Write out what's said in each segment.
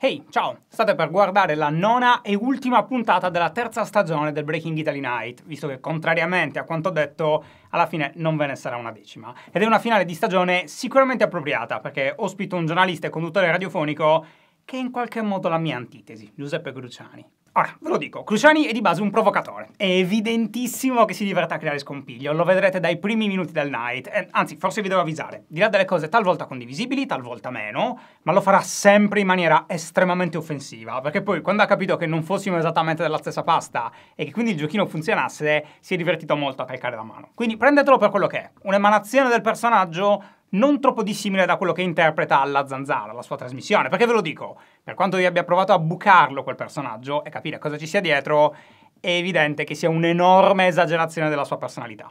Ehi, ciao! State per guardare la nona e ultima puntata della terza stagione del Breaking Italy Night, visto che contrariamente a quanto detto, alla fine non ve ne sarà una decima. Ed è una finale di stagione sicuramente appropriata, perché ospito un giornalista e conduttore radiofonico che è in qualche modo la mia antitesi, Giuseppe Cruciani. Ora, ve lo dico, Cruciani è di base un provocatore. È evidentissimo che si divertà a creare scompiglio, lo vedrete dai primi minuti del night. Eh, anzi, forse vi devo avvisare, dirà delle cose talvolta condivisibili, talvolta meno, ma lo farà sempre in maniera estremamente offensiva, perché poi quando ha capito che non fossimo esattamente della stessa pasta e che quindi il giochino funzionasse, si è divertito molto a calcare la mano. Quindi prendetelo per quello che è, un'emanazione del personaggio non troppo dissimile da quello che interpreta alla zanzara, la sua trasmissione, perché ve lo dico, per quanto io abbia provato a bucarlo quel personaggio e capire cosa ci sia dietro, è evidente che sia un'enorme esagerazione della sua personalità.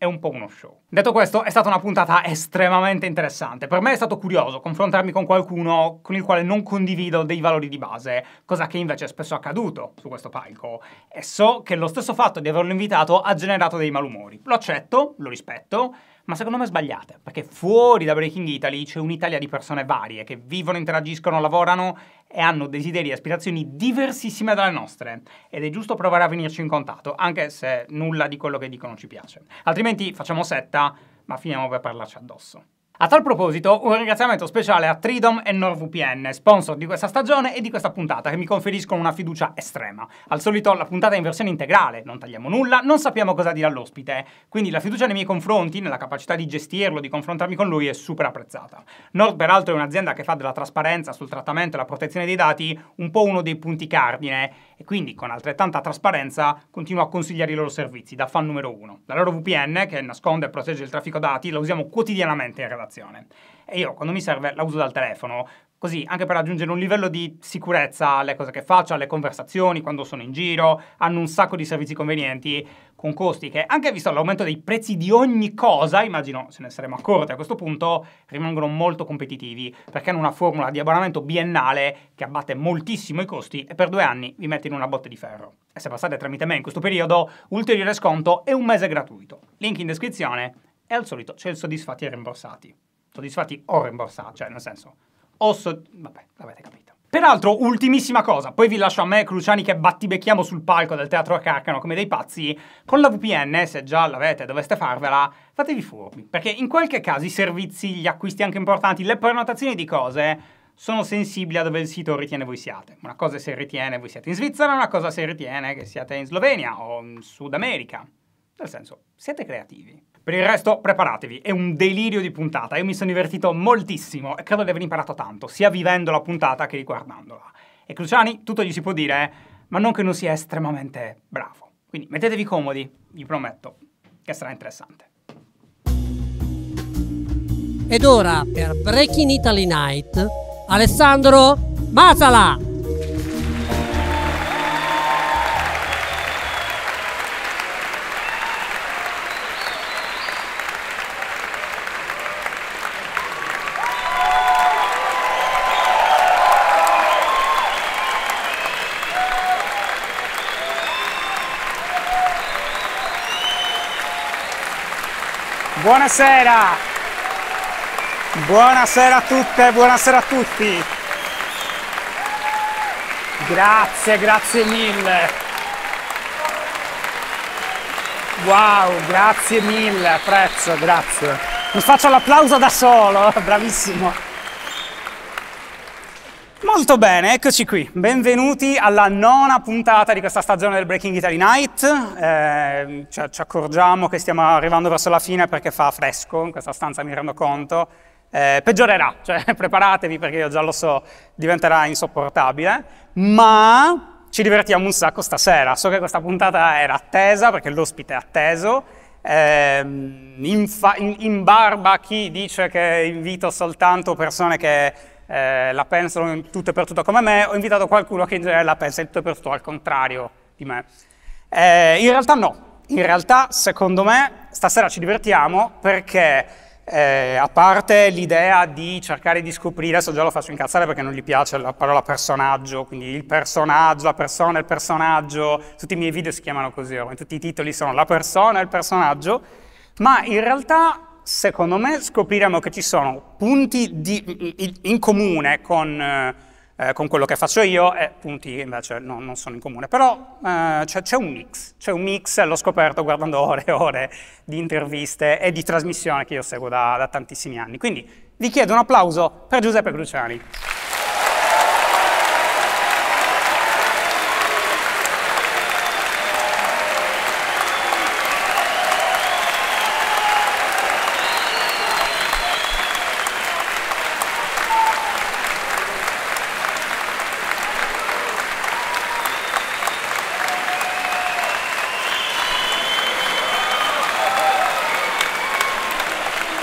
È un po' uno show. Detto questo, è stata una puntata estremamente interessante. Per me è stato curioso confrontarmi con qualcuno con il quale non condivido dei valori di base, cosa che invece è spesso accaduto su questo palco. E so che lo stesso fatto di averlo invitato ha generato dei malumori. Lo accetto, lo rispetto, ma secondo me sbagliate, perché fuori da Breaking Italy c'è un'Italia di persone varie che vivono, interagiscono, lavorano e hanno desideri e aspirazioni diversissime dalle nostre. Ed è giusto provare a venirci in contatto, anche se nulla di quello che dicono ci piace. Altrimenti facciamo setta, ma finiamo per parlarci addosso. A tal proposito, un ringraziamento speciale a Tridom e NordVPN, sponsor di questa stagione e di questa puntata, che mi conferiscono una fiducia estrema. Al solito la puntata è in versione integrale, non tagliamo nulla, non sappiamo cosa dire all'ospite, quindi la fiducia nei miei confronti, nella capacità di gestirlo, di confrontarmi con lui, è super apprezzata. Nord, peraltro, è un'azienda che fa della trasparenza sul trattamento e la protezione dei dati un po' uno dei punti cardine, e quindi con altrettanta trasparenza continuo a consigliare i loro servizi, da fan numero uno. La loro VPN, che nasconde e protegge il traffico dati, la usiamo quotidianamente in relazione. E io quando mi serve la uso dal telefono, così anche per raggiungere un livello di sicurezza alle cose che faccio, alle conversazioni, quando sono in giro, hanno un sacco di servizi convenienti con costi che, anche visto l'aumento dei prezzi di ogni cosa, immagino se ne saremo accorti a questo punto, rimangono molto competitivi perché hanno una formula di abbonamento biennale che abbatte moltissimo i costi e per due anni vi mette in una botte di ferro. E se passate tramite me in questo periodo, ulteriore sconto e un mese gratuito. Link in descrizione e al solito c'è il soddisfatti e rimborsati. Soddisfatti o rimborsati, cioè nel senso, o so... vabbè, l'avete capito. Peraltro, ultimissima cosa, poi vi lascio a me e Cruciani che battibecchiamo sul palco del teatro a Carcano come dei pazzi, con la VPN, se già l'avete e doveste farvela, fatevi furbi, perché in qualche caso i servizi, gli acquisti anche importanti, le prenotazioni di cose sono sensibili a dove il sito ritiene voi siate. Una cosa se ritiene voi siete in Svizzera, una cosa se ritiene che siate in Slovenia o in Sud America. Nel senso, siete creativi. Per il resto, preparatevi, è un delirio di puntata. Io mi sono divertito moltissimo e credo di aver imparato tanto, sia vivendo la puntata che riguardandola. E Cruciani, tutto gli si può dire, ma non che non sia estremamente bravo. Quindi mettetevi comodi, vi prometto che sarà interessante. Ed ora, per Breaking Italy Night, Alessandro Masala! Buonasera! Buonasera a tutte, buonasera a tutti! Grazie, grazie mille! Wow, grazie mille, apprezzo, grazie. Mi faccio l'applauso da solo, bravissimo! Molto bene, eccoci qui. Benvenuti alla nona puntata di questa stagione del Breaking Italy Night. Eh, ci, ci, accorgiamo che stiamo arrivando verso la fine perché fa fresco in questa stanza, mi rendo conto. Eh, peggiorerà, cioè preparatevi perché io già lo so, diventerà insopportabile, ma ci divertiamo un sacco stasera. So che questa puntata era attesa perché l'ospite è atteso. Eh, in, in, in barba chi dice che invito soltanto persone che eh, la pensano tutto e per tutto come me, ho invitato qualcuno che in genere la pensa tutto e per tutto al contrario di me. Eh, in realtà no, in realtà secondo me stasera ci divertiamo perché eh, a parte l'idea di cercare di scoprire, adesso già lo faccio incazzare perché non gli piace la parola personaggio, quindi il personaggio, la persona, il personaggio, tutti i miei video si chiamano così, tutti i titoli sono la persona e il personaggio, ma in realtà secondo me scopriremo che ci sono punti di, in comune con, eh, eh, con quello che faccio io e punti invece no, non sono in comune. Però eh, c'è, c'è, un mix, c'è un mix, l'ho scoperto guardando ore e ore di interviste e di trasmissione che io seguo da, da tantissimi anni. Quindi vi chiedo un applauso per Giuseppe Cruciani.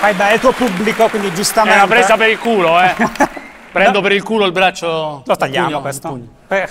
Fai beh, è il tuo pubblico, quindi giustamente. È una presa per il culo, eh. Prendo no. per il culo il braccio. Lo tagliamo pugno, questo. Per...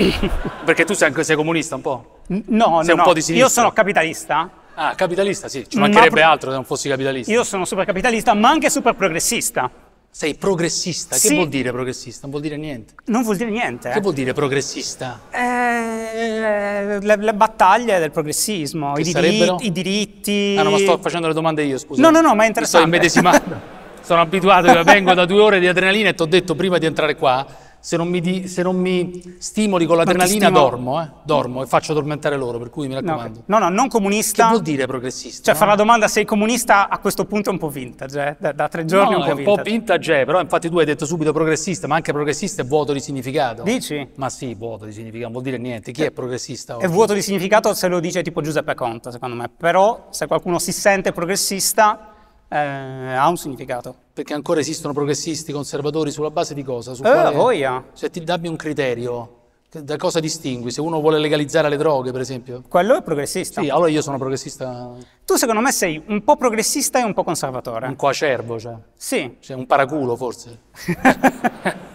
Perché tu sei, sei, comunista un po'? No, sei no, un po' di sinistra. Io sono capitalista. Ah, capitalista, sì. Ci mancherebbe Ma... altro se non fossi capitalista. Io sono super capitalista, ma anche super progressista. Sei progressista? Che sì. vuol dire progressista? Non vuol dire niente. Non vuol dire niente. Che vuol dire progressista? Eh, le, le, battaglie del progressismo, i diritti, i diritti, Ah, no, ma sto facendo le domande io, scusa. No, no, no, ma è interessante. Mi sto immedesimando. Sono abituato, vengo da due ore di adrenalina e ti ho detto prima di entrare qua se non mi, di, se non mi stimoli con l'adrenalina dormo, eh? dormo e faccio addormentare loro, per cui mi raccomando. No, no, non comunista. Che vuol dire progressista? Cioè no? fare la domanda sei comunista a questo punto è un po' vintage, eh? da, da, tre giorni no, un po' è un po' vintage, però infatti tu hai detto subito progressista, ma anche progressista è vuoto di significato. Dici? Ma sì, vuoto di significato, non vuol dire niente. Chi è progressista oggi? È vuoto di significato se lo dice tipo Giuseppe Conte, secondo me. Però se qualcuno si sente progressista eh, ha un significato. Perché ancora esistono progressisti, conservatori, sulla base di cosa? Su eh, quale... voglia. Se ti dammi un criterio, da cosa distingui? Se uno vuole legalizzare le droghe, per esempio? Quello è progressista. Sì, allora io sono progressista. Tu secondo me sei un po' progressista e un po' conservatore. Un coacervo, cioè. Sì. Cioè un paraculo, forse.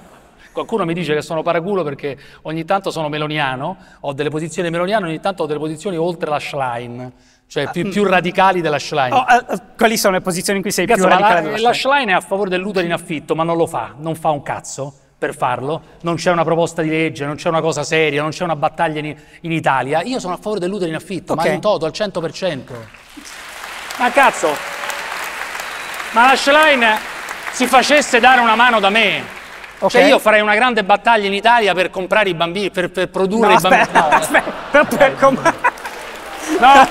Qualcuno mi dice che sono paraculo perché ogni tanto sono meloniano, ho delle posizioni meloniane, ogni tanto ho delle posizioni oltre la Schlein cioè più, più radicali della Schlein. Oh, uh, quali sono le posizioni in cui sei Cazzo, più radicale? La, la Schlein è a favore dell'utero in affitto, ma non lo fa, non fa un cazzo per farlo, non c'è una proposta di legge, non c'è una cosa seria, non c'è una battaglia in, in Italia. Io sono a favore dell'utero in affitto, okay. ma in toto, al 100%. Ma cazzo, ma la Schlein si facesse dare una mano da me. Cioè, okay. Cioè io farei una grande battaglia in Italia per comprare i bambini, per, per produrre no, i bambini. Aspetta, no, aspetta, per, per comprare... No,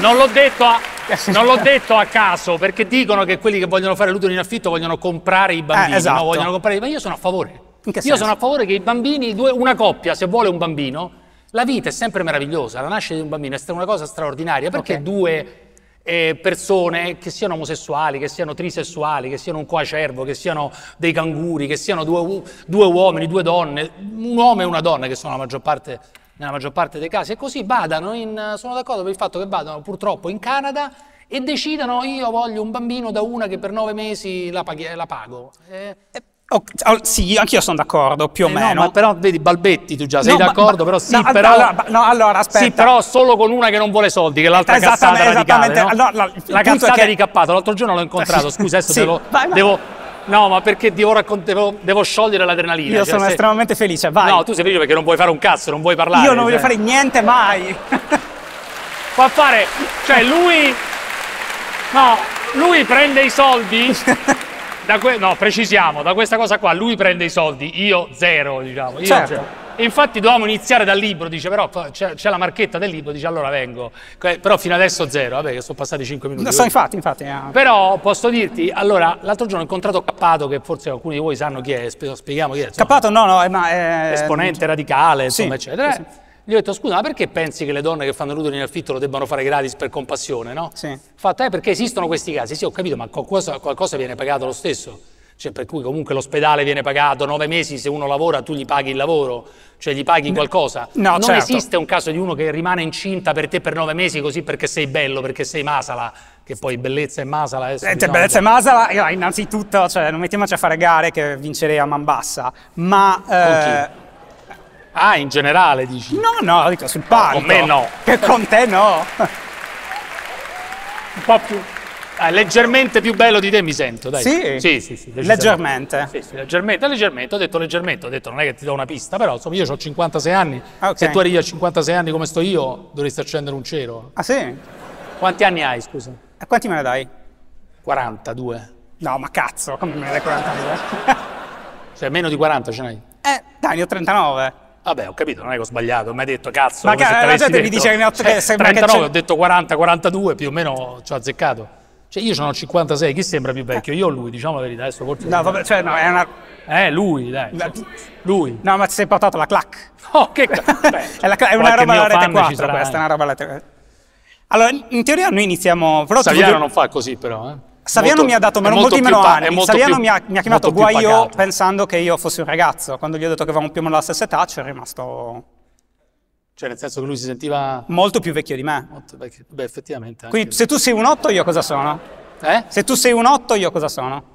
non l'ho detto a... Non l'ho detto a caso perché dicono che quelli che vogliono fare l'utero in affitto vogliono comprare i bambini, eh, esatto. no? vogliono comprare... ma io sono a favore. io sono a favore che i bambini, due, una coppia, se vuole un bambino, la vita è sempre meravigliosa, la nascita di un bambino è una cosa straordinaria, perché okay. due eh, persone che siano omosessuali, che siano trisessuali, che siano un coacervo, che siano dei canguri, che siano due, due uomini, due donne, un uomo e una donna che sono la maggior parte nella maggior parte dei casi, e così vadano in, sono d'accordo per il fatto che vadano purtroppo in Canada e decidano io voglio un bambino da una che per nove mesi la, paghi, la pago. Eh, Oh, oh, sì, anch'io sono d'accordo, più o eh meno. No, ma però vedi, balbetti tu già, sei no, d'accordo, però sì, no, però... Allora, no, allora, aspetta. Sì, però solo con una che non vuole soldi, che l'altra cazzata radicale, no? no, no, La cazzata che... di Cappato, l'altro giorno l'ho incontrato, scusa, adesso sì, lo, vai, devo... No, ma perché devo, devo, devo sciogliere l'adrenalina. Io cioè, sono se... estremamente felice, vai. No, tu sei felice perché non vuoi fare un cazzo, non vuoi parlare. Io non voglio cioè. fare niente mai. Fa fare, cioè lui, no, lui prende i soldi, da que- no, precisiamo, da questa cosa qua, lui prende i soldi, io zero, diciamo. Io certo. Zero. E infatti dovevamo iniziare dal libro, dice però c'è, la marchetta del libro, dice allora vengo. Però fino adesso zero, vabbè che sono passati 5 minuti. No, so, infatti, infatti. Eh. Però posso dirti, allora l'altro giorno ho incontrato Cappato, che forse alcuni di voi sanno chi è, spieghiamo chi è. Insomma, Cappato no, no, ma è... Esponente radicale, insomma, sì, eccetera. Sì. Gli ho detto, scusa, ma perché pensi che le donne che fanno l'utero in affitto lo debbano fare gratis per compassione, no? Sì. Fatto, eh, perché esistono questi casi. Sì, ho capito, ma qualcosa, qualcosa viene pagato lo stesso. Cioè, per cui comunque l'ospedale viene pagato nove mesi, se uno lavora tu gli paghi il lavoro, cioè gli paghi qualcosa. No, non certo. esiste un caso di uno che rimane incinta per te per nove mesi così perché sei bello, perché sei masala, che poi bellezza e masala... Eh, diciamo, bellezza e masala, innanzitutto, cioè, non mettiamoci a fare gare che vincerei a man bassa, ma... Eh, Ah, in generale dici? No, no, dico sul palco. con me no. Che con te no. Un po' più... Ah, leggermente più bello di te mi sento, dai. Sì? Sì, sì, sì Leggermente? Sì, sì, leggermente, leggermente. Ho detto leggermente, ho detto non è che ti do una pista, però insomma io ho 56 anni. Okay. Se tu arrivi a 56 anni come sto io, dovresti accendere un cero. Ah sì? Quanti anni hai, scusa? E quanti me ne dai? 42. No, ma cazzo, come me ne dai 42? Cioè, meno di 40 ce n'hai? Eh, dai, ne ho 39. Vabbè, ho capito, non è che ho sbagliato, mi hai detto cazzo. Ma come se ca- la gente mi dice che ne ho tre, cioè, sembra che 39, c'è- ho detto 40, 42, più o meno ci ho azzeccato. Cioè, io sono 56, chi sembra più vecchio? Io o lui, diciamo la verità, adesso forse. No, vabbè, cioè, no, è una... Eh, lui, dai. La- Lui. No, ma ti sei portato la clac. Oh, che beh, è, la cla- è una qualche roba alla rete fan ci 4 sarà, questa, è eh. una roba alla rete Allora, in teoria noi iniziamo... Però Saviano voglio- non fa così, però. Eh. Saviano Molto- mi ha dato meno, molto molti meno pa- anni. Saviano più- mi ha, mi ha chiamato Guaio pensando che io fossi un ragazzo. Quando gli ho detto che avevamo più o meno la stessa età, ci è rimasto Cioè, nel senso che lui si sentiva. molto più vecchio di me. molto vecchio. Beh, effettivamente. Quindi se tu sei un 8 io cosa sono? Eh? Se tu sei un 8 io cosa sono?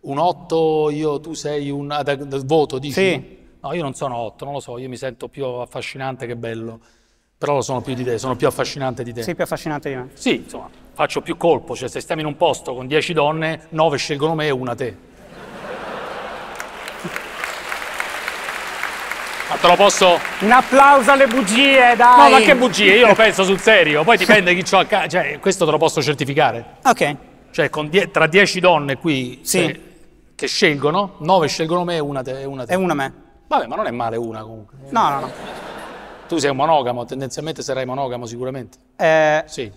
Un 8, io, tu sei un. ah, da- da- voto, dici? Sì. No, io non sono 8, non lo so, io mi sento più affascinante che bello. Però lo sono più di te, sono più affascinante di te. Sei più affascinante di me. Sì, insomma, faccio più colpo, cioè se stiamo in un posto con 10 donne, 9 scelgono me e una te. Ma te lo posso... Un applauso alle bugie, dai! No, ma che bugie, io lo penso sul serio, poi dipende chi c'ho a casa, cioè questo te lo posso certificare. Ok. Cioè con die- tra 10 donne qui Sì. cioè, che scelgono, 9 scelgono me e una te. E una te. È una me. Vabbè, ma non è male una comunque. No, no, no. Tu sei un monogamo, tendenzialmente sarai monogamo sicuramente. Eh, Sì.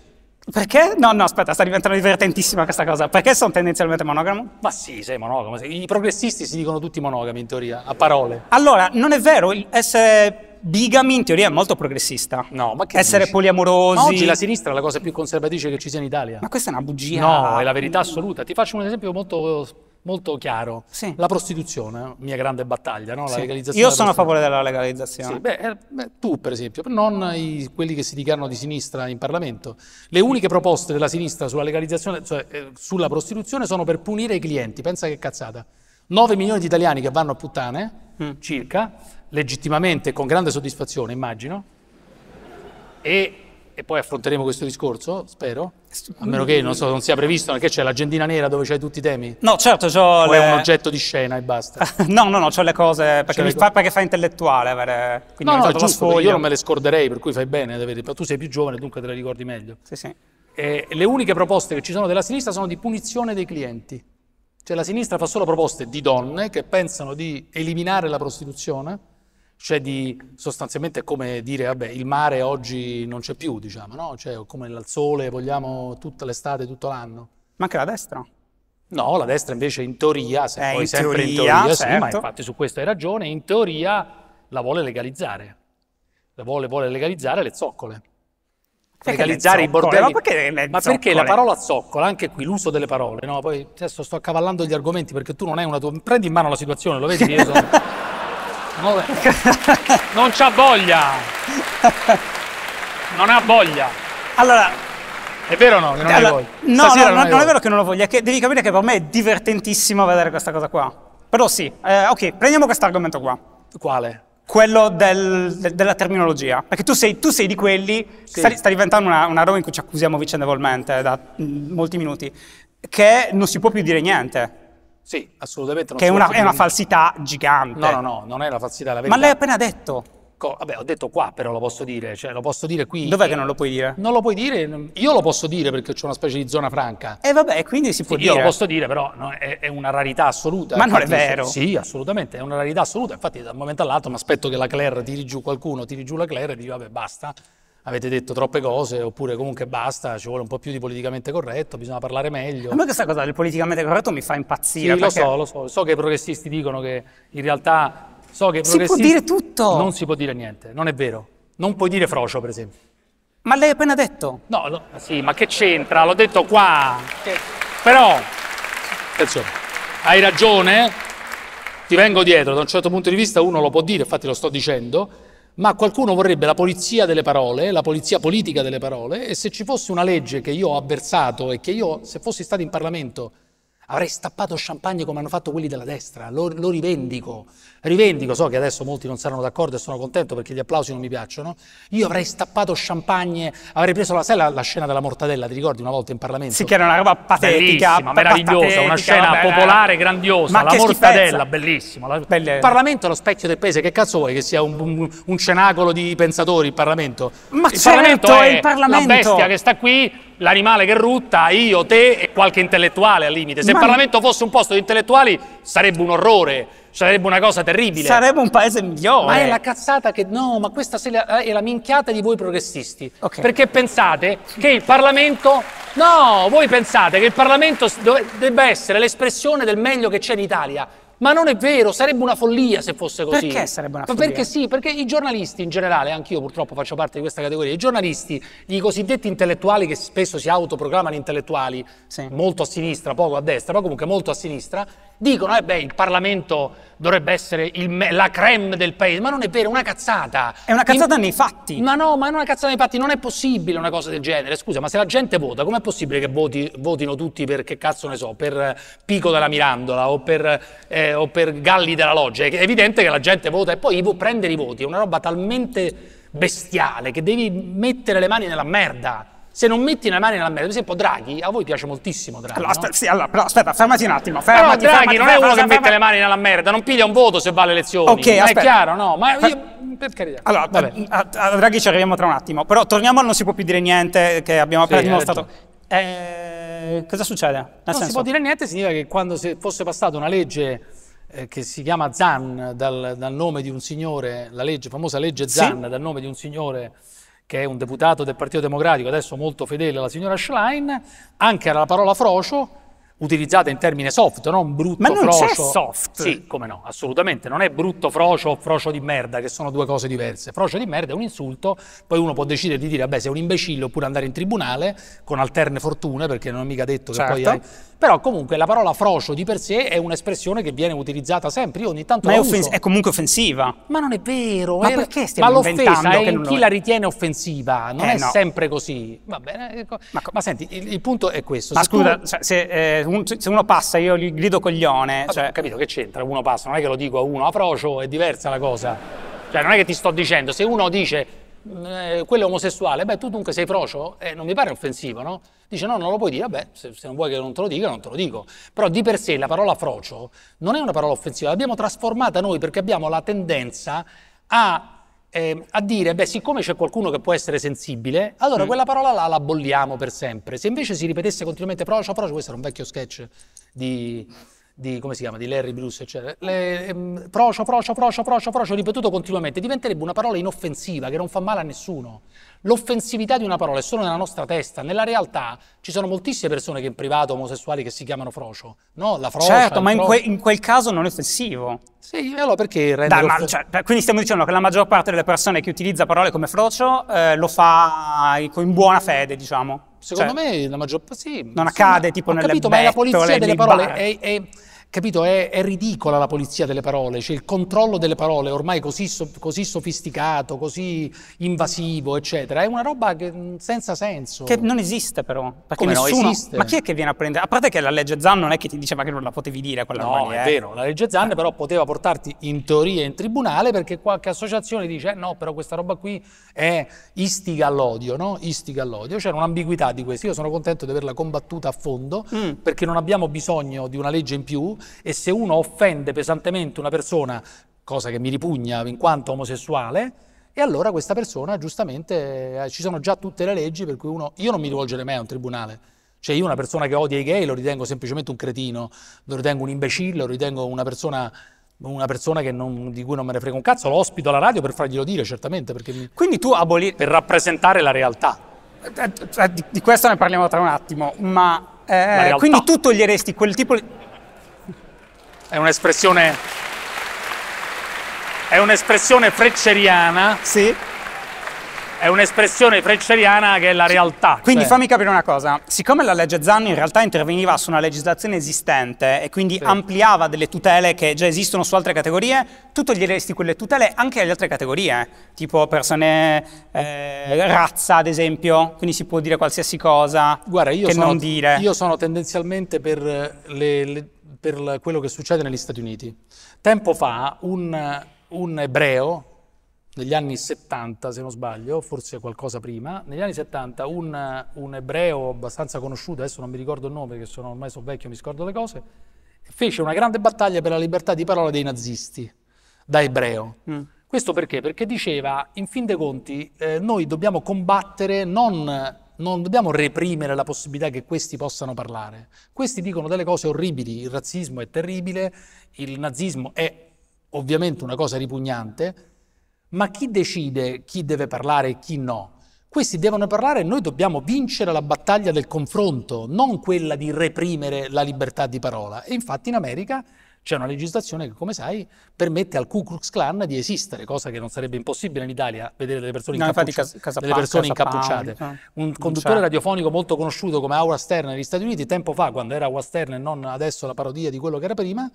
Perché? No, no, aspetta, sta diventando divertentissima questa cosa. Perché sono tendenzialmente monogamo? Ma sì, sei monogamo. I progressisti si dicono tutti monogami in teoria, a parole. Allora, non è vero, essere bigami in teoria è molto progressista. No, ma che Essere dici? poliamorosi. Ma oggi la sinistra è la cosa più conservatrice che ci sia in Italia. Ma questa è una bugia. No, è la verità assoluta. Ti faccio un esempio molto, molto chiaro. Sì. La prostituzione, mia grande battaglia, no? la Sì. legalizzazione. Io sono a favore della legalizzazione. Sì, beh, eh, beh, tu per esempio, non i- quelli che si dichiarano di sinistra in Parlamento. Le uniche proposte della sinistra sulla legalizzazione, cioè eh, sulla prostituzione, sono per punire i clienti. Pensa che cazzata. 9 milioni di italiani che vanno a puttane, Mm. circa, legittimamente con grande soddisfazione, immagino. E, e poi affronteremo questo discorso, spero. A meno che non, so, non sia previsto, perché c'è l'agendina nera dove c'hai tutti i temi. No, certo, c'ho O le... è un oggetto di scena e basta. no, no, no, c'ho le cose perché, mi le fa, perché fa intellettuale avere... Quindi No, no, giusto, io non me le scorderei, per cui fai bene ad avere. Tu sei più giovane, dunque te le ricordi meglio. Sì, sì. Eh, le uniche proposte che ci sono della sinistra sono di punizione dei clienti. Cioè la sinistra fa solo proposte di donne che pensano di eliminare la prostituzione, cioè di sostanzialmente come dire, vabbè, il mare oggi non c'è più, diciamo, no? Cioè come al sole vogliamo tutta l'estate, tutto l'anno. Ma anche la destra. No, la destra invece in teoria, se Eh, poi in sempre in teoria, teoria, sì, ma certo. infatti su questo hai ragione, in teoria la vuole legalizzare. La vuole, vuole legalizzare le zoccole. Perché legalizzare le i bordelli. Ma perché Ma perché la parola zoccola, anche qui l'uso delle parole, no? Poi adesso sto accavallando gli argomenti perché tu non hai una tua. Prendi in mano la situazione, lo vedi io sono. No, non c'ha voglia! Non ha voglia! Allora, È vero o no? Che non allora, voglia? no, no, no, hai non è voglia. vero che non lo voglia, che devi capire che per me è divertentissimo vedere questa cosa qua. Però sì, eh, ok, prendiamo questo argomento qua. Quale? Quello del- de- della terminologia. Perché tu sei, tu sei di quelli, Sì. sta, sta diventando una, una roba in cui ci accusiamo vicendevolmente da mm, molti minuti, che non si può più dire niente. Sì, assolutamente. non Che è una, è una falsità gigante. No, no, no, non è la falsità, la Ma verità. l'hai appena detto. Co- Vabbè, ho detto qua, però lo posso dire, cioè lo posso dire qui. Dov'è che non lo puoi dire? Non lo puoi dire? Io lo posso dire perché c'è una specie di zona franca. E vabbè, quindi si può Sì, io dire. lo posso dire, però no, è, è una rarità assoluta. Ma non è Infatti, vero. Sì, assolutamente, è una rarità assoluta. Infatti, da un momento all'altro mi aspetto che la Claire tiri giù qualcuno, tiri giù la Claire e dici, vabbè, basta, avete detto troppe cose, oppure comunque basta, ci vuole un po' più di politicamente corretto, bisogna parlare meglio. A me questa cosa del politicamente corretto mi fa Sì, impazzire. lo perché so, lo so. So che i progressisti dicono che in realtà. So che i Si può progressisti- dire tutto. Non si può dire niente, non è vero. Non puoi dire frocio, per esempio. Ma l'hai appena detto. No, lo- sì, ma che c'entra? L'ho detto qua. Però, attenzione, hai ragione, ti vengo dietro, da un certo punto di vista uno lo può dire, infatti lo sto dicendo, ma qualcuno vorrebbe la polizia delle parole, la polizia politica delle parole, e se ci fosse una legge che io ho avversato e che io, se fossi stato in Parlamento, avrei stappato champagne come hanno fatto quelli della destra, lo, lo rivendico, rivendico, so che adesso molti non saranno d'accordo e sono contento perché gli applausi non mi piacciono, io avrei stappato champagne, avrei preso la, sai la, scena della mortadella, ti ricordi una volta in Parlamento? Sì, che era una roba patetica. Meravigliosa, patetica, una scena vabbè, popolare grandiosa, Ma la mortadella, bellissima. La- Belle- Il Parlamento è lo specchio del paese, che cazzo vuoi che sia un, un- un cenacolo di pensatori il Parlamento? Ma il certo, Parlamento è è il Parlamento. la bestia che sta qui l'animale che rutta, io, te e qualche intellettuale al limite. Se Ma- il Parlamento fosse un posto di intellettuali sarebbe un orrore, sarebbe una cosa terribile. Sarebbe un paese migliore. Ma è la cazzata che no, ma questa la- è la minchiata di voi progressisti. Ok. Perché pensate che il Parlamento No, voi pensate che il Parlamento debba essere l'espressione del meglio che c'è in Italia. Ma non è vero, sarebbe una follia se fosse così. Perché sarebbe una Ma follia? Perché sì, perché i giornalisti in generale, anch'io purtroppo faccio parte di questa categoria, i giornalisti, i cosiddetti intellettuali che spesso si autoproclamano intellettuali, Sì. molto a sinistra, poco a destra, ma comunque molto a sinistra, dicono, eh beh, il Parlamento dovrebbe essere il me- la creme del paese, ma non è vero, è una cazzata. È una cazzata In- nei fatti. Ma no, ma è una cazzata, infatti non è possibile una cosa del genere. Scusa, ma se la gente vota, com'è possibile che voti- votino tutti per, che cazzo ne so, per eh, Pico della Mirandola o per, eh, o per Galli della Loggia? È evidente che la gente vota e poi prendere i voti è una roba talmente bestiale che devi mettere le mani nella merda. Se non metti le mani nella merda, per esempio Draghi, a voi piace moltissimo Draghi, Allora, no? aspetta, sì, allora, però aspetta, fermati un attimo. Però Fermati, Draghi fermati, non è uno fermati, che mette le mani nella merda, non piglia un voto se va alle elezioni. Ok, è chiaro, no? Ma io, per carità. Allora, a, a Draghi ci arriviamo tra un attimo, però torniamo al non si può più dire niente che abbiamo appena Sì, dimostrato. Eh, cosa succede? Nel non senso, si può dire niente, significa che quando se fosse passata una legge eh, che si chiama Zan dal, dal nome di un signore, la legge, famosa legge Zan dal nome di un signore che è un deputato del Partito Democratico, adesso molto fedele alla signora Schlein, anche la parola frocio, utilizzata in termine soft, non brutto Ma non frocio. c'è soft. Sì, come no, assolutamente. Non è brutto frocio o frocio di merda, che sono due cose diverse. Frocio di merda è un insulto, poi uno può decidere di dire, vabbè, sei un imbecille oppure andare in tribunale con alterne fortune, perché non è mica detto che poi Certo. hai... Però comunque la parola frocio di per sé è un'espressione che viene utilizzata sempre. Io ogni tanto ma è, offens- è comunque offensiva. Ma non è vero. Ma è- perché stiamo Ma l'offesa è in chi lo la è? ritiene offensiva, non Eh, è no. sempre così. Va bene. ecco. Ma Ma, senti, il, il punto è questo. Ma Se tu- scusa, cioè, se, eh, un- se uno passa io gli grido coglione, Vabbè, cioè, capito che c'entra, uno passa, non è che lo dico a uno a frocio, è diversa la cosa. Cioè, non è che ti sto dicendo, se uno dice "Mm, eh, quello è omosessuale, beh, tu dunque sei frocio, eh, non mi pare offensivo, no? Dice no, non lo puoi dire, vabbè, se, se non vuoi che non te lo dica, non te lo dico. Però di per sé la parola frocio non è una parola offensiva, l'abbiamo trasformata noi perché abbiamo la tendenza a eh, a dire, beh, siccome c'è qualcuno che può essere sensibile, allora quella parola là la bolliamo per sempre. Se invece si ripetesse continuamente procio, procio, questo era un vecchio sketch di, di- come si chiama, di Larry Bruce, eccetera. Le, ehm, procio, procio, procio, procio, procio, ripetuto continuamente, diventerebbe una parola inoffensiva che non fa male a nessuno. L'offensività di una parola è solo nella nostra testa, nella realtà ci sono moltissime persone che in privato omosessuali che si chiamano frocio, no? La frocia, certo, ma in, frocio. que- in quel caso non è offensivo. Sì, allora perché Dai, ma, cioè, quindi stiamo dicendo che la maggior parte delle persone che utilizza parole come frocio eh, lo fa in buona fede, diciamo. Secondo Cioè, me la maggior sì, non accade tipo ho nelle capito, ma è la polizia delle parole è, è- capito, è, è ridicola la polizia delle parole, cioè il controllo delle parole ormai così, così sofisticato, così invasivo, eccetera, è una roba che, senza senso. Che non esiste però, perché Come no, nessuno... esiste? Ma chi è che viene a prendere? A parte che la legge Zan non è che ti diceva che non la potevi dire quella roba No, lì, è eh. vero, la legge Zanne però poteva portarti in teoria in tribunale perché qualche associazione dice "Eh, no, però questa roba qui è istiga all'odio, no? Istiga all'odio. C'era un'ambiguità di questo. Io sono contento di averla combattuta a fondo Mm. perché non abbiamo bisogno di una legge in più e se uno offende pesantemente una persona, cosa che mi ripugna in quanto omosessuale, e allora questa persona giustamente eh, ci sono già tutte le leggi per cui uno io non mi rivolgerei mai a un tribunale. Cioè io una persona che odia i gay lo ritengo semplicemente un cretino, lo ritengo un imbecille, lo ritengo una persona, una persona che non- di cui non me ne frega un cazzo, lo ospito alla radio per farglielo dire certamente, perché mi- Quindi tu aboli... per rappresentare la realtà. eh, eh, Di, di questo ne parliamo tra un attimo, ma... eh, quindi tu toglieresti quel tipo di... È un'espressione è un'espressione frecceriana, Sì? è un'espressione frecceriana che è la realtà. Quindi cioè- fammi capire una cosa, siccome la legge Zan in realtà interveniva su una legislazione esistente e quindi ampliava delle tutele che già esistono su altre categorie, tu toglieresti quelle tutele anche alle altre categorie, tipo persone, eh, razza ad esempio, quindi si può dire qualsiasi cosa Guarda, io che sono, non dire. io sono tendenzialmente per, le- le- per la- quello che succede negli Stati Uniti. Tempo fa un, un ebreo, negli anni 70 se non sbaglio, forse qualcosa prima, negli anni 70 un, un ebreo abbastanza conosciuto, adesso non mi ricordo il nome perché sono, ormai sono vecchio, mi scordo le cose, fece una grande battaglia per la libertà di parola dei nazisti, da ebreo. Mm. Questo perché? Perché diceva, in fin dei conti, eh, noi dobbiamo combattere non non dobbiamo reprimere la possibilità che questi possano parlare. Questi dicono delle cose orribili, il razzismo è terribile, il nazismo è ovviamente una cosa ripugnante, ma chi decide chi deve parlare e chi no? Questi devono parlare e noi dobbiamo vincere la battaglia del confronto, non quella di reprimere la libertà di parola. E infatti in America c'è una legislazione che, come sai, permette al Ku Klux Klan di esistere, cosa che non sarebbe impossibile in Italia, vedere delle persone, No, infatti incappucciate. Casa- delle persone incappucciate. Eh. Un conduttore radiofonico molto conosciuto come Howard Stern negli Stati Uniti, tempo fa, quando era Howard Stern e non adesso la parodia di quello che era prima,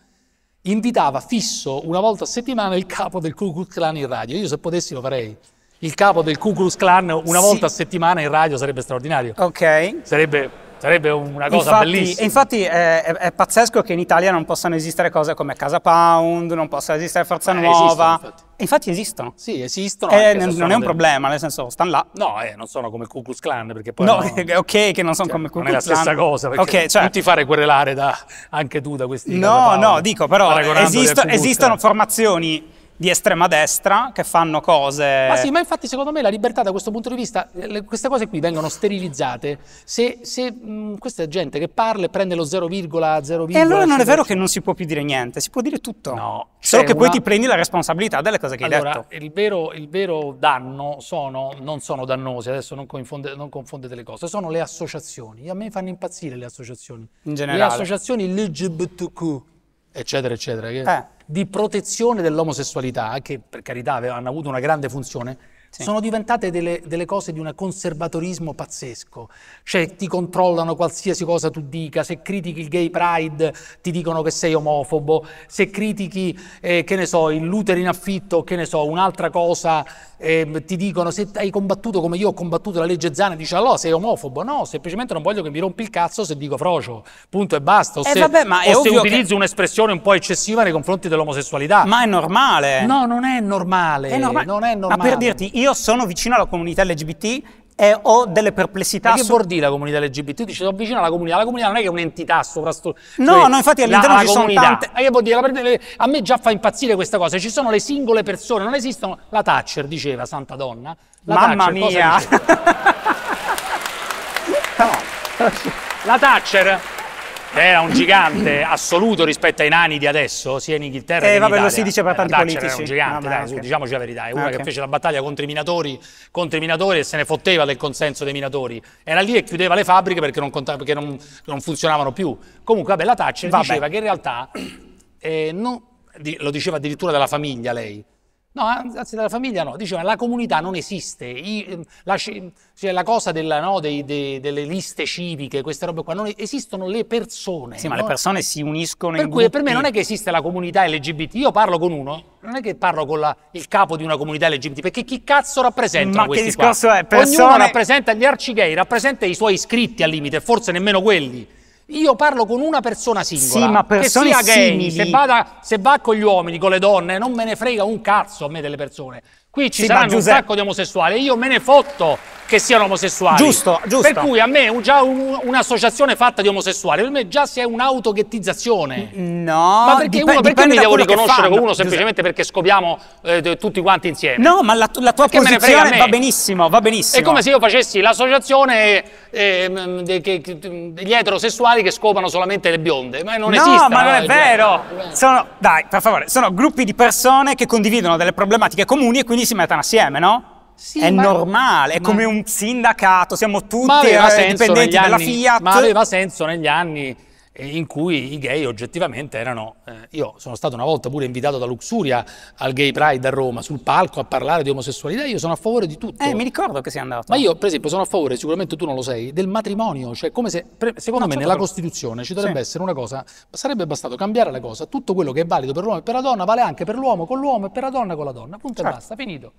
invitava fisso una volta a settimana il capo del Ku Klux Klan in radio. Io se potessi lo farei. Il capo del Ku Klux Klan una Sì. volta a settimana in radio sarebbe straordinario. Ok. Sarebbe, sarebbe una cosa infatti, bellissima. e infatti è, è- è pazzesco che in Italia non possano esistere cose come Casa Pound, non possa esistere Forza Eh, Nuova. esistono, infatti. Infatti esistono. Sì, esistono. Eh, non è un dei- problema, nel senso, stanno là. No, eh, non sono come Ku Klux Klan, perché poi No, no, ok, che non sono cioè, come Ku non è la stessa cosa, perché Ok, cioè, non ti fare querelare da, anche tu da questi No, no, dico però esisto- esistono formazioni di estrema destra che fanno cose... Ma sì, ma infatti secondo me la libertà da questo punto di vista, le- queste cose qui vengono sterilizzate se, se mh, questa è gente che parla e prende lo 0,0, E allora non è vero che non si può più dire niente, si può dire tutto. No, Solo che poi una- ti prendi la responsabilità delle cose che hai Allora, detto. il vero, il vero danno sono, non sono dannosi, adesso non, confonde- non confondete le cose, sono le associazioni. A me fanno impazzire le associazioni. In Le generale. associazioni LGBTQ, eccetera, eccetera, che- Eh. Di protezione dell'omosessualità, che per carità hanno avuto una grande funzione, sono diventate delle, delle cose di un conservatorismo pazzesco. Cioè ti controllano qualsiasi cosa tu dica, se critichi il gay pride ti dicono che sei omofobo, se critichi, eh, che ne so, il l'utero in affitto, che ne so, un'altra cosa, eh, ti dicono se hai combattuto come io ho combattuto la legge Zana, dici allora sei omofobo. No, semplicemente non voglio che mi rompi il cazzo se dico frocio, punto e basta. O Eh, se, vabbè, ma o se ovvio che- un'espressione un po' eccessiva nei confronti dell'omosessualità. Ma è normale. No, non è normale. È normale. Non è normale. Ma per dirti, io sono vicino alla comunità LGBT e ho delle perplessità Ma che su- vuol dire la comunità LGBT? Tu dici sono vicino alla comunità, la comunità non è che è un'entità sovrasto... No, no, infatti all'interno la, ci la sono tante- Ma che vuol dire? A me già fa impazzire questa cosa, ci sono le singole persone, non esistono... La Thatcher diceva, santa donna. La Mamma Thatcher mia. diceva? La Thatcher era un gigante assoluto rispetto ai nani di adesso, sia in Inghilterra Eh, che in vabbè, lo Italia. si dice per tanti Thatcher politici. Era un gigante, Vabbè, dai, su, ok. diciamoci la verità, è una Ok. che fece la battaglia contro i minatori, contro i minatori e se ne fotteva del consenso dei minatori. Era lì e chiudeva le fabbriche perché non, conta- perché non- non funzionavano più. Comunque, vabbè, la Thatcher Vabbè. diceva che in realtà, eh, non- lo diceva addirittura della famiglia lei, No, anzi della famiglia no, diceva la comunità non esiste, I- ehm, la, ci- cioè, la cosa della, no, dei- dei- delle liste civiche, queste robe qua, non es- esistono le persone. Sì, ma no? le persone si uniscono Per in cui per me gruppi. non è che esiste la comunità LGBT, io parlo con uno, non è che parlo con la- il capo di una comunità LGBT, perché chi cazzo rappresentano Ma che discorso qua? è? Persone- Ognuno rappresenta gli arcigay, rappresenta i suoi iscritti al limite, forse nemmeno quelli. Io parlo con una persona singola, Sì, ma persone che sia gay, simili. se, vada- se va con gli uomini, con le donne, non me ne frega un cazzo a me delle persone. Qui ci Sì, saranno un Giuseppe- sacco di omosessuali e io me ne fotto che siano omosessuali. Giusto, giusto. Per cui a me un- già un- un'associazione fatta di omosessuali, per me già si è un'autoghettizzazione. No, Ma perché uno perché mi devo riconoscere con uno semplicemente perché scopiamo eh, tutti quanti insieme? No, ma la, la tua a posizione va benissimo, va benissimo. È come se io facessi l'associazione che- degli eterosessuali che scopano solamente le bionde, ma non no, esiste. ma non è Cioè, vero. eh, Sono, dai, per favore, sono gruppi di persone che condividono delle problematiche comuni e quindi si mettono assieme, no? Sì, è ma- normale, è ma- come un sindacato, siamo tutti eh, dipendenti della Fiat. ma aveva senso negli anni in cui i gay oggettivamente erano eh, io sono stato una volta pure invitato da Luxuria al Gay Pride a Roma sul palco a parlare di omosessualità io sono a favore di tutto Eh, mi ricordo che sei andato. Ma io, per esempio, sono a favore, sicuramente tu non lo sei, del matrimonio, cioè come se, secondo No, me, certo nella che- Costituzione ci dovrebbe Sì. essere una cosa, sarebbe bastato cambiare la cosa, tutto quello che è valido per l'uomo e per la donna vale anche per l'uomo con l'uomo e per la donna con la donna, punto e Certo. basta, finito.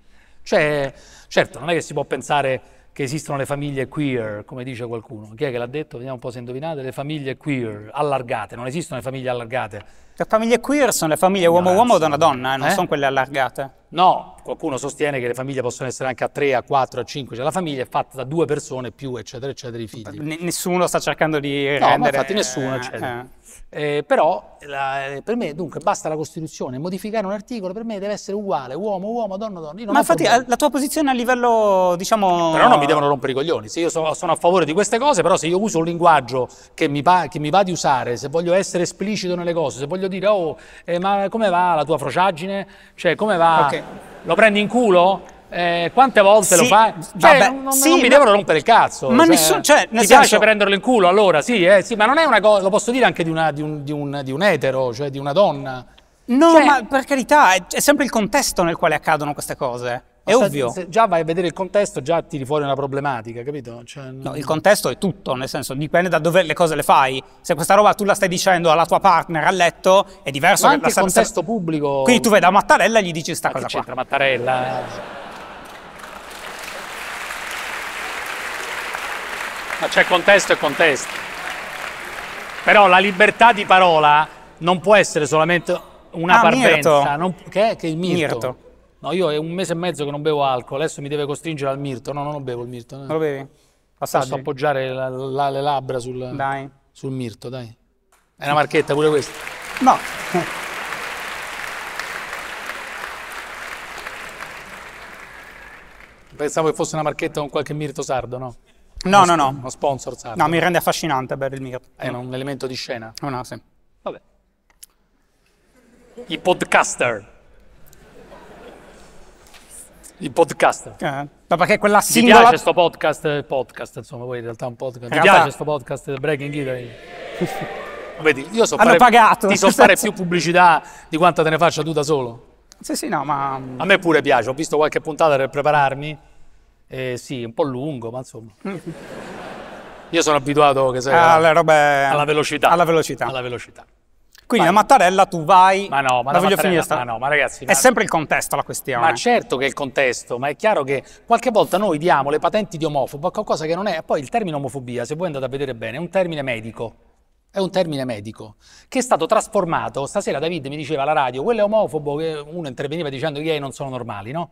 Cioè, certo, non è che si può pensare che esistono le famiglie queer, come dice qualcuno. Chi è che l'ha detto? Vediamo un po' se indovinate, le famiglie queer, allargate, non esistono le famiglie allargate. Le famiglie queer sono le famiglie uomo-uomo o donna-donna, eh, non Eh? sono quelle allargate. No, qualcuno sostiene che le famiglie possono essere anche a 3, a 4, a 5, cioè la famiglia è fatta da due persone più, eccetera, eccetera, i figli. N- nessuno sta cercando di No, rendere... infatti nessuno, eccetera. eh. Eh, però la- per me dunque basta la Costituzione, modificare un articolo per me deve essere uguale, uomo, uomo, donna, donna. Ma infatti problemi. eh, la tua posizione a livello, diciamo... Però non mi devono rompere i coglioni. Se io so- sono a favore di queste cose, però se io uso un linguaggio che mi, che mi va di usare, se voglio essere esplicito nelle cose, se voglio dire, oh, eh, ma come va la tua frociaggine? Cioè, come va? Ok. Lo prendi in culo? Eh, quante volte Sì, lo fai? Cioè, vabbè, non, sì, non mi ma- devono rompere il cazzo. ma nessuno- cioè, nel ti senso- piace prenderlo in culo? Allora, sì, eh, sì, ma non è una cosa, lo posso dire anche di, una- di un, di un- di un etero, cioè di una donna. No, Cioè- ma per carità, è, è sempre il contesto nel quale accadono queste cose. È se- ovvio. Se già vai a vedere il contesto, già tiri fuori una problematica, capito? Cioè, No, il contesto è tutto, nel senso dipende da dove le cose le fai. Se questa roba tu la stai dicendo alla tua partner a letto, è diverso ma che anche la il sta- contesto pubblico. Quindi tu vai da Mattarella e gli dici sta Ma che cosa qua. c'entra Mattarella? Ma c'è contesto e contesto. Però la libertà di parola non può essere solamente una Ah, parvenza. Mirto. non- che è? Che il mirto? Mirto. No, io è un mese e mezzo che non bevo alcol, adesso mi deve costringere al mirto. No, non lo bevo il mirto. Non no. lo bevi? Posso Passaggi? appoggiare la- la- le labbra sul, sul mirto, dai. È una marchetta pure questa. No. Pensavo che fosse una marchetta con qualche mirto sardo, no? No, Uno no, no. Uno sponsor sardo. No, mi rende affascinante bere il mio. È un elemento di scena. No, no, sì. Vabbè. I podcaster. I podcaster. Eh, ma perché quella Ti singola... piace sto podcast? eh, Podcast, insomma, poi in realtà è un podcast. Ti realtà- piace sto podcast eh, Breaking Italy? Vedi, io so Hanno fare, pagato, ti so fare più pubblicità di quanto te ne faccia tu da solo. Sì, sì, no, ma... A me pure piace, ho visto qualche puntata per prepararmi. Eh, sì, un po' lungo, ma insomma. Io sono abituato che sai, robe... alla velocità. Alla velocità. Alla velocità. Quindi da Mattarella tu vai... Ma no, ma la da voglio finire sta... ma no, ma ragazzi, È ma- sempre il contesto la questione. Ma certo che è il contesto, ma è chiaro che qualche volta noi diamo le patenti di omofobo a qualcosa che non è. Poi il termine omofobia, se voi andate a vedere bene, è un termine medico. È un termine medico che è stato trasformato. Stasera David mi diceva alla radio, quello è omofobo, che uno interveniva dicendo che i gay non sono normali, no?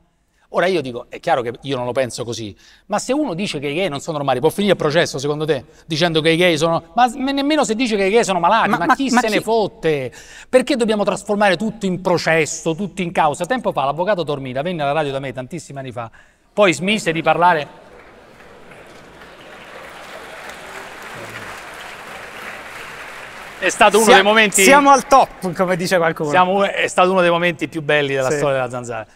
Ora io dico, è chiaro che io non lo penso così, ma se uno dice che i gay non sono normali, può finire il processo secondo te? Dicendo che i gay sono... Ma nemmeno se dice che i gay sono malati, ma, Ma- ma- chi ma se chi- ne fotte? Perché dobbiamo trasformare tutto in processo, tutto in causa? Tempo fa l'avvocato Tormida venne alla radio da me tantissimi anni fa, poi smise di parlare... È stato uno Sia- dei momenti... Siamo al top, come dice qualcuno. Siamo- è stato uno dei momenti più belli della Sì. storia della zanzara.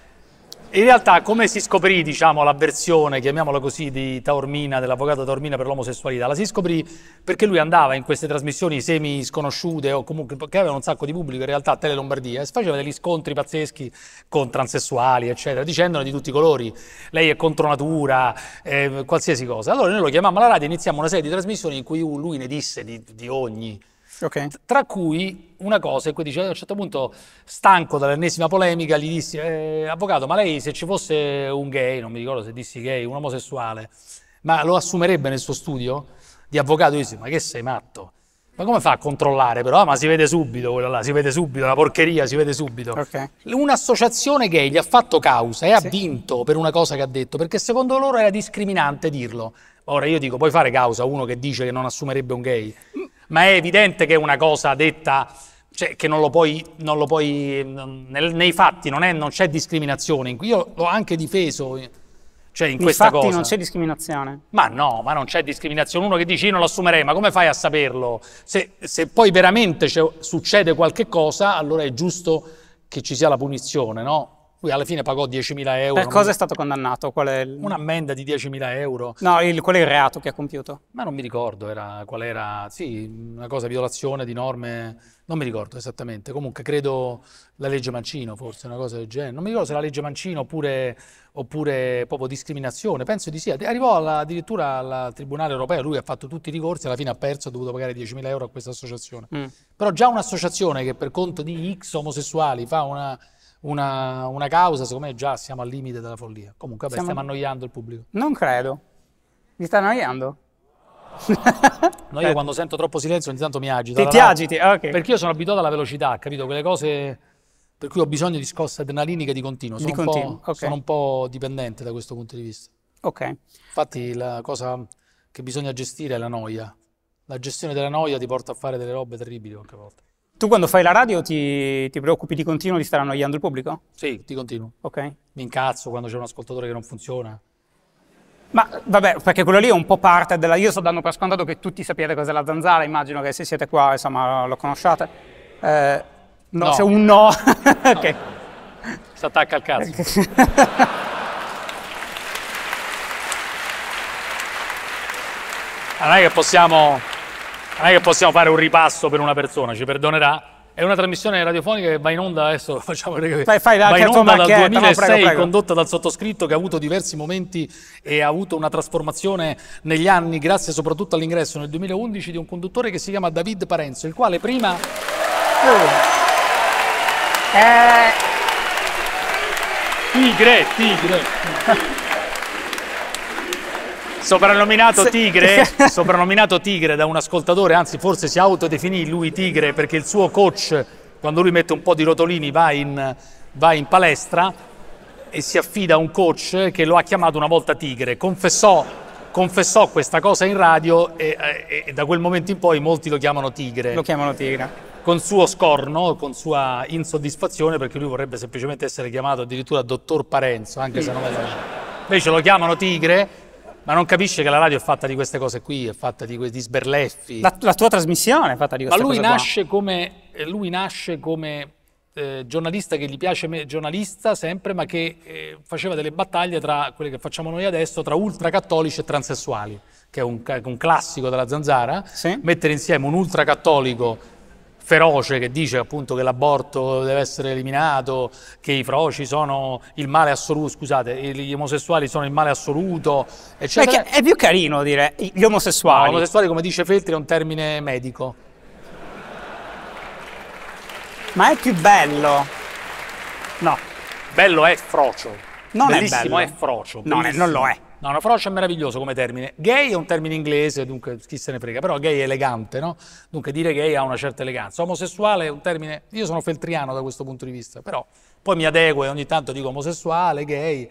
In realtà, come si scoprì, diciamo, l'avversione, chiamiamola così, di Taormina, dell'avvocato Taormina per l'omosessualità? La si scoprì perché lui andava in queste trasmissioni semi sconosciute o comunque che avevano un sacco di pubblico, in realtà a Tele Lombardia, e faceva degli scontri pazzeschi con transessuali, eccetera, dicendone di tutti i colori. Lei è contro natura, eh, qualsiasi cosa. Allora noi lo chiamammo alla radio e iniziamo una serie di trasmissioni in cui lui ne disse di, di ogni. Ok. Tra cui una cosa in cui dice a un certo punto, stanco dall'ennesima polemica, gli dissi, eh, avvocato, ma lei se ci fosse un gay, non mi ricordo se dissi gay, un omosessuale, ma lo assumerebbe nel suo studio? Di avvocato io dissi, ma che sei matto? Ma come fa a controllare però? Ah, ma si vede subito quello là, si vede subito, la porcheria si vede subito. Ok. Un'associazione gay gli ha fatto causa e ha vinto per una cosa che ha detto, perché secondo loro era discriminante dirlo. Ora io dico, puoi fare causa a uno che dice che non assumerebbe un gay, ma è evidente che è una cosa detta, cioè che non lo puoi, non lo puoi non- nel- nei fatti non, è- non c'è discriminazione. Io l'ho anche difeso, cioè in questa Infatti cosa. non c'è discriminazione. Ma no, ma non c'è discriminazione. Uno che dice io non lo assumerei, ma come fai a saperlo? Se, se poi veramente succede qualche cosa, allora è giusto che ci sia la punizione, no? Lui alla fine pagò 10.000 euro. Per cosa mi- è stato condannato? Qual è il... Un'ammenda di 10.000 euro. No, il- qual è il reato che ha compiuto? Ma non mi ricordo era, qual era, sì, una cosa, violazione di norme, non mi ricordo esattamente. Comunque credo la legge Mancino, forse, una cosa del genere. Non mi ricordo se la legge Mancino oppure, oppure proprio discriminazione, penso di sì. Arrivò alla- addirittura al Tribunale Europeo, lui ha fatto tutti i ricorsi, alla fine ha perso, ha dovuto pagare 10.000 euro a questa associazione. Mm. Però già un'associazione che per conto di X omosessuali fa una, una- una causa, secondo me già siamo al limite della follia. Comunque, vabbè, Siamo- stiamo annoiando il pubblico. Non credo. Mi sta annoiando? No, io quando sento troppo silenzio ogni tanto mi agito. Ti, ti agiti? Ok. Perché io sono abituato alla velocità, capito? Quelle cose per cui ho bisogno di scosse adrenaliniche di continuo. Sono, Di un, continuo, po', ok. sono un po' dipendente da questo punto di vista. Ok. Infatti la cosa che bisogna gestire è la noia. La gestione della noia ti porta a fare delle robe terribili qualche volta. Tu quando fai la radio ti, ti preoccupi di continuo di stare annoiando il pubblico? Sì, ti continuo. Ok. Mi incazzo quando c'è un ascoltatore che non funziona. Ma vabbè, perché quello lì è un po' parte della... Io sto dando per scontato che tutti sappiate cos'è la zanzara, immagino che se siete qua, insomma, lo conosciate. Eh, no, No. se un no... ok. Si attacca al cazzo. Non è che possiamo, non è che possiamo fare un ripasso per una persona, ci perdonerà. È una trasmissione radiofonica che va in onda adesso, facciamo vedere Fai- fai va in onda dal macchietta, no, 2006, prego, prego. condotta dal sottoscritto che ha avuto diversi momenti e ha avuto una trasformazione negli anni, grazie soprattutto all'ingresso nel 2011 di un conduttore che si chiama David Parenzo, il quale prima Eh, Tigre, tigre. Soprannominato Tigre, soprannominato Tigre da un ascoltatore, anzi forse si autodefinì lui Tigre perché il suo coach, quando lui mette un po' di rotolini, va in, va in palestra e si affida a un coach che lo ha chiamato una volta Tigre. Confessò, confessò questa cosa in radio e, e- e da quel momento in poi molti lo chiamano Tigre lo chiamano tigre. con suo scorno, con sua insoddisfazione, perché lui vorrebbe semplicemente essere chiamato addirittura dottor Parenzo, anche se non è. Invece lo chiamano Tigre, ma non capisce che la radio è fatta di queste cose qui, è fatta di questi sberleffi. La, la tua trasmissione è fatta di Ma queste lui cose nasce come, eh, lui nasce come eh, giornalista che gli piace me- giornalista sempre, ma che eh, faceva delle battaglie tra quelle che facciamo noi adesso, tra ultracattolici e transessuali, che è un, un classico della zanzara. Sì. Mettere insieme un ultracattolico feroce che dice appunto che l'aborto deve essere eliminato, che i froci sono il male assoluto, scusate, gli omosessuali sono il male assoluto, eccetera. Perché è più carino dire gli No, omosessuali. omosessuali, come dice Feltri, è un termine medico. Ma è più bello. No, Bello è frocio. Non è Bellissimo bello. è frocio. Non è- bellissimo. non lo è. No, frocio è meraviglioso come termine. Gay è un termine inglese, dunque chi se ne frega, però gay è elegante, no? Dunque dire gay ha una certa eleganza. Omosessuale è un termine, io sono feltriano da questo punto di vista, però poi mi adeguo e ogni tanto dico omosessuale, gay.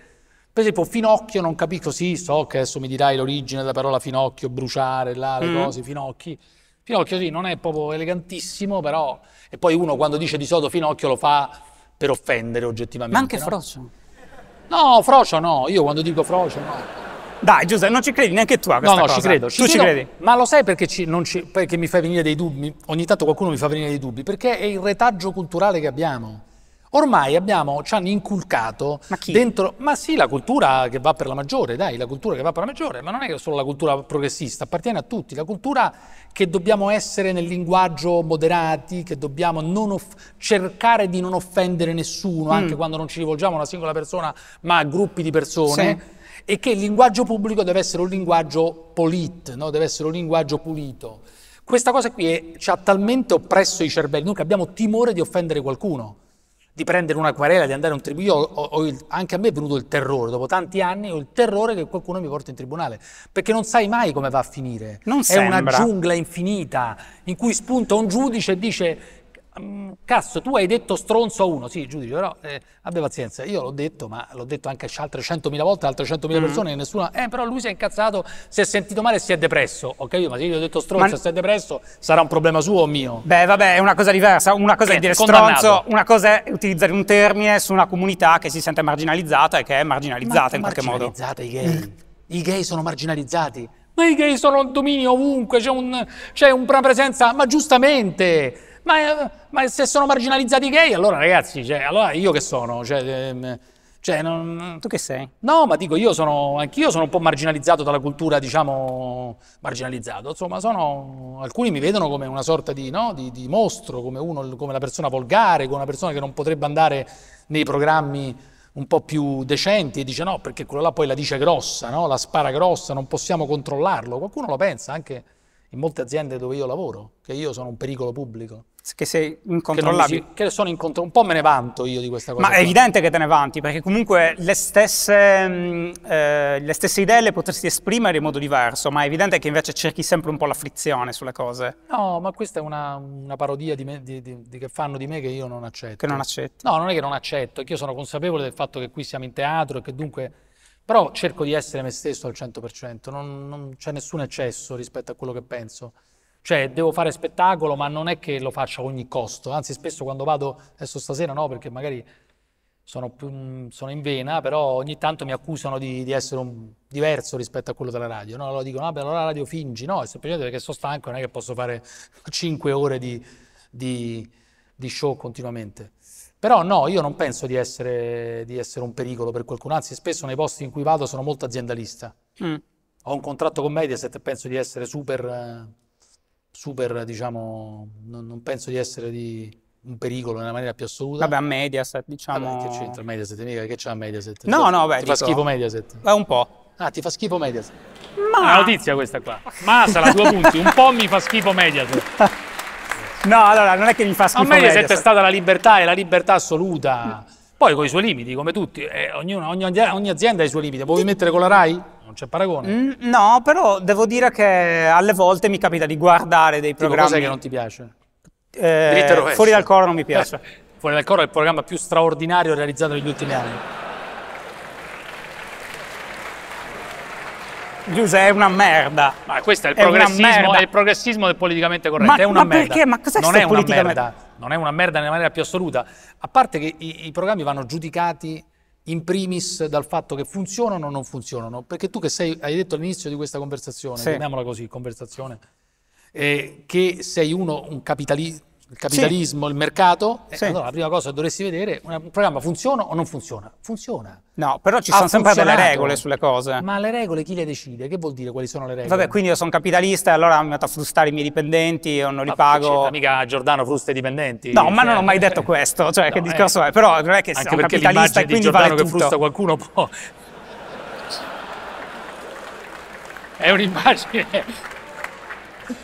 Per esempio, finocchio non capisco, sì, so che adesso mi dirai l'origine della parola finocchio, bruciare, là, le Mm. cose, finocchi. Finocchio sì, non è proprio elegantissimo, però... E poi uno quando dice di solito finocchio lo fa per offendere oggettivamente. ma anche no? Frocio. No, frocio no, io quando dico frocio no. Dai, Giuseppe, non ci credi neanche tu a No, questa no, cosa. ci credo. tu ci credo, credi? Ma lo sai perché, ci- non ci- perché mi fai venire dei dubbi? Ogni tanto qualcuno mi fa venire dei dubbi. Perché è il retaggio culturale che abbiamo. Ormai abbiamo, ci hanno inculcato Ma dentro, ma sì, la cultura che va per la maggiore, dai, la cultura che va per la maggiore, ma non è che solo la cultura progressista, appartiene a tutti, la cultura che dobbiamo essere nel linguaggio moderati, che dobbiamo non off- cercare di non offendere nessuno, anche Mm. quando non ci rivolgiamo a una singola persona, ma a gruppi di persone Sì. E che il linguaggio pubblico deve essere un linguaggio polit, no? deve essere un linguaggio pulito. Questa cosa qui è- ci ha talmente oppresso i cervelli, noi che abbiamo timore di offendere qualcuno, di prendere una querela, di andare a un tribunale. Io ho- ho il- anche a me è venuto il terrore, dopo tanti anni ho il terrore che qualcuno mi porti in tribunale, perché non sai mai come va a finire. Non è una sembra. giungla infinita in cui spunta un giudice e dice "Mm, Cazzo, tu hai detto stronzo a uno, sì, giudice, però eh, abbia pazienza, io l'ho detto, ma l'ho detto anche altre 100.000 volte, altre 100.000 Mm-hmm. persone, e nessuno, eh, però lui si è incazzato, si è sentito male e si è depresso. Capito, ma se io ho detto stronzo Ma- e si è depresso, sarà un problema suo o mio? Beh, vabbè, è una cosa diversa. Una cosa è Eh, dire condannato. stronzo, una cosa è utilizzare un termine su una comunità che si sente marginalizzata e che è marginalizzata in qualche modo. Marginalizzata i gay. I gay sono marginalizzati. Ma i gay sono un dominio ovunque, c'è, un- c'è una presenza, ma giustamente. Ma, ma se sono marginalizzati i gay, allora ragazzi, cioè, allora io che sono? Cioè, ehm, cioè, non- Tu che sei? No, ma dico, io sono, anch'io sono un po' marginalizzato dalla cultura, diciamo, marginalizzato. Insomma, sono, alcuni mi vedono come una sorta di, no, di, di mostro, come, uno, come la persona volgare, come una persona che non potrebbe andare nei programmi un po' più decenti e dice no, perché quello là poi la dice grossa, no? la spara grossa, non possiamo controllarlo. Qualcuno lo pensa anche in molte aziende dove io lavoro, che io sono un pericolo pubblico. Che sei che, incontrollabile. si- che sono incontro- un po' me ne vanto io di questa cosa. Ma è qua. evidente che te ne vanti, perché comunque le stesse, mh, eh, le stesse idee le potresti esprimere in modo diverso, ma è evidente che invece cerchi sempre un po' la frizione sulle cose, No, ma questa è una, una parodia di me- di- di- di- che fanno di me che io non accetto. che non accetti. No, non è che non accetto, è che io sono consapevole del fatto che qui siamo in teatro e che dunque... Però cerco di essere me stesso al 100%, non, non c'è nessun eccesso rispetto a quello che penso. Cioè, devo fare spettacolo, ma non è che lo faccia a ogni costo. Anzi, spesso quando vado, adesso stasera no, perché magari sono, più, sono in vena, però ogni tanto mi accusano di, di essere un, diverso rispetto a quello della radio. No, allora dicono, vabbè, allora la radio fingi. No, è semplicemente perché sono stanco, non è che posso fare 5 ore di, di- di show continuamente. Però no, io non penso di essere, di essere un pericolo per qualcuno, anzi spesso nei posti in cui vado sono molto aziendalista. Mm. Ho un contratto con Mediaset e penso di essere super, eh, super, diciamo, non, non penso di essere di un pericolo nella maniera più assoluta. Vabbè, a Mediaset, diciamo... Vabbè, che c'entra Mediaset? Mica, che c'ha Mediaset? No, Ti- no, beh, Ti fa dico- schifo Mediaset? È un po'. Ah, ti fa schifo Mediaset? Ma... Una notizia questa qua. Masala, due punti. Un po' mi fa schifo Mediaset. No, allora, non è che mi fa A schifo Mediaset è Mediaset. stata la libertà e la libertà assoluta. Poi con i suoi limiti, come tutti. Eh, ognuno- ogni, ogni azienda ha i suoi limiti. Vuoi mettere con la RAI? Non c'è paragone. Mm, No, però devo dire che alle volte mi capita di guardare dei Tipo, programmi... cos'è che non ti piace? eh, fuori dal coro non mi piace. Fuori dal coro è il programma più straordinario realizzato negli ultimi anni. Giuseppe, è una merda. Ma questo è il È progressismo, è il progressismo del politicamente corretto. Ma- è una ma merda. perché? Ma cos'è non è una merda. Non è una merda nella maniera più assoluta. A parte che i, i programmi vanno giudicati in primis dal fatto che funzionano o non funzionano. Perché tu che sei, hai detto all'inizio di questa conversazione, Sì. chiamiamola così, conversazione, eh, che sei uno, un capitali- il capitalismo, il mercato, eh, Sì. allora la prima cosa che dovresti vedere, una- un programma funziona o non funziona? Funziona. No, però ci Ha sono sempre delle regole sulle cose. Ma le regole chi le decide? Che vuol dire quali sono le regole? Vabbè, quindi io sono capitalista e allora mi metto a frustare i miei dipendenti, io non li Ma pago. mica Giordano frusta i dipendenti. No, ma Cioè, non ho mai detto questo, cioè che No, discorso eh. è? Però non è che Anche sono perché capitalista l'immagine e di quindi Giordano vale che tutto. frusta qualcuno può... È un'immagine,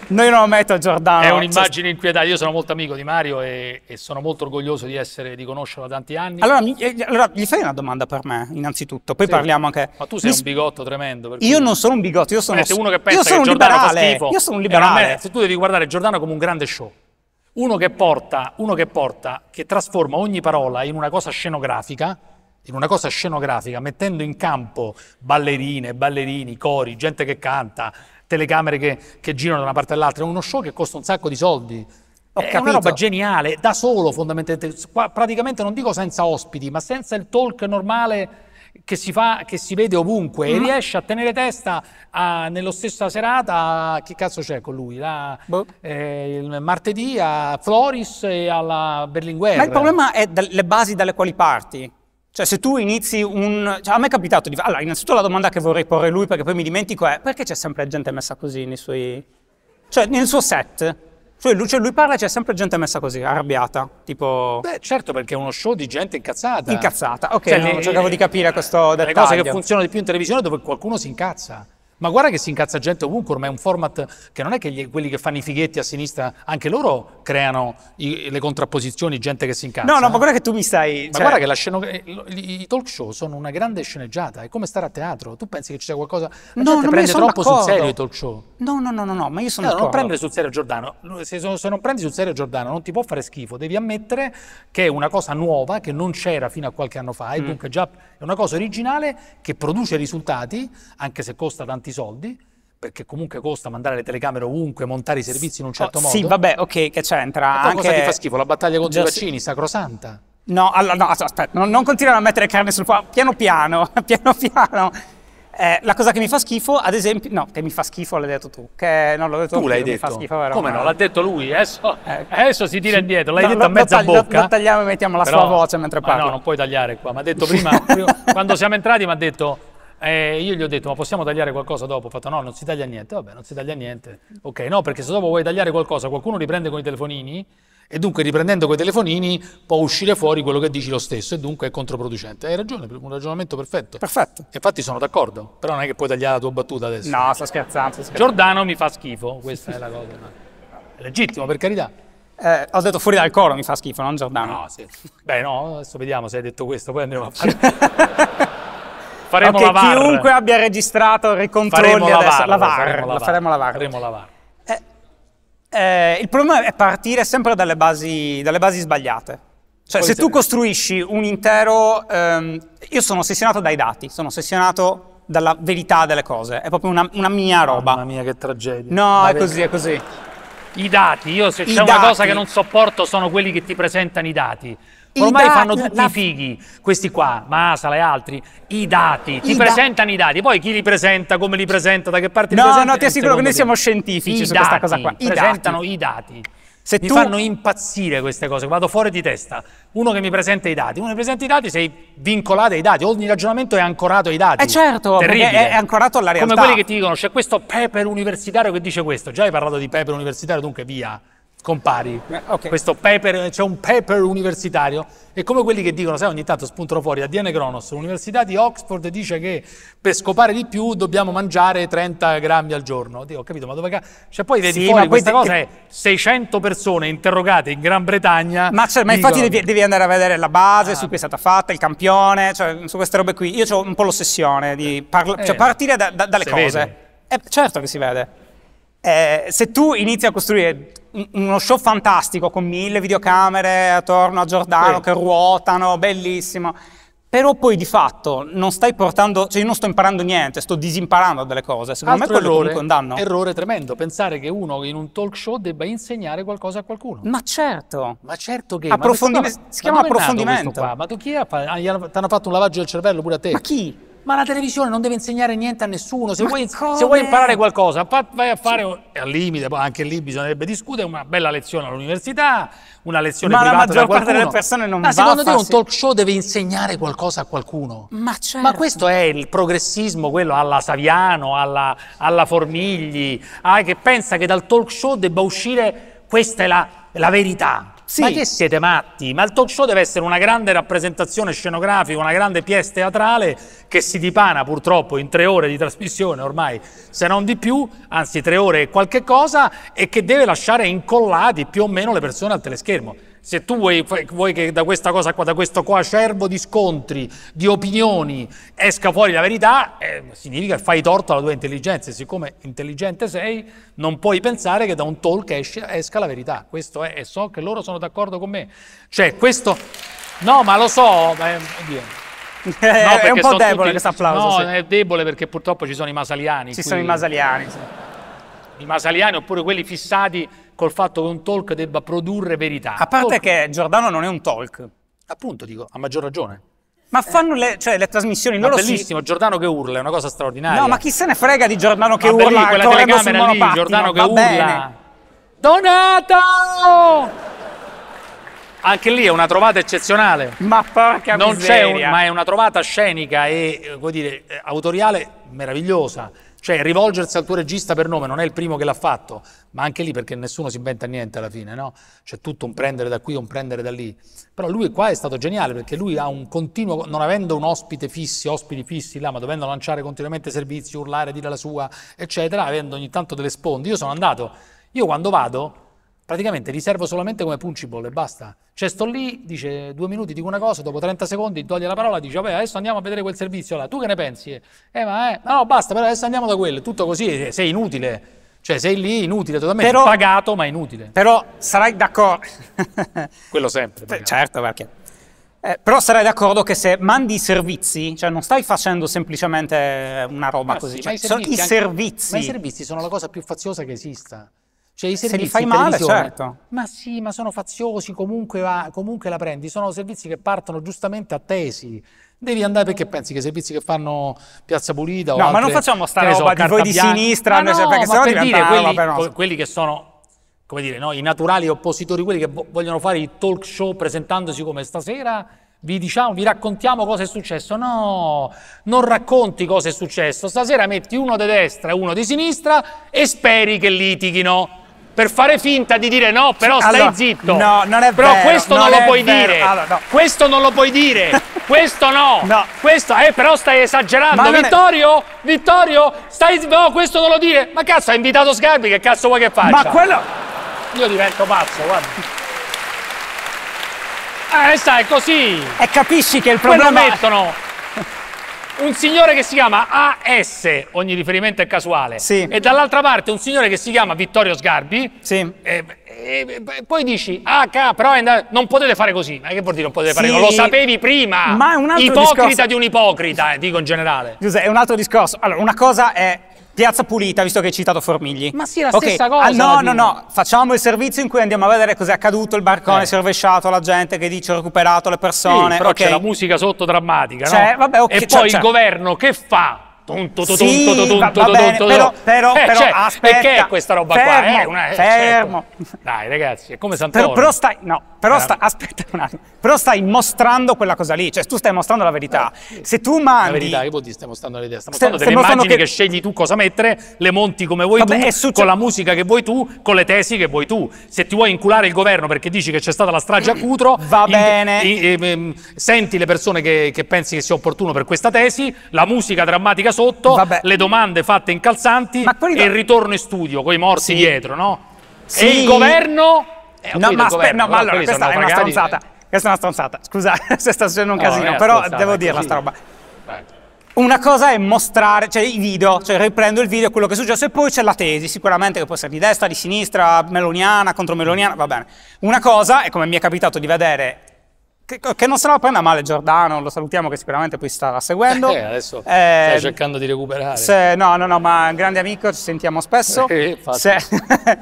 No, io non lo metto a Giordano. è cioè, un'immagine inquietante. Io sono molto amico di Mario e, e sono molto orgoglioso di, essere, di conoscerlo da tanti anni. allora, mi- eh, allora, gli fai una domanda per me, innanzitutto, poi Sì. parliamo anche... Ma tu sei Mi un bigotto tremendo. Io non sono un bigotto, io sono, Eh, uno che io pensa sono che un Giordano liberale. schifo. Io sono un una liberale. Se tu devi guardare Giordano come un grande show. Uno che porta, uno che porta, che trasforma ogni parola in una cosa scenografica, in una cosa scenografica, mettendo in campo ballerine, ballerini, cori, gente che canta, telecamere che, che girano da una parte all'altra. È uno show che costa un sacco di soldi. Ho è capito. una roba geniale, da solo fondamentalmente, qua- praticamente non dico senza ospiti, ma senza il talk normale che si fa, che si vede ovunque e Mm. riesce a tenere testa a- nello stessa serata, che cazzo c'è con lui? La- Boh. eh, il martedì a Floris e alla Berlinguer. Ma il problema è le basi dalle quali parti. Cioè, se tu inizi un... Cioè, a me è capitato di... Allora, innanzitutto la domanda che vorrei porre lui, perché poi mi dimentico, è perché c'è sempre gente messa così nei suoi... Cioè, nel suo set? Cioè, lui, cioè, lui parla e c'è sempre gente messa così, arrabbiata, tipo... Beh, certo, perché è uno show di gente incazzata. Incazzata. Ok, Cioè, le- cercavo di capire questo Le dettaglio. cose che funzionano di più in televisione dove qualcuno si incazza. Ma guarda che si incazza gente ovunque, ormai è un format che non è che gli- quelli che fanno i fighetti a sinistra, anche loro creano i- le contrapposizioni, gente che si incazza. No, no, ma guarda che tu mi stai... Ma cioè- guarda che la sceno- eh, i talk show sono una grande sceneggiata, è come stare a teatro. Tu pensi che ci sia qualcosa. La No, gente prende troppo sul d'accordo. serio i talk show. No, no, no, no, no, ma io sono No, non d'accordo. prendere sul serio Giordano. Se, se non prendi sul serio Giordano non ti può fare schifo. Devi ammettere che è una cosa nuova, che non c'era fino a qualche anno fa, e Mm. dunque già è una cosa originale che produce risultati, anche se costa tanti soldi, perché comunque costa mandare le telecamere ovunque, montare i servizi in un certo Oh, modo. Sì, vabbè, ok, che c'entra. Ma anche... cosa ti fa schifo? La battaglia contro i Già sì. vaccini, sacrosanta. No, allora, no, aspetta, non, non continuare a mettere carne sul fuoco, piano piano, piano piano. Eh, la cosa che mi fa schifo, ad esempio, no, che mi fa schifo l'hai detto tu, che non l'ho detto Tu l'hai che mi detto. fa schifo, vero? Come no? L'ha detto lui. Adesso, Eh. adesso si tira indietro. L'hai No, detto lo- a mezza lo tagli- lo- bocca. lo tagliamo e mettiamo la Però- sua voce mentre parla. No, non puoi tagliare qua. Mi ha detto prima, prima- quando siamo entrati, mi ha detto. Eh, io gli ho detto, ma possiamo tagliare qualcosa dopo? Ho fatto, no, non si taglia niente. Vabbè, non si taglia niente. Ok, no, perché se dopo vuoi tagliare qualcosa, qualcuno riprende con i telefonini e dunque riprendendo con i telefonini può uscire fuori quello che dici lo stesso e dunque è controproducente. Hai ragione, un ragionamento perfetto. Perfetto. Infatti sono d'accordo, però non è che puoi tagliare la tua battuta adesso. No, sto scherzando, sto scherzando. Giordano mi fa schifo, questa è la cosa. È legittimo, per carità. Eh, ho detto fuori dal coro, mi fa schifo, non Giordano. No, sì. Beh, no, adesso vediamo se hai detto questo, poi andremo a fare. faremo Ok, la VAR. chiunque abbia registrato ricontrolli faremo la adesso. VAR, la VAR, faremo la faremo la VAR. Faremo la VAR. Eh, il problema è partire sempre dalle basi, dalle basi sbagliate. Cioè, Quali se tu costruisci un intero... ehm, io sono ossessionato dai dati, sono ossessionato dalla verità delle cose. È proprio una, una mia roba. Mamma mia, che tragedia. No, è così, è così. I dati, io se I c'è una cosa che non sopporto sono quelli che ti presentano i dati. Ormai dati, fanno tutti la- i fighi, questi qua, Masala e altri, i dati, ti I da- presentano i dati, poi chi li presenta, come li presenta, da che parte li No, presenta? no, ti è un assicuro che noi siamo scientifici I su questa dati, cosa qua. I presentano dati. i dati. Se mi tu- fanno impazzire queste cose, vado fuori di testa. Uno che mi presenta i dati, uno che mi presenta i dati, sei vincolato ai dati, ogni ragionamento è ancorato ai dati. Eh certo, Terribile. è- ancorato alla realtà. Come quelli che ti dicono, c'è questo paper universitario che dice questo. Già hai parlato di paper universitario, dunque via, compari. Eh, ok. Questo paper, c'è un paper universitario. È come quelli che dicono, sai, ogni tanto spuntano fuori, ADN Kronos, l'università di Oxford dice che per scopare di più dobbiamo mangiare 30 grammi al giorno. Dio, ho capito, ma dove ca- Cioè poi vedi Sì, fuori questa te- cosa è 600 persone interrogate in Gran Bretagna. Ma, cioè, ma infatti dicono- devi, devi andare a vedere la base Ah. su cui è stata fatta, il campione, cioè su queste robe qui. Io ho un po' l'ossessione di parla- Eh. cioè, partire da- da- dalle cose. Eh, certo che si vede. Eh, se tu inizi a costruire uno show fantastico con mille videocamere attorno a Giordano Sì. che ruotano, bellissimo, però poi di fatto non stai portando, cioè io non sto imparando niente, sto disimparando delle cose. Secondo Altro me quello è errore, comunque un danno. errore tremendo, pensare che uno in un talk show debba insegnare qualcosa a qualcuno. Ma certo. Ma certo che Approfondime- ma questo- si ma chiama è approfondimento. Ma tu chi è? Ti hanno fatto un lavaggio del cervello pure a te? Ma chi? Ma la televisione non deve insegnare niente a nessuno. Se, Ma vuoi, se vuoi imparare qualcosa, vai a fare, e al limite, poi anche lì bisognerebbe discutere, una bella lezione all'università, una lezione Ma la privata da maggior parte delle persone non Ma va secondo te un talk show deve insegnare qualcosa a qualcuno? Ma certo. Ma questo è il progressismo, quello alla Saviano, alla, alla Formigli, ah, che pensa che dal talk show debba uscire questa è la, la verità. Sì. Ma che siete matti? Ma il talk show deve essere una grande rappresentazione scenografica, una grande pièce teatrale che si dipana purtroppo in tre ore di trasmissione ormai, se non di più, anzi tre ore e qualche cosa, e che deve lasciare incollati più o meno le persone al teleschermo. Se tu vuoi, vuoi che da questa cosa qua, da questo coacervo di scontri, di opinioni, esca fuori la verità, eh, significa che fai torto alla tua intelligenza. E siccome intelligente sei, non puoi pensare che da un talk esce- esca la verità. Questo è, e so che loro sono d'accordo con me. Cioè, questo. No, ma lo so. eh, oddio. No, è un po' debole tutti- questo applauso. No, sì. è debole perché purtroppo ci sono i masaliani. Ci qui- sono i masaliani. sì. i masaliani oppure quelli fissati col fatto che un talk debba produrre verità. A parte Talk- che Giordano non è un talk. Appunto, dico, a maggior ragione. Ma fanno le, cioè, le trasmissioni, Ma loro si- bellissimo, Giordano che urla, è una cosa straordinaria. No, ma chi se ne frega di Giordano che Ma urla belli, quella telecamera lì? Giordano che urla. bene. Donato! Anche lì è una trovata eccezionale. Ma porca Non un- ma è una trovata scenica e eh, vuol dire, eh, autoriale meravigliosa. Cioè, rivolgersi al tuo regista per nome non è il primo che l'ha fatto, ma anche lì perché nessuno si inventa niente alla fine, no? C'è tutto un prendere da qui, un prendere da lì. Però lui qua è stato geniale perché lui ha un continuo, non avendo un ospite fissi, ospiti fissi là, ma dovendo lanciare continuamente servizi, urlare, dire la sua, eccetera, avendo ogni tanto delle sponde. Io sono andato, io quando vado, praticamente riservo solamente come punchable e basta. Cioè sto lì, dice due minuti, dico una cosa, dopo 30 secondi toglie la parola, dice vabbè adesso andiamo a vedere quel servizio là, tu che ne pensi? Eh ma eh, no basta, però adesso andiamo da quello, tutto così, sei inutile, cioè sei lì inutile, totalmente Però- pagato ma inutile. Però sarai d'accordo. Quello sempre. Beh, certo, perché. Eh, però sarai d'accordo che se mandi i servizi, cioè non stai facendo semplicemente una roba Ma così, sì, cioè, ma i sono i servizi anche- servizi. Ma i servizi sono la cosa più faziosa che esista. Cioè, i Se li servizi fai male, certo. Ma sì, ma sono faziosi, comunque, va- comunque la prendi. Sono servizi che partono giustamente attesi. Devi andare perché pensi che i servizi che fanno Piazza Pulita o No, ma non altre, facciamo sta che ne so, roba di voi di sinistra, Ma no, perché ma sennò per diventa quelli, roba que- quelli che sono come dire, no, i naturali oppositori, quelli che vo- vogliono fare i talk show presentandosi come stasera vi diciamo, vi raccontiamo cosa è successo. No, non racconti cosa è successo. Stasera metti uno di destra e uno di sinistra e speri che litighino. Per fare finta di dire no, però stai Allora, zitto. no, non è Però vero, questo non, non lo puoi vero. dire. Allora, no. Questo non lo puoi dire. questo no. No. Questo, eh, però stai esagerando. Non è- Vittorio? Vittorio? Stai. No, questo non lo dire. Ma cazzo, hai invitato Sgarbi, che cazzo vuoi che faccia? Ma quello. Io divento pazzo, guarda. Eh, sai, è così. E capisci che il problema... mettono un signore che si chiama AS, ogni riferimento è casuale. Sì. E dall'altra parte un signore che si chiama Vittorio Sgarbi. Sì. E, e- e poi dici, ah, ca, però non potete fare così. Ma che vuol dire non potete fare Sì. così? Lo sapevi prima. Ma è un altro Ipocrita discorso. di un ipocrita, eh, dico in generale. Giuseppe, è un altro discorso. Allora, una cosa è Piazza Pulita, visto che hai citato Formigli. Ma sì, la Ok, stessa cosa, ah, no, no, no. Facciamo il servizio in cui andiamo a vedere cos'è accaduto, il barcone Eh. si è rovesciato, la gente che dice ho recuperato le persone. Sì, però ok. c'è la musica sotto drammatica, no? vabbè, ok, e poi il governo che fa? Sì, va- bene, però- però- Eh, però, cioè, aspetta. Che è questa roba qua? Fermo, Eh, una- eh, fermo. certo. Dai, ragazzi, è come Santoro. Però, però stai, no, però Eh. sta- aspetta un attimo, però stai mostrando quella cosa lì, cioè tu stai mostrando la verità. Se tu La mandi... verità, che vuol dire? Stiamo mostrando. Stiamo Stai- mostrando stai delle immagini che... che- scegli tu cosa mettere, le monti come vuoi Vabbè, tu, succe- con la musica che vuoi tu, con le tesi che vuoi tu. Se ti vuoi inculare il governo perché dici che c'è stata la strage a Cutro, Va bene. in- ehm, senti le persone che, che pensi che sia opportuno per questa tesi, la musica drammatica sotto, Vabbè. le domande fatte incalzanti e il ritorno in studio con i morti Sì. dietro, no? Sì. E il governo... Eh, No, ma, governo, no, ma allora, questa è una stronzata. Questa è una stronzata. Scusa, se sta succedendo un No, casino, però devo dirla così. sta roba. Vai. Una cosa è mostrare, cioè i video, cioè riprendo il video, quello che è successo, e poi c'è la tesi, sicuramente che può essere di destra, di sinistra, meloniana, contro meloniana, va bene. Una cosa è come mi è capitato di vedere, che, che non se la prenda male Giordano, lo salutiamo che sicuramente poi starà seguendo. Eh, adesso Eh, stai cercando di recuperare. se- no, no, no, ma è un grande amico, ci sentiamo spesso. Eh. Se-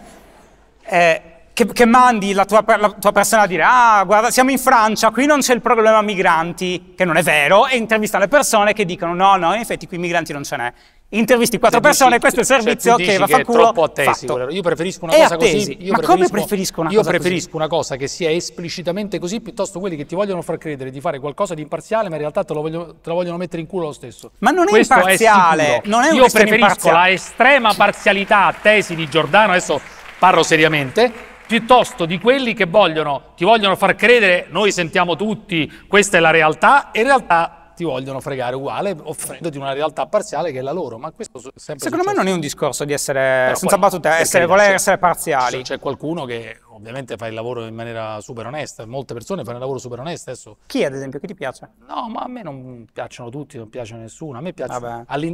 eh, che, che mandi la tua, la tua persona a dire ah guarda siamo in Francia qui non c'è il problema migranti che non è vero e intervista le persone che dicono no no in effetti qui migranti non ce n'è intervisti quattro Cioè, persone dici- questo è il cioè, servizio dici che va a è far culo troppo a tesi, fatto. Io preferisco una È cosa a tesi. così. Io Ma come preferisco- una io cosa preferisco una cosa che sia esplicitamente così piuttosto quelli che ti vogliono far credere di fare qualcosa di imparziale, ma in realtà te lo, voglio- te lo vogliono mettere in culo lo stesso. Ma non è Questo imparziale, sicuro. non è un Io preferisco imparziale. la estrema parzialità a tesi di Giordano, adesso parlo seriamente, piuttosto di quelli che vogliono, ti vogliono far credere, noi sentiamo tutti, questa è la realtà, e in realtà ti vogliono fregare uguale, offrendoti una realtà parziale che è la loro. Ma questo sempre secondo me successo. non è un discorso di essere Però senza battute essere, voler essere parziali C'è qualcuno che ovviamente fa il lavoro in maniera super onesta, molte persone fanno il lavoro super onesto adesso. chi ad esempio chi ti piace? No, ma a me non piacciono tutti, non piace nessuno. A me piace.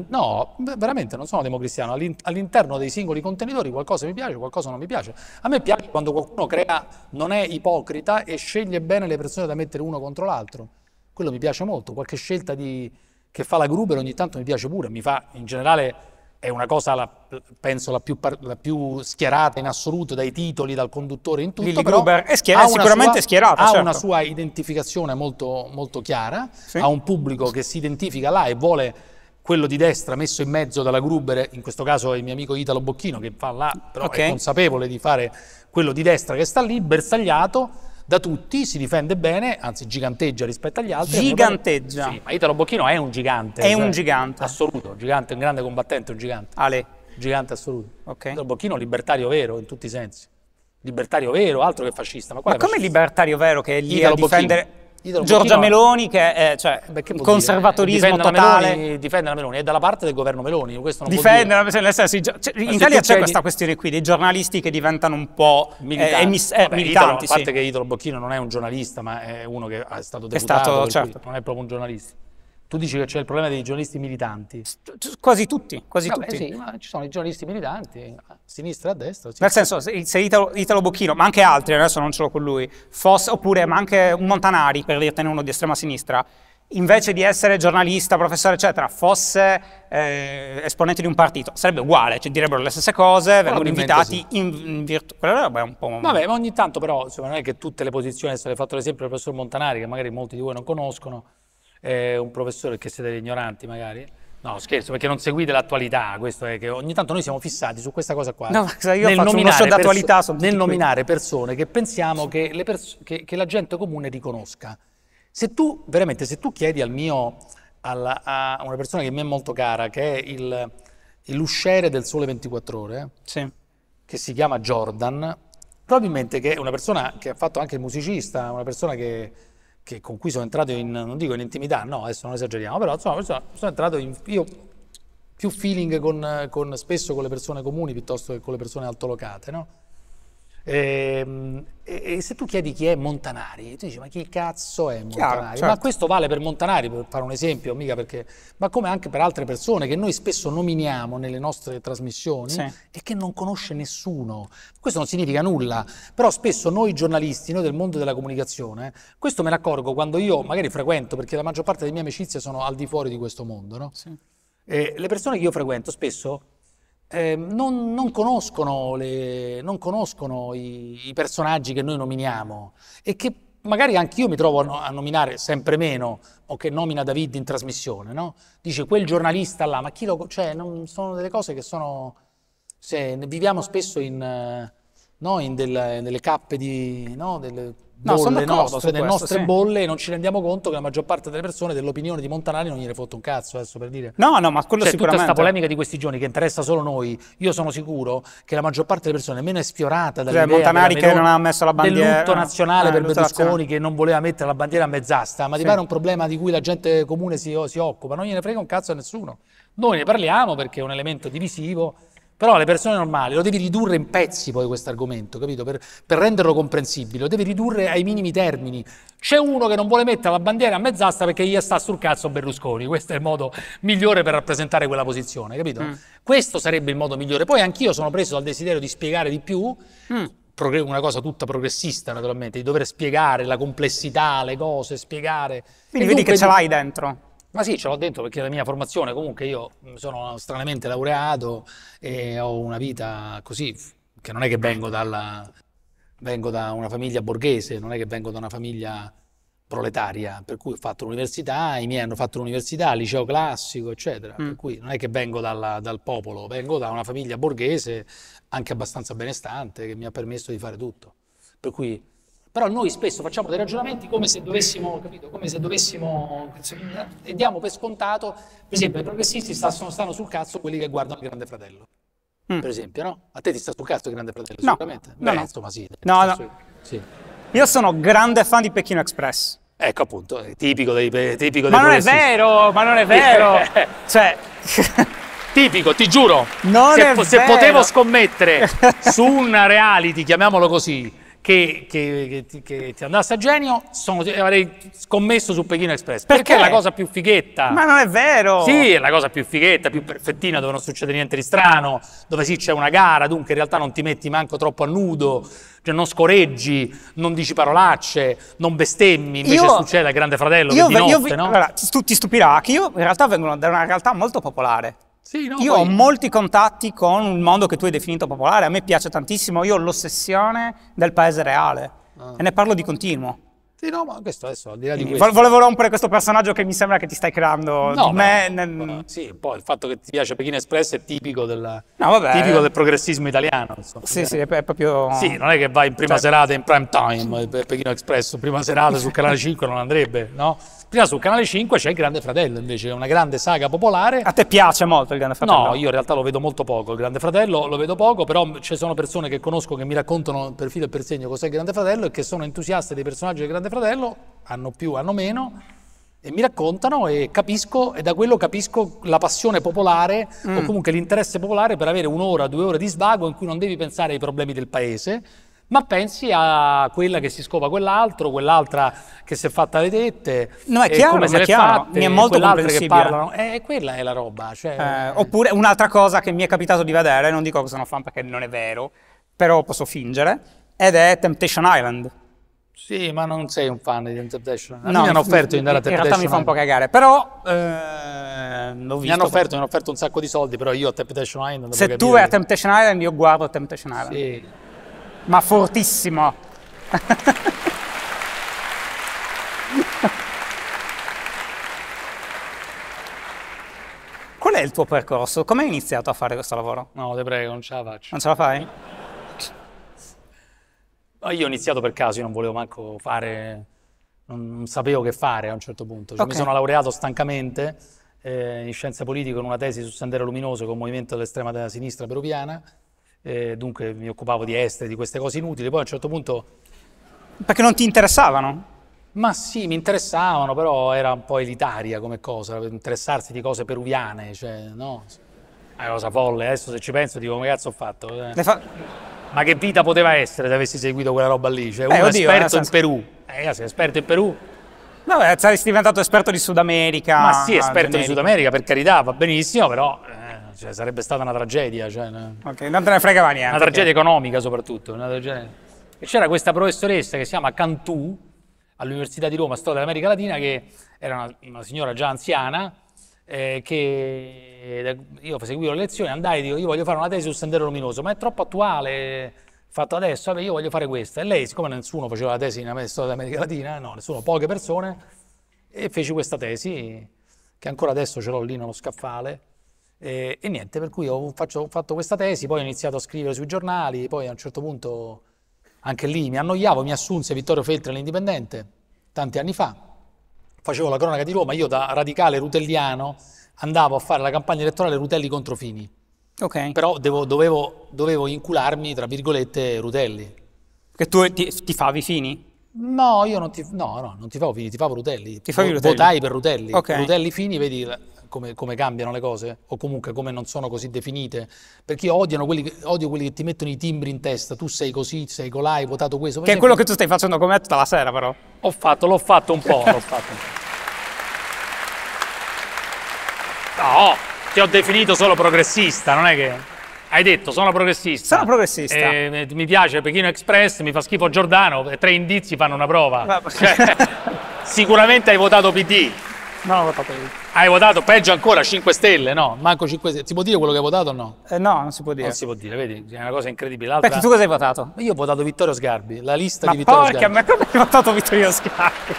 No, veramente non sono democristiano. All'in- all'interno dei singoli contenitori qualcosa mi piace, qualcosa non mi piace. A me piace quando qualcuno crea, non è ipocrita e sceglie bene le persone da mettere uno contro l'altro. Quello mi piace molto. Qualche scelta di- che fa la Gruber ogni tanto mi piace pure. Mi fa, in generale, è una cosa, la- penso, la più, la più schierata in assoluto dai titoli, dal conduttore in tutto. Lily però Gruber è schier- è sicuramente sua- schierata, Ha certo. una sua identificazione molto, molto chiara, Sì. ha un pubblico che si identifica là e vuole quello di destra messo in mezzo dalla Gruber, in questo caso è il mio amico Italo Bocchino che fa là, però Ok. è consapevole di fare quello di destra che sta lì, bersagliato da tutti, si difende bene, anzi giganteggia rispetto agli altri. Giganteggia. Sì, ma Italo Bocchino è un gigante. È cioè, un gigante. Assoluto, un gigante, un grande combattente, un gigante. Ale Gigante assoluto. Ok. Italo Bocchino libertario vero in tutti i sensi. Libertario vero, altro che fascista. Ma, Ma come fascista? libertario vero che è lì Italo a difendere Bocchino. Italo Giorgia Meloni che è cioè, Beh, che conservatorismo totale? Meloni, difende la Meloni, è dalla parte del governo Meloni, questo non Difende, vuol dire. nel senso, cioè, in Italia c'è questa questione qui dei giornalisti che diventano un po' eh, Militanti. eh, Vabbè, Italo, militanti. a parte sì. che Italo Bocchino non è un giornalista, ma è uno che è stato È deputato, stato, per certo. non è proprio un giornalista. Tu dici che c'è il problema dei giornalisti militanti. Quasi tutti, quasi Vabbè, tutti. sì, ma ci sono i giornalisti militanti, a sinistra e a destra. sì. Nel senso, se, se Italo, Italo Bocchino, ma anche altri, adesso non ce l'ho con lui, fosse, oppure ma anche un Montanari, per dirtene uno di estrema sinistra, invece di essere giornalista, professore, eccetera, fosse eh, esponente di un partito, sarebbe uguale, cioè direbbero le stesse cose, vengono invitati in, in virtù. Quella roba è un po'. Vabbè, ma ogni tanto però, insomma, non è che tutte le posizioni, adesso le fatto l'esempio del professor Montanari, che magari molti di voi non conoscono, è un professore che siete ignoranti magari. No, scherzo, perché non seguite l'attualità, questo è che ogni tanto noi siamo fissati su questa cosa qua. No, io Nel nominare perso- d'attualità, tutti Nel nominare persone che pensiamo che, le pers- che- che la gente comune riconosca. Se tu, veramente, se tu chiedi al mio, alla- a una persona che mi è molto cara, che è il, l'usciere del Sole 24 Ore, Sì. che si chiama Jordan, probabilmente che è una persona che ha fatto anche il musicista, una persona che, che- con cui sono entrato in, non dico in intimità, no, adesso non esageriamo, però insomma, persona- sono entrato in, io più feeling con, con- spesso con le persone comuni piuttosto che con le persone altolocate, no? Ehm, E, e se tu chiedi chi è Montanari, tu dici ma chi cazzo è Chiaro, Montanari? certo. Ma questo vale per Montanari, per fare un esempio, mica perché, ma come anche per altre persone che noi spesso nominiamo nelle nostre trasmissioni Sì. e che non conosce nessuno. Questo non significa nulla, però spesso noi giornalisti, noi del mondo della comunicazione, questo me ne accorgo quando io magari frequento, perché la maggior parte delle mie amicizie sono al di fuori di questo mondo, no? Eh, le persone che io frequento spesso eh, non, non conoscono, le- non conoscono i, i personaggi che noi nominiamo e che magari anch'io mi trovo a, no- a nominare sempre meno o che nomina David in trasmissione, no? Dice quel giornalista là, ma chi lo... cioè, non, sono delle cose che sono... se- ne viviamo spesso in, no, in del- nelle cappe di... delle No, sono d'accordo nostre, su delle questo, nostre sì. bolle e non ci rendiamo conto che la maggior parte delle persone dell'opinione di Montanari non gliene fotte un cazzo, adesso per dire. No, no, ma quello Cioè, tutta sicuramente. questa polemica di questi giorni che interessa solo noi, io sono sicuro che la maggior parte delle persone nemmeno è sfiorata dall'idea Cioè, Montanari che non ha messo la bandiera- del lutto nazionale eh, per Berlusconi che non voleva mettere la bandiera a mezz'asta, ma Sì. pare un problema di cui la gente comune si, si occupa, non gliene frega un cazzo a nessuno. Noi ne parliamo perché è un elemento divisivo, però le persone normali lo devi ridurre in pezzi poi questo argomento, capito? Per, per renderlo comprensibile, lo devi ridurre ai minimi termini. C'è uno che non vuole mettere la bandiera a mezz'asta perché gli sta sul cazzo Berlusconi, questo è il modo migliore per rappresentare quella posizione, capito? Mm. Questo sarebbe il modo migliore. Poi anch'io sono preso dal desiderio di spiegare di più, Mm. una cosa tutta progressista naturalmente, di dover spiegare la complessità, le cose, spiegare. Quindi E vedi che dunque ce di- l'hai dentro. Ma sì, ce l'ho dentro perché la mia formazione, comunque io sono stranamente laureato e ho una vita così, che non è che vengo, dalla, vengo da una famiglia borghese, non è che vengo da una famiglia proletaria, per cui ho fatto l'università, i miei hanno fatto l'università, liceo classico, eccetera, Mm. per cui non è che vengo dalla- dal popolo, vengo da una famiglia borghese anche abbastanza benestante che mi ha permesso di fare tutto. Per cui però noi spesso facciamo dei ragionamenti come se dovessimo, capito, come se dovessimo, e diamo per scontato, per esempio, i progressisti sta- stanno sul cazzo quelli che guardano il Grande Fratello. Mm. Per esempio, no? A te ti sta sul cazzo il Grande Fratello, No. sicuramente? No, Beh, no. insomma, sì. No, no. sì. Io sono grande fan di Pechino Express. Ecco appunto, è tipico dei, tipico dei Ma non è vero, ma non è vero. cioè, Tipico, ti giuro. Non se, è se vero. potevo scommettere su un reality, chiamiamolo così, che, che- che ti- che ti andasse a genio, sono- avrei scommesso su Pechino Express. Perché, Perché? è la cosa più fighetta. ma non è vero. Sì, è la cosa più fighetta, più perfettina, dove non succede niente di strano, dove sì c'è una gara, dunque in realtà non ti metti manco troppo a nudo, cioè non scoreggi, non dici parolacce, non bestemmi, invece Io- succede al Grande Fratello Io, che di io notte, vi- no? allora, stu- ti stupirà che io in realtà vengo da una realtà molto popolare. Sì, no, io poi- ho molti contatti con il mondo che tu hai definito popolare, a me piace tantissimo, io ho l'ossessione del paese reale Ah. e ne parlo di continuo. Sì, no, ma questo adesso al di là di questo... vo- volevo rompere questo personaggio che mi sembra che ti stai creando No, me. beh, nel- Sì, poi il fatto che ti piace Pechino Express è tipico del, No, tipico del progressismo italiano. insomma. Sì, sì, è proprio... Sì, non è che vai in prima Cioè- serata in prime time per Pechino Express, prima serata sul canale 5 non andrebbe, no? Prima sul canale 5 c'è il Grande Fratello, invece, è una grande saga popolare. A te piace molto il Grande Fratello? No, io in realtà lo vedo molto poco, il Grande Fratello lo vedo poco, però ci sono persone che conosco che mi raccontano per filo e per segno cos'è il Grande Fratello e che sono entusiaste dei personaggi del Grande Fratello, hanno più, hanno meno, e mi raccontano e capisco, e da quello capisco la passione popolare o comunque l'interesse popolare per avere un'ora, due ore di svago in cui non devi pensare ai problemi del paese, ma pensi a quella che si scopa quell'altro, quell'altra che si è fatta le tette, No, è chiaro, come se è chiaro, fatte, mi è molto quell'altra che comprensibile. parlano, eh, quella è la roba, cioè... Eh, oppure un'altra cosa che mi è capitato di vedere, non dico che sono fan perché non è vero, però posso fingere, ed è Temptation Island. Sì, ma non sei un fan di Temptation. A No, mi hanno offerto di andare a In realtà Temptation mi fa un po' Island. cagare, però eh, l'ho Mi visto. hanno offerto, mi hanno offerto un sacco di soldi, però io a Temptation Island Se tu vai a Temptation Island, io guardo Temptation Island. Sì. Ma fortissimo. Qual è il tuo percorso? Come hai iniziato a fare questo lavoro? No, te prego, non ce la faccio. Non ce la fai? Io ho iniziato per caso, io non volevo manco fare, non, non sapevo che fare a un certo punto. Cioè, Ok. Mi sono laureato stancamente eh, in scienze politiche con una tesi su Sendero Luminoso con un movimento dell'estrema della sinistra peruviana, eh, dunque mi occupavo di estere, di queste cose inutili. Poi a un certo punto Perché non ti interessavano? Ma sì, mi interessavano, però era un po' elitaria come cosa, interessarsi di cose peruviane, cioè, no? È una cosa folle, adesso se ci penso dico come cazzo ho fatto? eh? Fa- Ma che vita poteva essere se avessi seguito quella roba lì? Cioè, uno Eh, oddio, esperto in senso- Perù. Eh, ragazzi, esperto in Perù. Vabbè, saresti diventato esperto di Sud America. Ma sì, esperto di generico. Sud America, per carità, va benissimo, però eh, cioè, sarebbe stata una tragedia. Cioè, Ok, non te ne fregava niente. una tragedia economica soprattutto. una tragedia- E c'era questa professoressa che si chiama Cantù, all'Università di Roma, Storia dell'America Latina, che era una, una signora già anziana, eh, che io seguivo le lezioni, andai e dico, io voglio fare una tesi sul Sendero Luminoso, ma è troppo attuale, fatto adesso, vabbè, io voglio fare questa. E lei, siccome nessuno faceva la tesi in Storia dell'America Latina, no, nessuno, poche persone, e feci questa tesi, che ancora adesso ce l'ho lì nello scaffale, e, e niente, per cui ho, faccio- ho fatto questa tesi, poi ho iniziato a scrivere sui giornali, poi a un certo punto anche lì mi annoiavo, mi assunse Vittorio Feltri all'Indipendente, tanti anni fa, facevo la cronaca di Roma, io da radicale rutelliano andavo a fare la campagna elettorale Rutelli contro Fini, Ok. però devo- dovevo, dovevo incularmi, tra virgolette, Rutelli. Che tu ti, ti favi fini? No, io non ti, no, no, non ti favo Fini, ti favo Rutelli. Ti favi Rutelli? Votai per Rutelli. Ok. Rutelli Fini, vedi come, come cambiano le cose, o comunque come non sono così definite. Perché io odiano quelli che, odio quelli che ti mettono i timbri in testa, tu sei così, sei colà, hai votato questo. Che è quello che tu stai facendo con me tutta la sera, però. Ho fatto, l'ho fatto un po', l'ho fatto un po'. No, ti ho definito solo progressista, non è che... Hai detto, sono progressista. Sono progressista. Eh, mi piace Pechino Express, mi fa schifo Giordano, tre indizi fanno una prova. Cioè, sicuramente hai votato PD. No, ho votato io. Hai votato, peggio ancora, 5 Stelle, no? Manco 5 Stelle. Si può dire quello che hai votato o no? Eh, no, non si può dire. Non si può dire, vedi? È una cosa incredibile. L'altra... Perché tu cosa hai votato? Io ho votato Vittorio Sgarbi, la lista Ma di Vittorio porca, Sgarbi. ma come hai votato Vittorio Scarpi?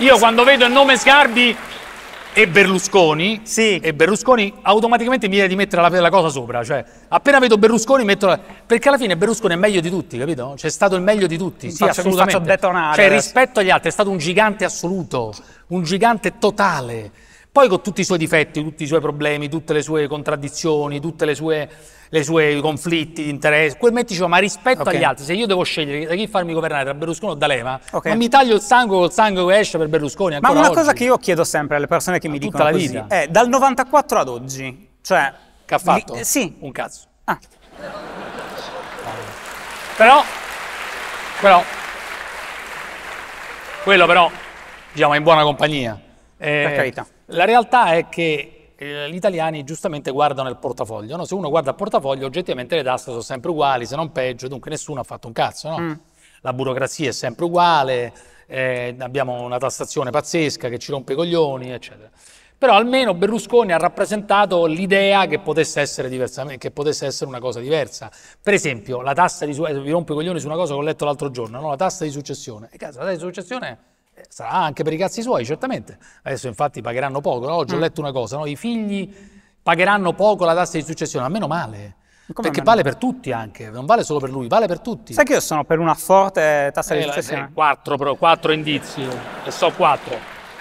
Io quando vedo il nome Sgarbi e Berlusconi, Sì. e Berlusconi automaticamente mi viene di mettere la, la cosa sopra. Cioè, appena vedo Berlusconi metto la... Perché alla fine Berlusconi è meglio di tutti, capito? C'è stato il meglio di tutti, sì, Faccio- mi assolutamente. faccio detonare Cioè, adesso. rispetto agli altri è stato un gigante assoluto, un gigante totale. Poi con tutti i suoi difetti, tutti i suoi problemi, tutte le sue contraddizioni, tutti le sue, le sue conflitti di interesse, quel mettici, ma rispetto Ok. agli altri, se io devo scegliere da chi farmi governare, tra Berlusconi o D'Alema, Ok. ma mi taglio il sangue col sangue che esce per Berlusconi Ma una oggi. cosa che io chiedo sempre alle persone che mi Tutta dicono la così vita. è dal 94 ad oggi, cioè... Che ha fatto? li- eh, sì. Un cazzo. Ah, Però, però, quello però, diciamo, è in buona compagnia. Eh, Per carità. La realtà è che eh, gli italiani giustamente guardano il portafoglio. no? Se uno guarda il portafoglio, oggettivamente le tasse sono sempre uguali, se non peggio, dunque nessuno ha fatto un cazzo. no? Mm. La burocrazia è sempre uguale, eh, abbiamo una tassazione pazzesca che ci rompe i coglioni, eccetera. Però almeno Berlusconi ha rappresentato l'idea che potesse essere che potesse essere una cosa diversa. Per esempio, la tassa di eh, vi rompo i coglioni su una cosa che ho letto l'altro giorno, no? la tassa di successione. E cazzo, la tassa di successione sarà anche per i cazzi suoi, certamente. Adesso infatti pagheranno poco. no? Oggi Mm. ho letto una cosa, no? i figli pagheranno poco la tassa di successione, a meno male. Come Perché meno vale per tutti anche, non vale solo per lui, vale per tutti. sai che io sono per una forte tassa di Eh, la- successione? eh, quattro, però, quattro indizi, e so quattro.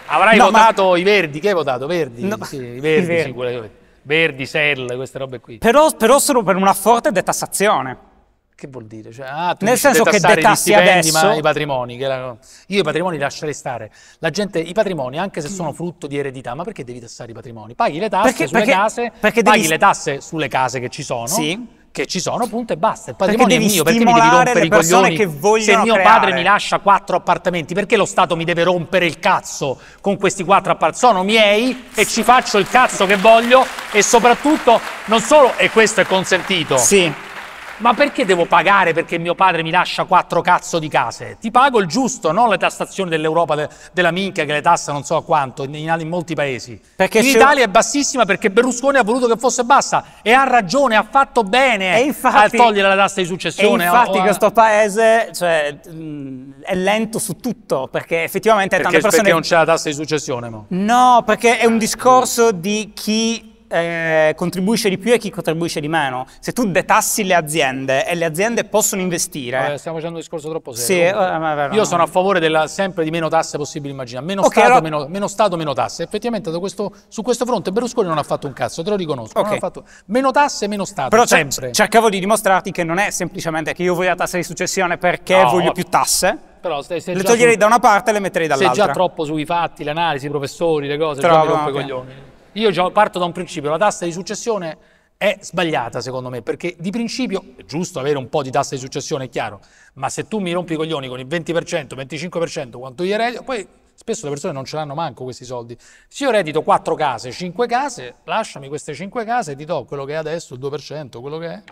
Avrai No, ma- votato i verdi, che hai votato? Verdi? No, sì, i i verdi, Verdi. sì, quelle- verdi, Sell, queste robe qui. Però, però sono per una forte detassazione. Che vuol dire? Cioè, ah, tu Nel senso che detassi adesso- ma i patrimoni. la- Io i patrimoni lascerei stare. La gente, i patrimoni, anche se sono frutto di eredità, ma perché devi tassare i patrimoni? Paghi le tasse Perché- sulle perché- case, perché paghi devi- le tasse sulle case che ci sono. Sì. Che ci sono, punto e basta. Il patrimonio è mio, perché mi devi rompere i coglioni? che Se mio creare. padre mi lascia quattro appartamenti, perché lo Stato mi deve rompere il cazzo con questi quattro appartamenti? Sono miei e ci faccio il cazzo che voglio e soprattutto non solo, e questo è consentito, Sì. Ma perché devo pagare perché mio padre mi lascia quattro cazzo di case? Ti pago il giusto, non le tassazioni dell'Europa de- della minchia che le tassa non so a quanto in, in- molti paesi. Perché in Italia è bassissima perché Berlusconi ha voluto che fosse bassa e ha ragione, ha fatto bene E infatti- a togliere la tassa di E successione. infatti o- o- questo paese cioè, è lento su tutto, perché effettivamente perché, tante persone... perché non c'è la tassa di successione, mo? No, perché è un discorso di chi eh, contribuisce di più e chi contribuisce di meno. Se tu detassi le aziende e le aziende possono investire... Eh, stiamo facendo un discorso troppo Sì, serio. eh, ma è vero, Io no. sono a favore della, sempre di meno tasse possibili immaginare. Meno, Ok, stato, allora- meno, meno Stato, meno tasse. Effettivamente questo- su questo fronte Berlusconi non ha fatto un cazzo, te lo riconosco. non Ok. ha fatto- meno tasse, meno Stato, Però sempre. cercavo di dimostrarti che non è semplicemente che io voglio la tassa di successione perché No, voglio vabbè. più tasse, Però stai, sei le già toglierei su- da una parte e le metterei sei dall'altra. già troppo sui fatti, le analisi, i professori, le cose, già Trovo, mi rompe i ok. coglioni. Io parto da un principio, la tassa di successione è sbagliata secondo me, perché di principio è giusto avere un po' di tassa di successione, è chiaro, ma se tu mi rompi i coglioni con il 20%, 25%, quanto io eredito, poi spesso le persone non ce l'hanno manco questi soldi. Se io eredito 4 case, 5 case, lasciami queste 5 case e ti do quello che è adesso, il 2%, quello che è,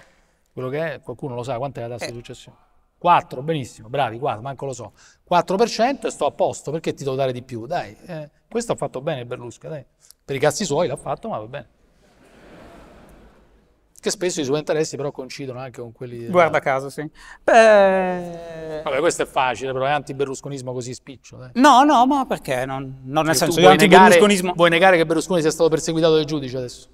quello che è, qualcuno lo sa, quanto è la tassa di successione? 4, benissimo, bravi, 4, manco lo so. 4% e sto a posto, perché ti devo dare di più? Dai, eh, questo ha fatto bene Berlusconi, dai. Per i cazzi suoi l'ha fatto, ma va bene che spesso i suoi interessi però coincidono anche con quelli... Guarda caso, sì. Beh... Vabbè, questo è facile, però è anti-berlusconismo così spiccio. Dai. No, no, ma perché? Non, non nel Cioè, senso, io anti-berlusconismo... vuoi negare che Berlusconi sia stato perseguitato dai giudici adesso?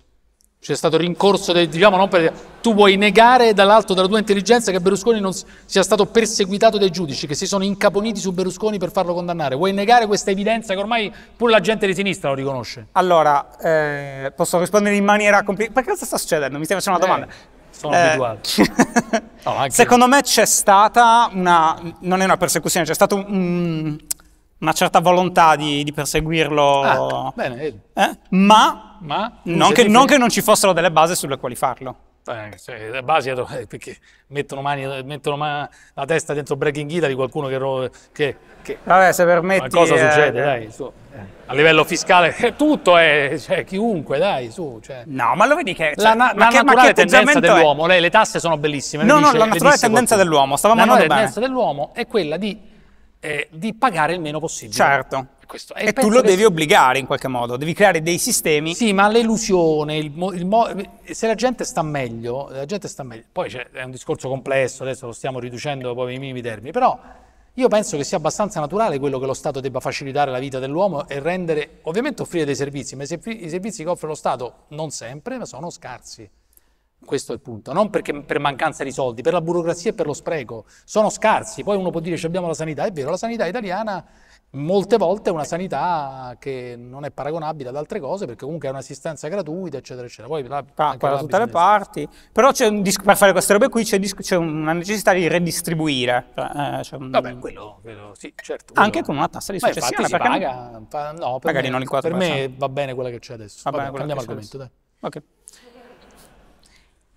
C'è stato rincorso, del, diciamo, non per... Tu vuoi negare dall'alto della tua intelligenza che Berlusconi non sia stato perseguitato dai giudici, che si sono incaponiti su Berlusconi per farlo condannare. Vuoi negare questa evidenza che ormai pure la gente di sinistra lo riconosce? Allora, eh, posso rispondere in maniera complicata? Perché cosa sta succedendo? Mi stai facendo una Eh, domanda. sono Eh, abituato. No, Secondo me c'è stata una... non è una persecuzione, c'è stata un- una certa volontà di, di perseguirlo, Ah, bene, eh, ma Ma... non che, non che non ci fossero delle basi sulle quali farlo. Eh, cioè, le basi eh, perché mettono, mani, mettono ma- la testa dentro Breaking Italy qualcuno che, che, che Vabbè, se permetti... qualcosa eh, succede, dai, su. A livello fiscale tutto è, cioè, chiunque, dai, su. Cioè. No, ma lo vedi che... La, cioè, na- ma la che- ma naturale tendenza atteggiamento è? dell'uomo, lei, le tasse sono bellissime. le No, no, dice- la le naturale tendenza qualcuno. dell'uomo, stavamo La naturale tendenza dell'uomo è quella di, eh, di pagare il meno possibile. Certo. Questo- E, tu penso lo che- devi obbligare in qualche modo, devi creare dei sistemi. Sì, ma l'illusione, il mo- il mo- se la gente sta meglio, la gente sta meglio. Poi è un discorso complesso, adesso lo stiamo riducendo poi ai minimi termini, però io penso che sia abbastanza naturale quello che lo Stato debba facilitare la vita dell'uomo e rendere, ovviamente offrire dei servizi, ma i servizi che offre lo Stato non sempre, ma sono scarsi. Questo è il punto, non perché per mancanza di soldi, per la burocrazia e per lo spreco. Sono scarsi. Poi uno può dire abbiamo la sanità, è vero, la sanità italiana molte volte è una sanità che non è paragonabile ad altre cose perché comunque è un'assistenza gratuita, eccetera, eccetera. Poi anche qua da tutte le parti. Però c'è un dis- per fare queste robe qui c'è, dis- c'è una necessità di redistribuire. Cioè, eh, un- Vabbè, quello, quello sì, certo. quello- Anche con una tassa di successione. perché paga, fa- no, per Magari me, non il Per 4%. me va bene quella che c'è adesso. Va bene Vabbè, quella cambiamo argomento, dai. Ok.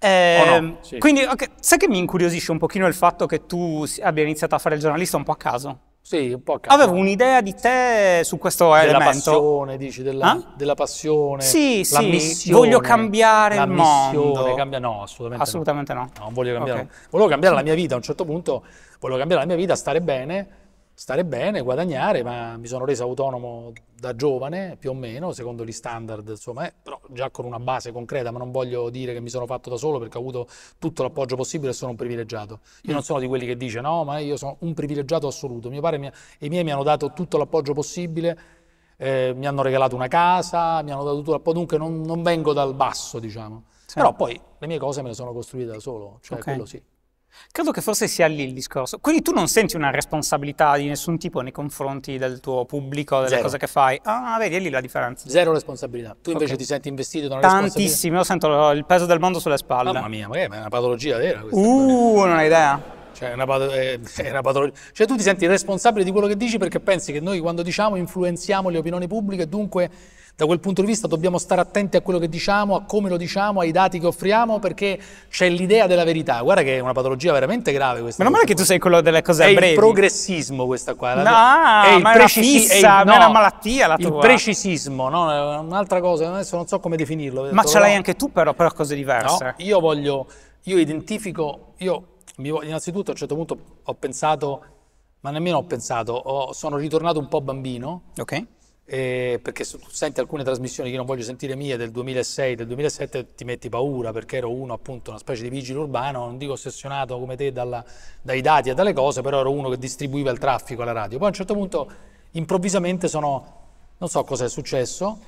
O no, sì. Quindi, ok, sai che mi incuriosisce un pochino il fatto che tu abbia iniziato a fare il giornalista un po' a caso? Sì, un po' a caso. Avevo un'idea di te su questo della elemento. passione, dici, della, Ah? della passione. Sì, sì, missione, voglio cambiare la il mondo. cambia- no, assolutamente, Assolutamente no. no. Non voglio cambiare. Ok. Volevo cambiare la mia vita a un certo punto, volevo cambiare la mia vita, stare bene, stare bene, guadagnare, ma mi sono reso autonomo da giovane, più o meno, secondo gli standard, insomma, eh, però già con una base concreta, ma non voglio dire che mi sono fatto da solo perché ho avuto tutto l'appoggio possibile e sono un privilegiato. Io non sono di quelli che dice no, ma io sono un privilegiato assoluto. Mio padre e i miei mi hanno dato tutto l'appoggio possibile, eh, mi hanno regalato una casa, mi hanno dato tutto l'appoggio, dunque non, non vengo dal basso, diciamo. Però poi le mie cose me le sono costruite da solo, cioè Ok. quello sì. Credo che forse sia lì il discorso. Quindi tu non senti una responsabilità di nessun tipo nei confronti del tuo pubblico, delle Zero. cose che fai? Ah, vedi, è lì la differenza. Zero responsabilità. Tu invece Ok. ti senti investito da una responsabilità. Tantissimo, io sento il peso del mondo sulle spalle. Mamma mia, ma è una patologia vera questa? Uh, non hai idea. Cioè, è una, pato- è- una patologia. Cioè, tu ti senti responsabile di quello che dici perché pensi che noi quando diciamo influenziamo le opinioni pubbliche dunque da quel punto di vista dobbiamo stare attenti a quello che diciamo, a come lo diciamo, ai dati che offriamo perché c'è l'idea della verità. Guarda che è una patologia veramente grave questa. Meno male che cosa tu sei quello delle cose è il brevi. progressismo questa qua. No, La- è il ma è una precisi- fissa, è il- ma è una malattia la Il tua. precisismo, no? È un'altra cosa, adesso non so come definirlo. Ma ce l'hai anche tu però per cose diverse. No, io voglio, io identifico, io innanzitutto a un certo punto ho pensato, ma nemmeno ho pensato, ho- sono ritornato un po' bambino, Ok. Eh, perché se tu senti alcune trasmissioni che io non voglio sentire mie del 2006, del 2007 ti metti paura perché ero uno appunto una specie di vigile urbano, non dico ossessionato come te dalla- dai dati e dalle cose, però ero uno che distribuiva il traffico alla radio. Poi a un certo punto improvvisamente sono, non so cosa è successo,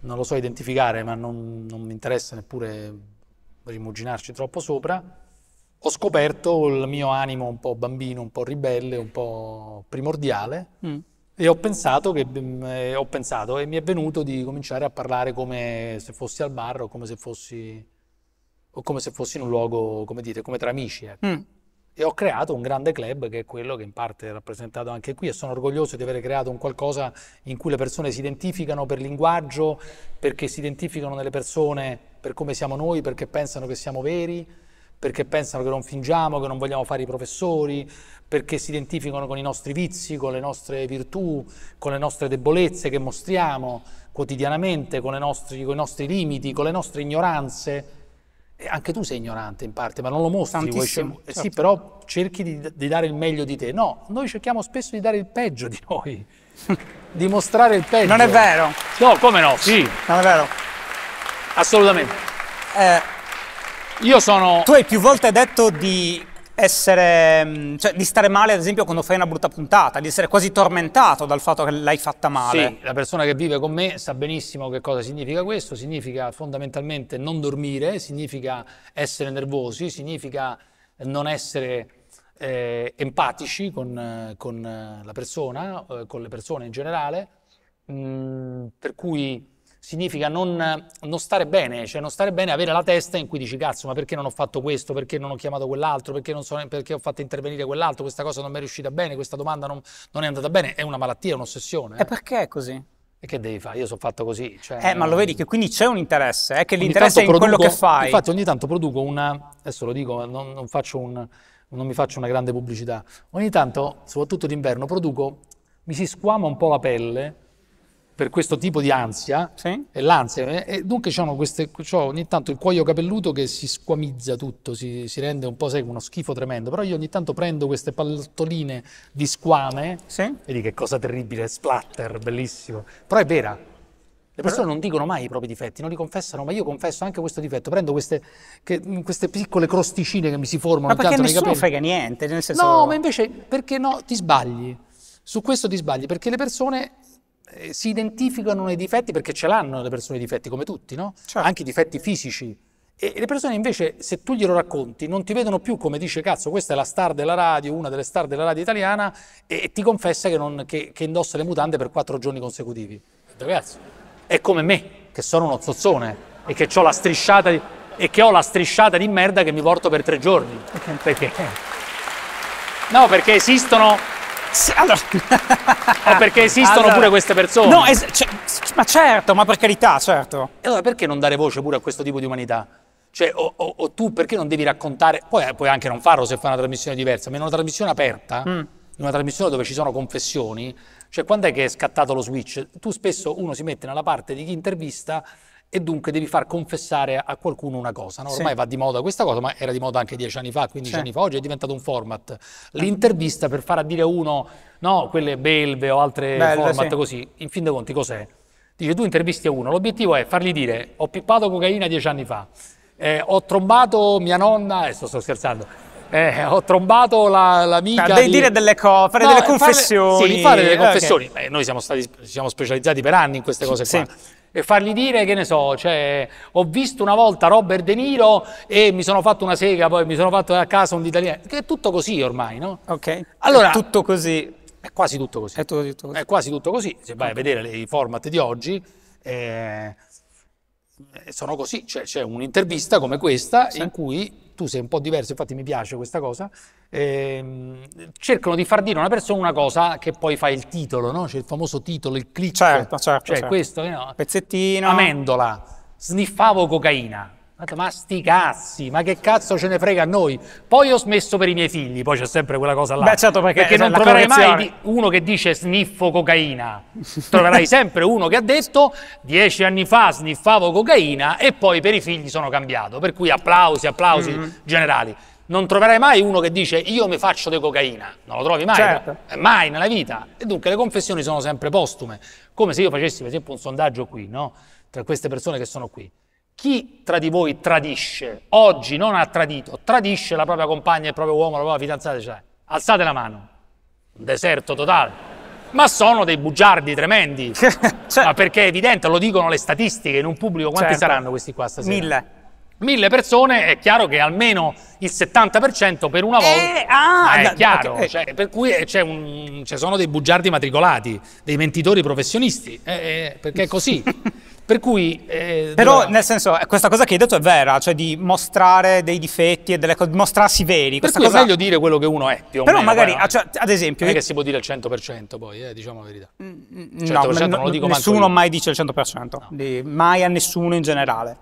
non lo so identificare, ma non, non mi interessa neppure rimuginarci troppo sopra. Ho scoperto il mio animo un po' bambino, un po' ribelle, un po' primordiale Mm. E ho pensato, che, mm, eh, ho pensato e mi è venuto di cominciare a parlare come se fossi al bar o come se fossi, o come se fossi in un luogo, come dire, come tra amici. ecco. Mm. E ho creato un grande club che è quello che in parte è rappresentato anche qui e sono orgoglioso di aver creato un qualcosa in cui le persone si identificano per linguaggio, perché si identificano nelle persone per come siamo noi, perché pensano che siamo veri, perché pensano che non fingiamo, che non vogliamo fare i professori, perché si identificano con i nostri vizi, con le nostre virtù, con le nostre debolezze che mostriamo quotidianamente, con, nostri, con i nostri limiti, con le nostre ignoranze. E anche tu sei ignorante in parte, ma non lo mostri. Tantissimo, Eh certo. Sì, però cerchi di, di dare il meglio di te. No, noi cerchiamo spesso di dare il peggio di noi, di mostrare il peggio. Non è vero, No, come no? Sì, non è vero. assolutamente. Eh, Io sono... tu hai più volte detto di essere, mh, cioè di stare male ad esempio quando fai una brutta puntata, di essere quasi tormentato dal fatto che l'hai fatta male. Sì, la persona che vive con me sa benissimo che cosa significa questo, significa fondamentalmente non dormire, significa essere nervosi, significa non essere eh, empatici con, con, la persona, eh, con le persone in generale, Mm, per cui significa non, non stare bene, cioè non stare bene, avere la testa in cui dici cazzo, ma perché non ho fatto questo, perché non ho chiamato quell'altro, perché, non so- perché ho fatto intervenire quell'altro, questa cosa non mi è riuscita bene, questa domanda non, non è andata bene, è una malattia, è un'ossessione. E perché è così? E che devi fare? Io sono fatto così. Cioè, Eh, ma lo vedi che quindi c'è un interesse, è che ogni l'interesse è tanto quello che produco- fai. Infatti ogni tanto produco una... Adesso lo dico, non, non faccio un- non mi faccio una grande pubblicità. Ogni tanto, soprattutto d'inverno, produco... Mi si squama un po' la pelle per questo tipo di ansia. Sì? E l'ansia, eh, e dunque c'ho ogni tanto il cuoio capelluto che si squamizza tutto, si, si rende un po' sai, uno schifo tremendo, però io ogni tanto prendo queste pallotoline di squame, Sì? vedi che cosa terribile, splatter, bellissimo, però è vera. Le persone non dicono mai i propri difetti, non li confessano, ma io confesso anche questo difetto. Prendo queste, che- queste piccole crosticine che mi si formano Ma perché nessuno capelli. frega niente, nel senso... No, ma invece perché no? Ti sbagli. Su questo ti sbagli, perché le persone eh, si identificano nei difetti perché ce l'hanno le persone i difetti, come tutti, no? Certo. Anche i difetti fisici. E le persone invece, se tu glielo racconti, non ti vedono più come dice cazzo, questa è la star della radio, una delle star della radio italiana, e, e ti confessa che, non- che- che indossa le mutande per quattro giorni consecutivi. Ragazzi, è come me, che sono uno zozzone e che ho la strisciata di, e che ho la strisciata di merda che mi porto per tre giorni. Perché? No, perché esistono Sì, allora... o perché esistono Allora- pure queste persone. No, cioè, ma certo, ma per carità, certo. E allora perché non dare voce pure a questo tipo di umanità? Cioè, o, o- o tu perché non devi raccontare, poi eh, puoi anche non farlo se fai una trasmissione diversa, ma in una trasmissione aperta, Mm. in una trasmissione dove ci sono confessioni, cioè quando è che è scattato lo switch? Tu spesso uno si mette nella parte di chi intervista e dunque devi far confessare a qualcuno una cosa. no? Ormai Sì. va di moda questa cosa, ma era di moda anche dieci anni fa, 15 Sì. anni fa. Oggi è diventato un format. L'intervista per far a dire a uno, no, quelle belve o altre Belve, format sì. così, in fin dei conti cos'è? Dice tu intervisti a uno, l'obiettivo è fargli dire ho pippato cocaina dieci anni fa, eh, ho trombato mia nonna, adesso sto scherzando, eh, ho trombato la- l'amica Ah, devi di- dire delle cose, fare No, delle fare- confessioni. sì, fare delle Eh, confessioni. Beh, noi siamo stati, siamo specializzati per anni in queste cose qua. Sì. E fargli dire, che ne so, cioè, ho visto una volta Robert De Niro e mi sono fatto una sega, poi mi sono fatto a casa un italiano, che è tutto così ormai, no? Ok. Allora- È tutto così. È quasi tutto così. È tutto, tutto così. È quasi tutto così. Se vai a vedere i format di oggi, eh, sono così. Cioè, c'è un'intervista come questa in cui tu sei un po' diverso, infatti mi piace questa cosa. Ehm, cercano di far dire a una persona una cosa che poi fa il titolo, no? C'è il famoso titolo, il click. Certo, certo, Cioè, certo. questo, no? Pezzettino. Amendola, sniffavo cocaina. Ma sti cazzi, ma che cazzo ce ne frega a noi? Poi ho smesso per i miei figli, poi c'è sempre quella cosa là. Beh, certo, perché non la troverai mai di- uno che dice sniffo cocaina. Troverai sempre uno che ha detto dieci anni fa sniffavo cocaina e poi per i figli sono cambiato. Per cui applausi, applausi Mm-hmm. generali. Non troverai mai uno che dice io mi faccio di cocaina. Non lo trovi mai. Certo. Eh, Mai nella vita. E dunque le confessioni sono sempre postume. Come se io facessi per esempio un sondaggio qui, no? Tra queste persone che sono qui. Chi tra di voi tradisce, oggi non ha tradito, tradisce la propria compagna, il proprio uomo, la propria fidanzata? Cioè, alzate la mano. Un deserto totale. Ma sono dei bugiardi tremendi. Cioè, Ma perché è evidente, lo dicono le statistiche, in un pubblico quanti Certo. saranno questi qua stasera? Mille. Mille persone, è chiaro che almeno il 70% per una volta Eh, ah, è chiaro, ok, eh. cioè, per cui c'è un- ci sono dei bugiardi matricolati, dei mentitori professionisti, eh, eh, perché è così. per cui... eh, Però, doveva- nel senso, eh, questa cosa che hai detto è vera, cioè di mostrare dei difetti e delle cose, mostrarsi veri. per cui cosa... è meglio dire quello che uno è, più o Però meno, magari, poi, ah, cioè, ad esempio, Non è che si può dire il 100% poi, eh, diciamo la verità. no, 100% non lo dico nessuno mai dice il 100%, di- mai a nessuno in generale.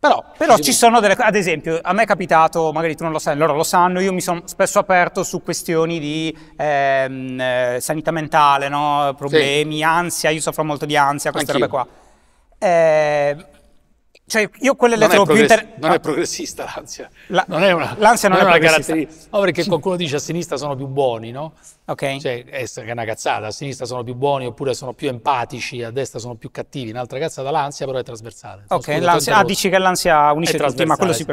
Però, Però ci sono delle ad esempio, a me è capitato, magari tu non lo sai, loro lo sanno, io mi sono spesso aperto su questioni di ehm, eh, sanità mentale, no? problemi, ansia, io soffro molto di ansia, queste Anch'io. robe qua. Eh, cioè, io quelle le non, è trovo più progress- inter- non è progressista l'ansia. La- non è una, l'ansia non è una progressista. caratteristica. No, perché qualcuno dice a sinistra sono più buoni, no? Ok. Cioè, è è una cazzata, a sinistra sono più buoni oppure sono più empatici, a destra sono più cattivi. Un'altra cazzata, l'ansia però è trasversale. Ok, l'ansia, ah, dici che l'ansia unisce È tutti, ma quello sì.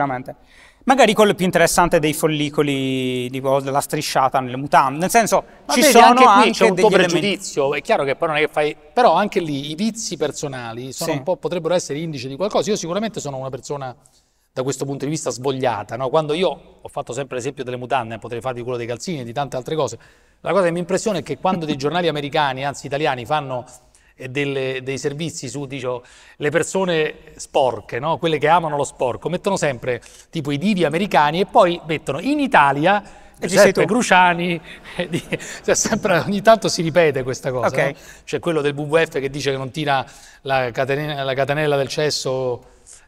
Magari quello più interessante dei follicoli, tipo della strisciata nelle mutande. Nel senso, Ma ci vedi, sono anche anche, qui c'è un tuo elementi- pregiudizio, è chiaro che poi non è che fai... Però anche lì i vizi personali sono Sì. un po', potrebbero essere indice di qualcosa. Io sicuramente sono una persona da questo punto di vista svogliata, no? Quando io ho fatto sempre l'esempio delle mutande, potrei farvi quello dei calzini e di tante altre cose. La cosa che mi impressiona è che quando dei giornali americani, anzi italiani, fanno delle- dei servizi su dicio, le persone sporche, no? quelle che amano lo sporco, mettono sempre tipo i divi americani e poi mettono in Italia E Giuseppe. Cruciani, cioè sempre, ogni tanto si ripete questa cosa. Ok. no? C'è quello del WWF che dice che non tira la catenella, la catenella del cesso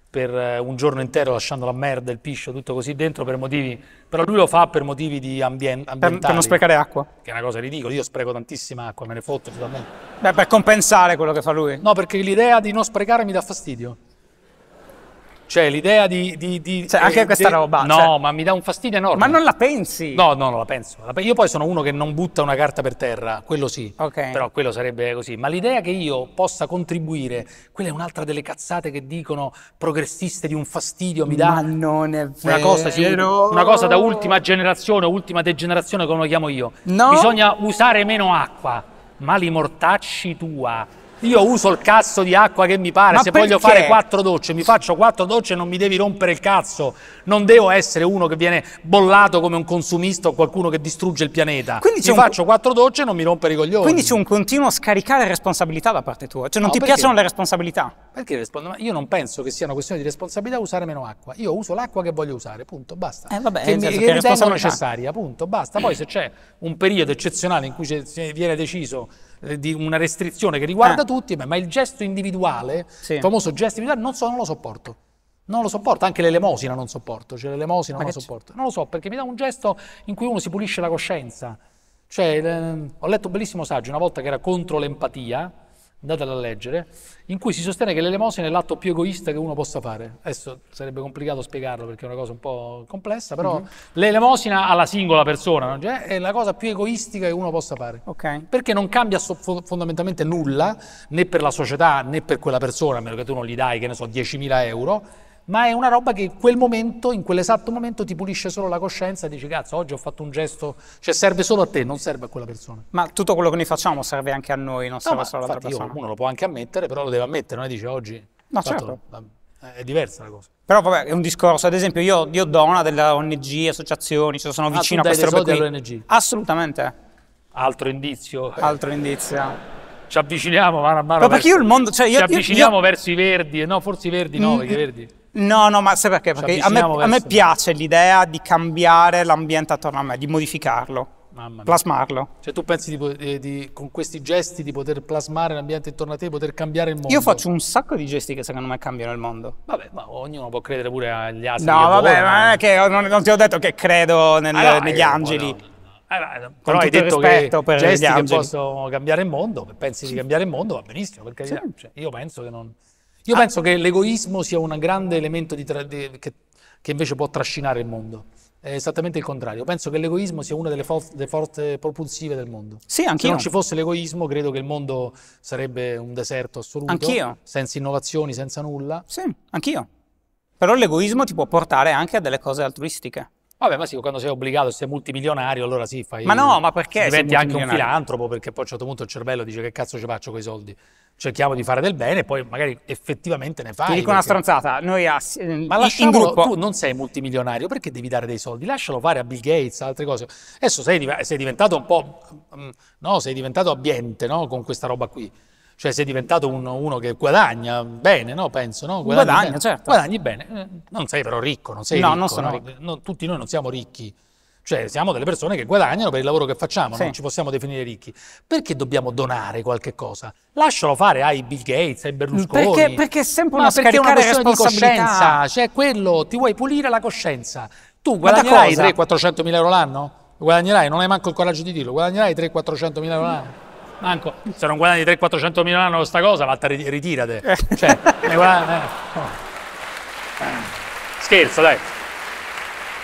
per eh, un giorno intero lasciando la merda, il piscio, tutto così dentro per motivi... Però lui lo fa per motivi di ambien- per, ambientali. per non sprecare acqua. Che è una cosa ridicola. Io spreco tantissima acqua, me ne fotto totalmente. Beh, per compensare quello che fa lui. No, perché l'idea di non sprecare mi dà fastidio. Cioè, l'idea di... di- di- Cioè, anche eh, questa roba, No, cioè- ma mi dà un fastidio enorme. Ma non la pensi? No, no, non la penso. Io poi sono uno che non butta una carta per terra, quello sì. Ok. Però quello sarebbe così. Ma l'idea che io possa contribuire, quella è un'altra delle cazzate che dicono progressiste di un fastidio, mi dà Ma non è vero. una cosa, sì, una cosa da ultima generazione, ultima degenerazione, come lo chiamo io. No. Bisogna usare meno acqua. Ma li mortacci tua. Io uso il cazzo di acqua che mi pare. Ma Se voglio perché? fare quattro docce, mi faccio quattro docce e non mi devi rompere il cazzo. Non devo essere uno che viene bollato come un consumista o qualcuno che distrugge il pianeta. Quindi mi un- faccio quattro docce e non mi rompere i coglioni. Quindi c'è un continuo scaricare responsabilità da parte tua. Cioè, non No, ti perché? piacciono le responsabilità? Perché rispondo? Io non penso che sia una questione di responsabilità usare meno acqua. Io uso l'acqua che voglio usare, punto, basta. Eh, vabbè, che mi che che ritengo responsabilità. necessaria, punto, basta. Poi se c'è un periodo eccezionale in cui viene deciso eh, di una restrizione che riguarda Eh. tutti, beh, ma il gesto individuale, Sì. il famoso gesto individuale, non so, non lo sopporto. Non lo sopporto, anche l'elemosina non sopporto, cioè l'elemosina non la sopporto. Non lo so, perché mi dà un gesto in cui uno si pulisce la coscienza. Cioè, ehm, ho letto un bellissimo saggio una volta che era contro l'empatia, andatelo a leggere, in cui si sostiene che l'elemosina è l'atto più egoista che uno possa fare. Adesso sarebbe complicato spiegarlo perché è una cosa un po' complessa, però l'elemosina alla singola persona? Cioè, è la cosa più egoistica che uno possa fare. Ok. Perché non cambia so- fo- fondamentalmente nulla, né per la società né per quella persona, a meno che tu non gli dai, che ne so, 10.000 euro, ma è una roba che in quel momento, in quell'esatto momento, ti pulisce solo la coscienza e dici, cazzo, oggi ho fatto un gesto, cioè serve solo a te, non serve a quella persona. Ma tutto quello che noi facciamo serve anche a noi, non No, serve ma solo all'altra infatti io, persona. uno lo può anche ammettere, però lo deve ammettere, non è dice oggi... No, certo. va- È diversa la cosa. Però vabbè, è un discorso. Ad esempio, io, io dona delle ONG, associazioni, cioè sono Ah, vicino tu a queste robe qui. Assolutamente. Altro indizio. eh, Altro indizio. Ci avviciniamo mano a mano. Ma perché verso- io il mondo- cioè, io- ci io- avviciniamo io- verso i verdi, no, forse i verdi no, Mm, perché i verdi... No, no, ma sai perché? Perché a me, a me piace l'idea di cambiare l'ambiente attorno a me, di modificarlo, plasmarlo. Cioè tu pensi di, di- di- con questi gesti di poter plasmare l'ambiente intorno a te, poter cambiare il mondo? Io faccio un sacco di gesti che secondo me cambiano il mondo. Vabbè, ma ognuno può credere pure agli asini No, vabbè, volano. ma non è che non, non ti ho detto che credo nel- Ah, no, negli eh, angeli. no, no. Eh, Con però hai detto che per gesti che possono cambiare il mondo, pensi di cambiare il mondo, va benissimo, per carità. Sì. Cioè, io penso che non... Io penso che l'egoismo sia un grande elemento tra- di- che, che invece può trascinare il mondo. È esattamente il contrario. Penso che l'egoismo sia una delle, for- delle forze propulsive del mondo. Sì, Se anch'io. non ci fosse l'egoismo, credo che il mondo sarebbe un deserto assoluto. Anch'io. Senza innovazioni, senza nulla. Sì, anch'io. Però l'egoismo ti può portare anche a delle cose altruistiche. Vabbè, ma sì, quando sei obbligato, sei multimilionario, allora sì, fai. Ma no, ma perché Diventi anche un filantropo, perché poi a un certo punto il cervello dice che cazzo ci faccio con i soldi. Cerchiamo di fare del bene e poi magari effettivamente ne fai. Ti dico una perché- stronzata, noi ass- Ma in, in lasciamolo, gruppo... tu non sei multimilionario, perché devi dare dei soldi? Lascialo fare a Bill Gates, a altre cose. Adesso sei, sei diventato un po', mm, no, sei diventato ambiente, no, con questa roba qui. Cioè sei diventato un- uno che guadagna bene, no, penso, no? Guadagna, bene. certo. Guadagni bene. Eh, Non sei però ricco, non sei No, ricco, non sono ricco. No, tutti noi non siamo ricchi. Cioè, siamo delle persone che guadagnano per il lavoro che facciamo, Sì. non ci possiamo definire ricchi. Perché dobbiamo donare qualche cosa? Lascialo fare ai Bill Gates, ai Berlusconi. Perché- perché è sempre una perché una questione di coscienza. Cioè, quello, ti vuoi pulire la coscienza. Tu guadagnerai cosa? 300-400 mila euro l'anno? Guadagnerai, non hai manco il coraggio di dirlo, guadagnerai 300-400 mila euro l'anno. Manco, se non guadagni 300-400 mila l'anno questa cosa, vattene, ritirate. Cioè, guadagni- eh. Scherzo, dai.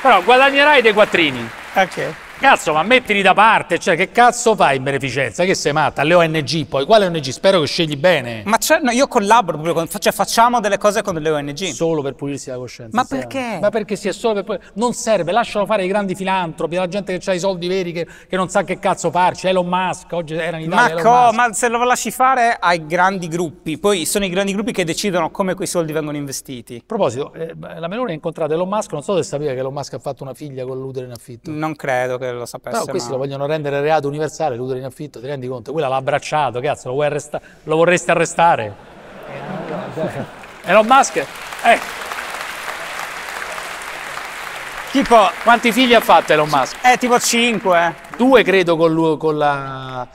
Però guadagnerai dei quattrini. Ok. Cazzo, ma mettili da parte, cioè che cazzo fai in beneficenza? Che sei matta? Alle ONG poi, quale ONG? Spero che scegli bene. Ma no, io collaboro proprio con, cioè facciamo delle cose con delle ONG. Solo per pulirsi la coscienza. Ma stiamo. perché? Ma perché si è solo per pul- Non serve, lascialo fare i grandi filantropi, la gente che ha i soldi veri che, che non sa che cazzo farci. Elon Musk, oggi era in Ma, Italia. Elon co- Musk. ma se lo lasci fare ai grandi gruppi, poi sono i grandi gruppi che decidono come quei soldi vengono investiti. A proposito, eh, la Meloni ha incontrato Elon Musk, non so se sapeva che Elon Musk ha fatto una figlia con l'utero in affitto. Non credo che lo sapesse. Però questi ma- lo vogliono rendere reato universale, l'utero in affitto, ti rendi conto? Quella l'ha abbracciato, cazzo, lo, vuoi arresta- lo vorresti arrestare? Elon Musk? Eh, Tipo, quanti figli ha fatto Elon Musk? è tipo 5. Due credo con, lu- con la,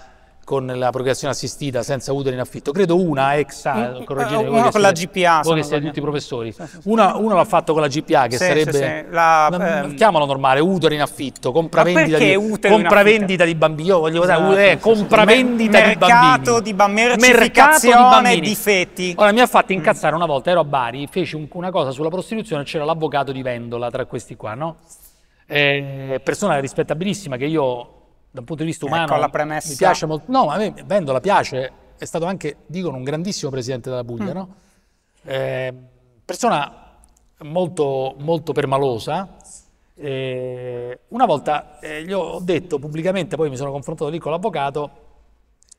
con la procreazione assistita senza utero in affitto, credo una ex Mm, correggetemi uno voi che con la GPA, voi che siete tutti professori. Una- uno l'ha fatto con la GPA che Sì, sarebbe sì, sì, la- Ma- ehm, chiamalo normale, utero in affitto, compravendita di, compravendita di bambini. Io voglio Esatto, dire, eh, compravendita Mer- di bambini. mercato di ba- Mercato mercificazione di feti. Ora mi ha fatto incazzare una volta, ero a Bari, feci un- una cosa sulla prostituzione, c'era l'avvocato di Vendola tra questi qua, no? Eh, persona rispettabilissima che io da un punto di vista umano Ecco, la premessa. mi piace molto. No, ma a me Vendola piace, è stato anche, dicono, un grandissimo presidente della Mm. Puglia, no? Eh, persona molto, molto permalosa. Eh, una volta eh, gli ho detto pubblicamente, poi mi sono confrontato lì con l'avvocato,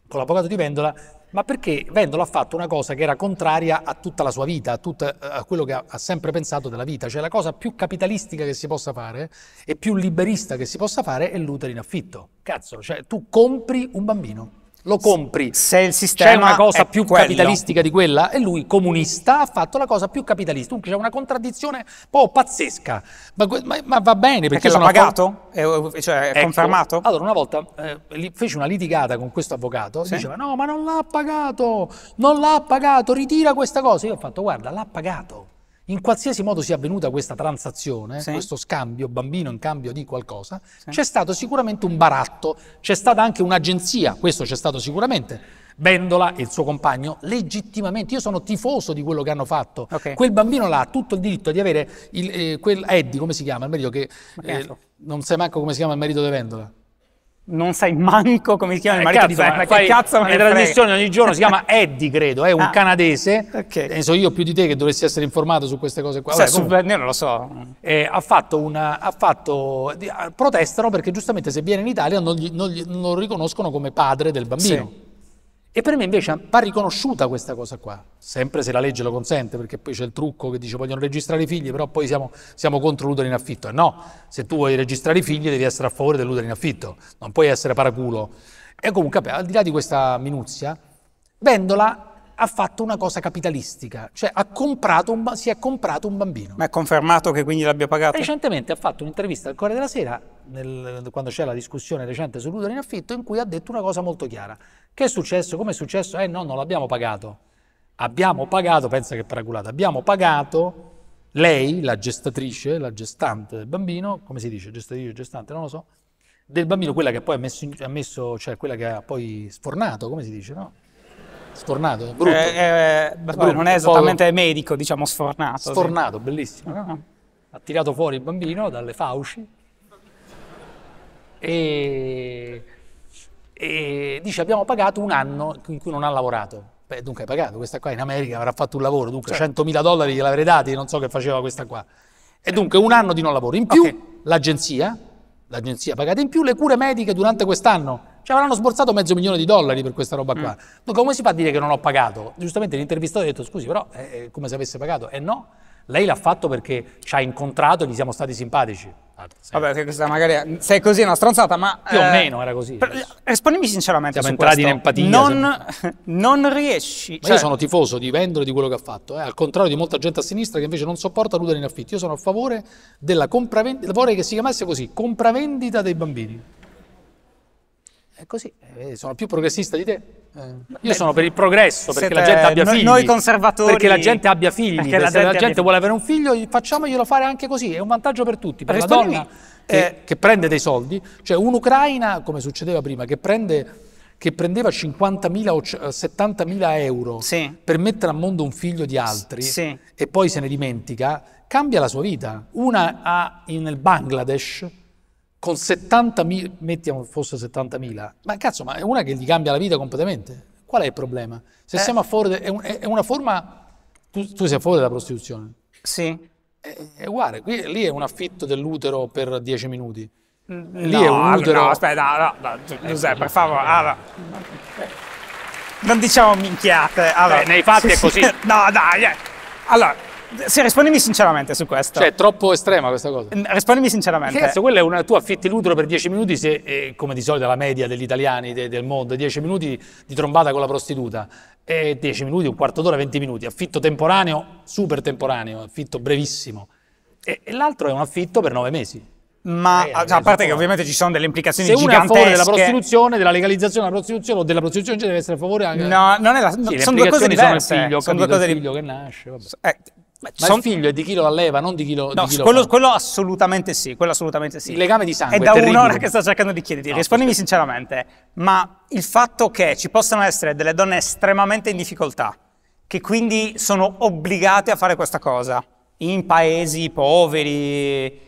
con l'avvocato di Vendola, ma perché Vendola ha fatto una cosa che era contraria a tutta la sua vita, a, tutta- a quello che ha, ha sempre pensato della vita, cioè la cosa più capitalistica che si possa fare e più liberista che si possa fare è l'utero in affitto. Cazzo, cioè tu compri un bambino, lo compri. Se il sistema C'è una cosa più quello. capitalistica di quella e lui, comunista, ha fatto la cosa più capitalista. Dunque c'è una contraddizione un po' pazzesca, ma, ma- ma va bene perché, Perché l'ha pagato? È, cioè, è Ecco, confermato? Allora, una volta eh, feci una litigata con questo avvocato, Sì. diceva no, ma non l'ha pagato, non l'ha pagato, ritira questa cosa. Io ho fatto, guarda, l'ha pagato. In qualsiasi modo sia avvenuta questa transazione, Sì. questo scambio, bambino in cambio di qualcosa, c'è stato sicuramente un baratto, c'è stata anche un'agenzia, questo c'è stato sicuramente. Vendola e il suo compagno legittimamente, io sono tifoso di quello che hanno fatto. Ok. Quel bambino là ha tutto il diritto di avere il, eh, quel Eddie, come si chiama? Il marito che eh, non sai manco come si chiama il marito di Vendola. Non sai manco come si chiama il Eh, marito cazzo, di ma Che cazzo me ne trasmissioni ogni giorno si chiama Eddie, credo, è un Ah. canadese. Ok. Ne so io più di te che dovresti essere informato su queste cose qua. Vabbè, su- comunque, io non lo so. eh, ha fatto una. Ha fatto, protestano perché giustamente se viene in Italia non, gli- non gli- non lo riconoscono come padre del bambino. Sì. E per me invece va riconosciuta questa cosa qua, sempre se la legge lo consente, perché poi c'è il trucco che dice vogliono registrare i figli, però poi siamo, siamo contro l'utero in affitto. No, se tu vuoi registrare i figli devi essere a favore dell'utero in affitto, non puoi essere paraculo. E comunque, al di là di questa minuzia, Vendola ha fatto una cosa capitalistica, cioè ha comprato un si è comprato un bambino. Ma è confermato che quindi l'abbia pagato? Recentemente ha fatto un'intervista al Corriere della Sera, nel- quando c'è la discussione recente sull'utero in affitto, in cui ha detto una cosa molto chiara. Che è successo? Come è successo? Eh no, non l'abbiamo pagato. Abbiamo pagato, pensa che paraculata, abbiamo pagato lei, la gestatrice, la gestante del bambino, come si dice, gestatrice, gestante, non lo so, del bambino, quella che poi ha messo, ha messo cioè quella che ha poi sfornato, come si dice, no? Sfornato, è brutto. Eh, eh, Brutto, non è esattamente medico, diciamo sfornato. sì. Sfornato, bellissimo. no? Ha tirato fuori il bambino dalle fauci e, e dice abbiamo pagato un anno in cui non ha lavorato. Beh, dunque hai pagato, questa qua in America avrà fatto un lavoro, dunque 100.000 dollari gliel'avrei dati, non so che faceva questa qua. E dunque un anno di non lavoro. In più Ok. l'agenzia, l'agenzia pagata in più, le cure mediche durante quest'anno ci avranno sborsato mezzo milione di dollari per questa roba qua. Dunque come si fa a dire che non ho pagato? Giustamente l'intervistato ha detto scusi però è come se avesse pagato. E no, Lei l'ha fatto perché ci ha incontrato e gli siamo stati simpatici. Vabbè, che questa magari sei così una stronzata, ma Più o eh, meno era così. per- rispondimi sinceramente Siamo su entrati questo. in empatia, Non, non riesci, Ma cioè, io sono tifoso di vendere di quello che ha fatto, eh, al contrario di molta gente a sinistra che invece non sopporta l'utero in affitto. Io sono a favore della compravendita, vorrei che si chiamasse così, compravendita dei bambini. È così, eh, sono più progressista di te. Eh, Io sono per il progresso, perché la gente abbia noi- figli. noi conservatori- Perché la gente abbia figli, Perché perché la se la gente gente, vuole avere un figlio, facciamoglielo fare anche così, è un vantaggio per tutti, per la Rispondimi, donna che, eh, che prende dei soldi, cioè un'Ucraina, come succedeva prima, che prende che prendeva 50.000 o c- 70.000 euro Sì. per mettere al mondo un figlio di altri Sì. e poi se ne dimentica, cambia la sua vita. Una ha in- nel Bangladesh con 70.000, mettiamo fosse 70.000, ma cazzo, ma è una che gli cambia la vita completamente. Qual è il problema? Se Eh. siamo a favore, è, un- è- una forma, tu, tu sei a favore della prostituzione, sì. è, è uguale, qui, lì è un affitto dell'utero per 10 minuti. Lì No, è un utero. No, aspetta, no, no, Gi- Giuseppe, per favore. allora. Non diciamo minchiate. Allora, Eh, nei fatti è così. no, dai. eh. Allora, se rispondimi sinceramente su questo. Cioè, è troppo estrema questa cosa. rispondimi sinceramente. Cazzo, quella è una, tu affitti l'utero per 10 minuti, se, eh, come di solito la media degli italiani de- del mondo, 10 minuti di trombata con la prostituta, e 10 minuti, un quarto d'ora, 20 minuti, affitto temporaneo, super temporaneo, affitto brevissimo. E, e l'altro è un affitto per 9 mesi. Ma Eh, a eh, parte che ovviamente ci sono delle implicazioni Se uno è a favore della gigantesche. prostituzione, della legalizzazione della prostituzione o della prostituzione, in genere deve essere a favore anche... No, non è la, Sì, no, sono due cose diverse. sono il figlio, sono due cose il di- figlio che nasce, vabbè. Eh, Ma son- il figlio è di chi lo alleva, non di chi lo, No, chi lo quello, fa. quello assolutamente sì, quello assolutamente sì. Il legame di sangue È è da terribile. un'ora che sto cercando di chiederti, No, rispondimi sinceramente, ma il fatto che ci possano essere delle donne estremamente in difficoltà, che quindi sono obbligate a fare questa cosa, in paesi poveri,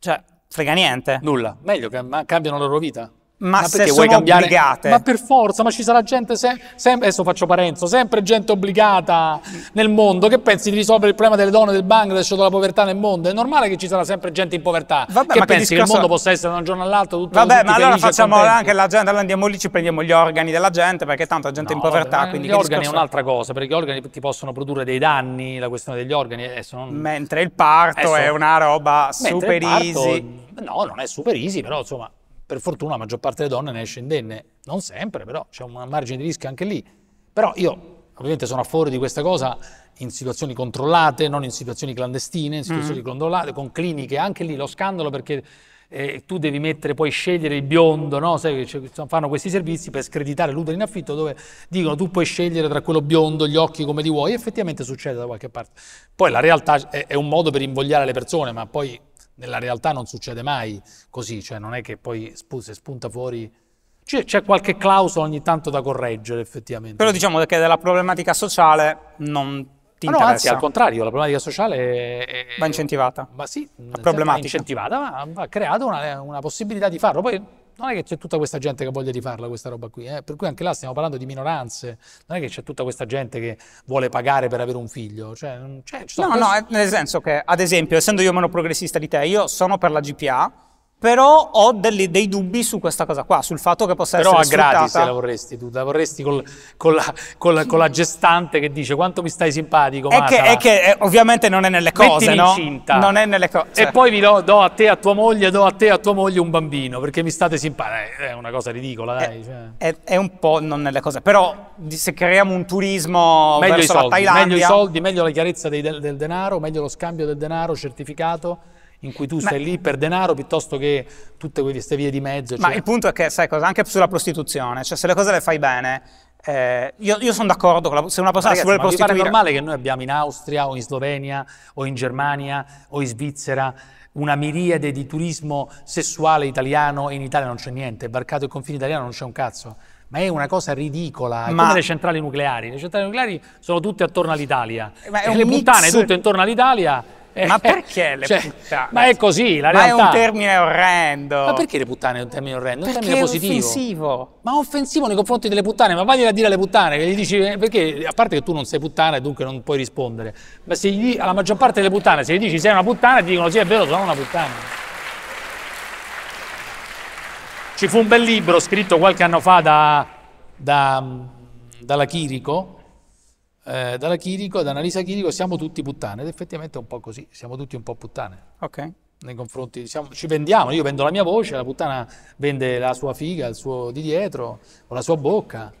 cioè, frega niente. Nulla, meglio che cambiano la loro vita. Ma se perché sono obbligate? Ma per forza, ma ci sarà gente, se- sempre, adesso faccio Parenzo, sempre gente obbligata nel mondo. Che pensi di risolvere il problema delle donne del Bangladesh o della povertà nel mondo? È normale che ci sarà sempre gente in povertà. Vabbè, che ma che pensi che il discorso- mondo possa essere da un giorno all'altro tutto Vabbè, tutti ma allora facciamo anche la gente, allora andiamo lì, ci prendiamo gli organi della gente, perché tanto è gente in No, povertà, vabbè, quindi gli che organi è discorso è? un'altra cosa, perché gli organi ti possono produrre dei danni, la questione degli organi adesso non... Mentre il parto Adesso- è una roba super il parto- easy. No, non è super easy, però insomma, per fortuna la maggior parte delle donne ne esce indenne. Non sempre, però c'è un margine di rischio anche lì. Però io ovviamente sono a favore di questa cosa in situazioni controllate, non in situazioni clandestine, in situazioni controllate, con cliniche, anche lì lo scandalo perché eh, tu devi mettere, poi scegliere il biondo, no? Sai fanno questi servizi per screditare l'utero in affitto dove dicono tu puoi scegliere tra quello biondo, gli occhi come li vuoi, effettivamente succede da qualche parte. Poi la realtà è, è un modo per invogliare le persone, ma poi nella realtà non succede mai così, cioè non è che poi se spunta fuori... C'è, qualche clausola ogni tanto da correggere effettivamente. Però diciamo che della problematica sociale non ti Ma no, anzi, al contrario, la problematica sociale è, Va incentivata. Ma sì, va problematica. incentivata, ma va creata una, una possibilità di farlo. Poi non è che c'è tutta questa gente che voglia di farla questa roba qui, eh? per cui anche là stiamo parlando di minoranze, non è che c'è tutta questa gente che vuole pagare per avere un figlio, cioè, No, no, persone- è- nel senso che, ad esempio, essendo io meno progressista di te, io sono per la GPA, però ho degli- dei dubbi su questa cosa qua, sul fatto che possa Però a essere gratis sfruttata. la vorresti tu, la vorresti col- con, la, con la- con la gestante che dice quanto mi stai simpatico, È che, Matala." è che, eh, ovviamente non è nelle cose, no? incinta. Non è nelle cose. E poi vi do, do a te a tua moglie, do a te a tua moglie un bambino, perché mi state simpatici. È una cosa ridicola, dai. cioè. È, è un po' non nelle cose, però se creiamo un turismo Meglio i verso la soldi, Thailandia, meglio i soldi, meglio la chiarezza dei- del, del denaro, meglio lo scambio del denaro certificato in cui tu stai lì per denaro piuttosto che tutte queste vie di mezzo. Ma cioè- il punto è che, sai cosa, anche sulla prostituzione, cioè se le cose le fai bene, eh, io, io sono d'accordo con la, se una persona Ragazzi, si vuole ma vi pare prostituire... normale che noi abbiamo in Austria o in Slovenia o in Germania o in Svizzera una miriade di turismo sessuale italiano e in Italia non c'è niente, varcato il confine italiano non c'è un cazzo. Ma è una cosa ridicola, è Ma- come le centrali nucleari. Le centrali nucleari sono tutte attorno all'Italia. Ma è e un le mix- puttane tutte intorno all'Italia. Eh, Ma perché le cioè, puttane? Ma è così, la Ma è realtà. un termine orrendo. Ma perché le puttane è un termine orrendo? È un Perché termine è positivo. offensivo. Ma offensivo nei confronti delle puttane, ma vagliela a dire alle puttane, che gli dici, eh, perché a parte che tu non sei puttana e dunque non puoi rispondere, ma se gli, alla maggior parte delle puttane, se gli dici sei una puttana, ti dicono sì è vero, sono una puttana. Ci fu un bel libro scritto qualche anno fa da, da- dalla Chirico, eh, dalla Chirico, da Annalisa Chirico, siamo tutti puttane. Ed effettivamente è un po' così, siamo tutti un po' puttane. Ok. Nei confronti, siamo, ci vendiamo, io vendo la mia voce, la puttana vende la sua figa, il suo di dietro, o la sua bocca.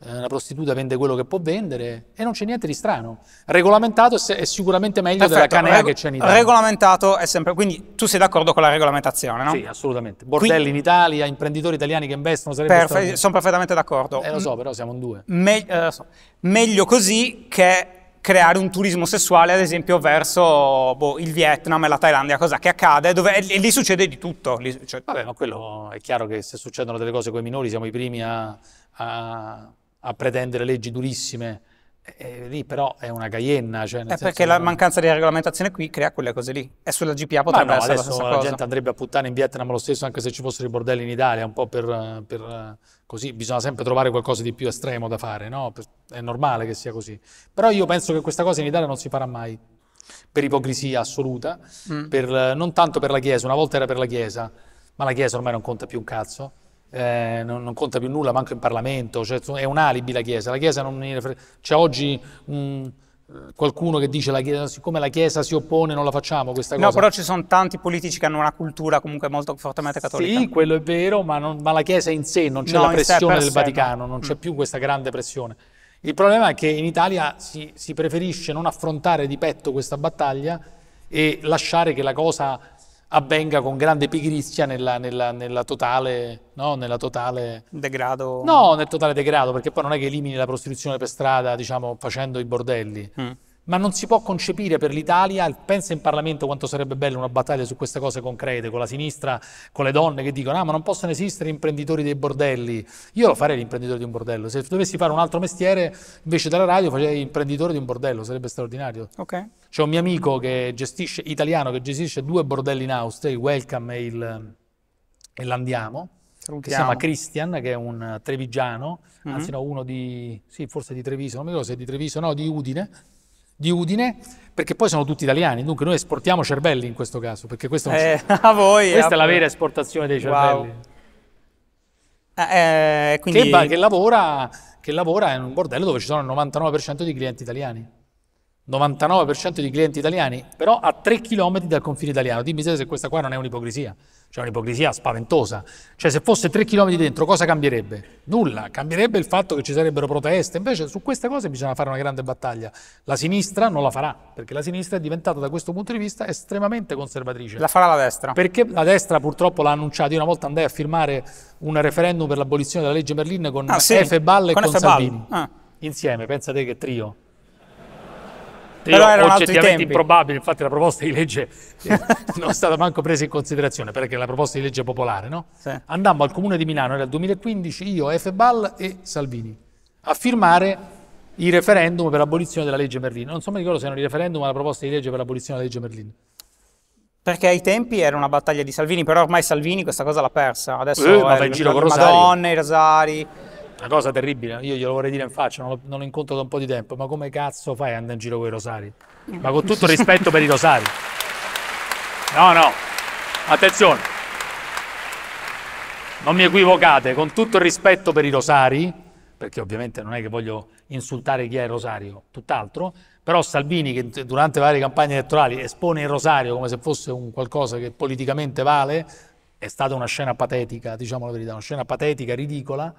Eh, una prostituta vende quello che può vendere e non c'è niente di strano. Regolamentato è sicuramente meglio Perfetto, della canea che c'è in Italia. Regolamentato è sempre... Quindi tu sei d'accordo con la regolamentazione, no? Sì, assolutamente. Bordelli in Italia, imprenditori italiani che investono, sarebbe Perfe- sono perfettamente d'accordo. Eh, lo so, però siamo in due. Me- eh, so. Meglio così che creare un turismo sessuale, ad esempio, verso boh, il Vietnam e la Thailandia, cosa che accade, dove e lì succede di tutto. Lì- cioè- Vabbè, ma quello è chiaro che se succedono delle cose con i minori siamo i primi a, a- a pretendere leggi durissime. E, lì però è una caienna. Cioè è senso perché la mancanza di regolamentazione qui crea quelle cose lì. E sulla GPA potrebbe no, essere la stessa la, cosa. gente andrebbe a puttane in Vietnam lo stesso anche se ci fossero i bordelli in Italia, un po' per, per, così, bisogna sempre trovare qualcosa di più estremo da fare, no? È normale che sia così. Però io penso che questa cosa in Italia non si farà mai, per ipocrisia assoluta, Mm. per- non tanto per la Chiesa, una volta era per la Chiesa, ma la Chiesa ormai non conta più un cazzo. Eh, non, non conta più nulla, manco in Parlamento, cioè, è un alibi la Chiesa. La Chiesa non C'è oggi un- qualcuno che dice la Chiesa, siccome la Chiesa si oppone non la facciamo questa cosa. No, però ci sono tanti politici che hanno una cultura comunque molto fortemente cattolica. Sì, quello è vero, ma, non- ma la Chiesa in sé non c'è No, la pressione del sé, Vaticano, no. non c'è Mm. più questa grande pressione. Il problema è che in Italia si, si preferisce non affrontare di petto questa battaglia e lasciare che la cosa avvenga con grande pigrizia nella, nella- nella totale, no, nella totale Degrado. No, nel totale degrado, perché poi non è che elimini la prostituzione per strada, diciamo, facendo i bordelli. Mm. Ma non si può concepire per l'Italia, pensa in Parlamento quanto sarebbe bella una battaglia su queste cose concrete, con la sinistra, con le donne che dicono, ah ma non possono esistere imprenditori dei bordelli. Io lo farei l'imprenditore di un bordello, se dovessi fare un altro mestiere, invece della radio farei imprenditore di un bordello, sarebbe straordinario. Ok. C'è un mio amico che gestisce, italiano, che gestisce due bordelli in Austria, il Welcome e, il, e l'Andiamo che si Salutiamo. chiama Christian, che è un trevigiano, Mhm. anzi no, uno di, sì, forse di Treviso, non mi ricordo se è di Treviso, no, di Udine, di Udine, perché poi sono tutti italiani, dunque noi esportiamo cervelli in questo caso, perché questo Eh, a voi. questa a è la vera esportazione dei Wow. cervelli. Eh, eh, quindi... Che, che lavora, che lavora in un bordello dove ci sono il 99% di clienti italiani. 99% di clienti italiani, però a 3 km dal confine italiano. Dimmi se questa qua non è un'ipocrisia, cioè un'ipocrisia spaventosa. Cioè se fosse 3 km dentro cosa cambierebbe? Nulla, cambierebbe il fatto che ci sarebbero proteste. Invece su queste cose bisogna fare una grande battaglia. La sinistra non la farà, perché la sinistra è diventata da questo punto di vista estremamente conservatrice. La farà la destra. Perché la destra purtroppo l'ha annunciato. Io una volta andai a firmare un referendum per l'abolizione della legge Merlin con Ah, sì? Efe Balle e Con con. Salvini. Ah. Insieme, pensa te che trio. Però erano oggettivamente improbabile, infatti la proposta di legge eh, non è stata manco presa in considerazione perché è la proposta di legge popolare, no? Sì. Andammo al comune di Milano, era il 2015, io, Efe Ball e Salvini, a firmare il referendum per l'abolizione della legge Merlin. Non so mai ricordo se erano i referendum o la proposta di legge per l'abolizione della legge Merlin. Perché ai tempi era una battaglia di Salvini, però ormai Salvini questa cosa l'ha persa. Adesso Eh, ma va in giro con Rosario. Madonne, i Rosari. Una cosa terribile, io glielo vorrei dire in faccia, non lo, non lo incontro da un po' di tempo, ma come cazzo fai ad andare in giro con i rosari? Ma con tutto il rispetto per i rosari. No, no, attenzione. Non mi equivocate, con tutto il rispetto per i rosari, perché ovviamente non è che voglio insultare chi è il rosario, tutt'altro, però Salvini che durante varie campagne elettorali espone il rosario come se fosse un qualcosa che politicamente vale, è stata una scena patetica, diciamo la verità, una scena patetica, ridicola,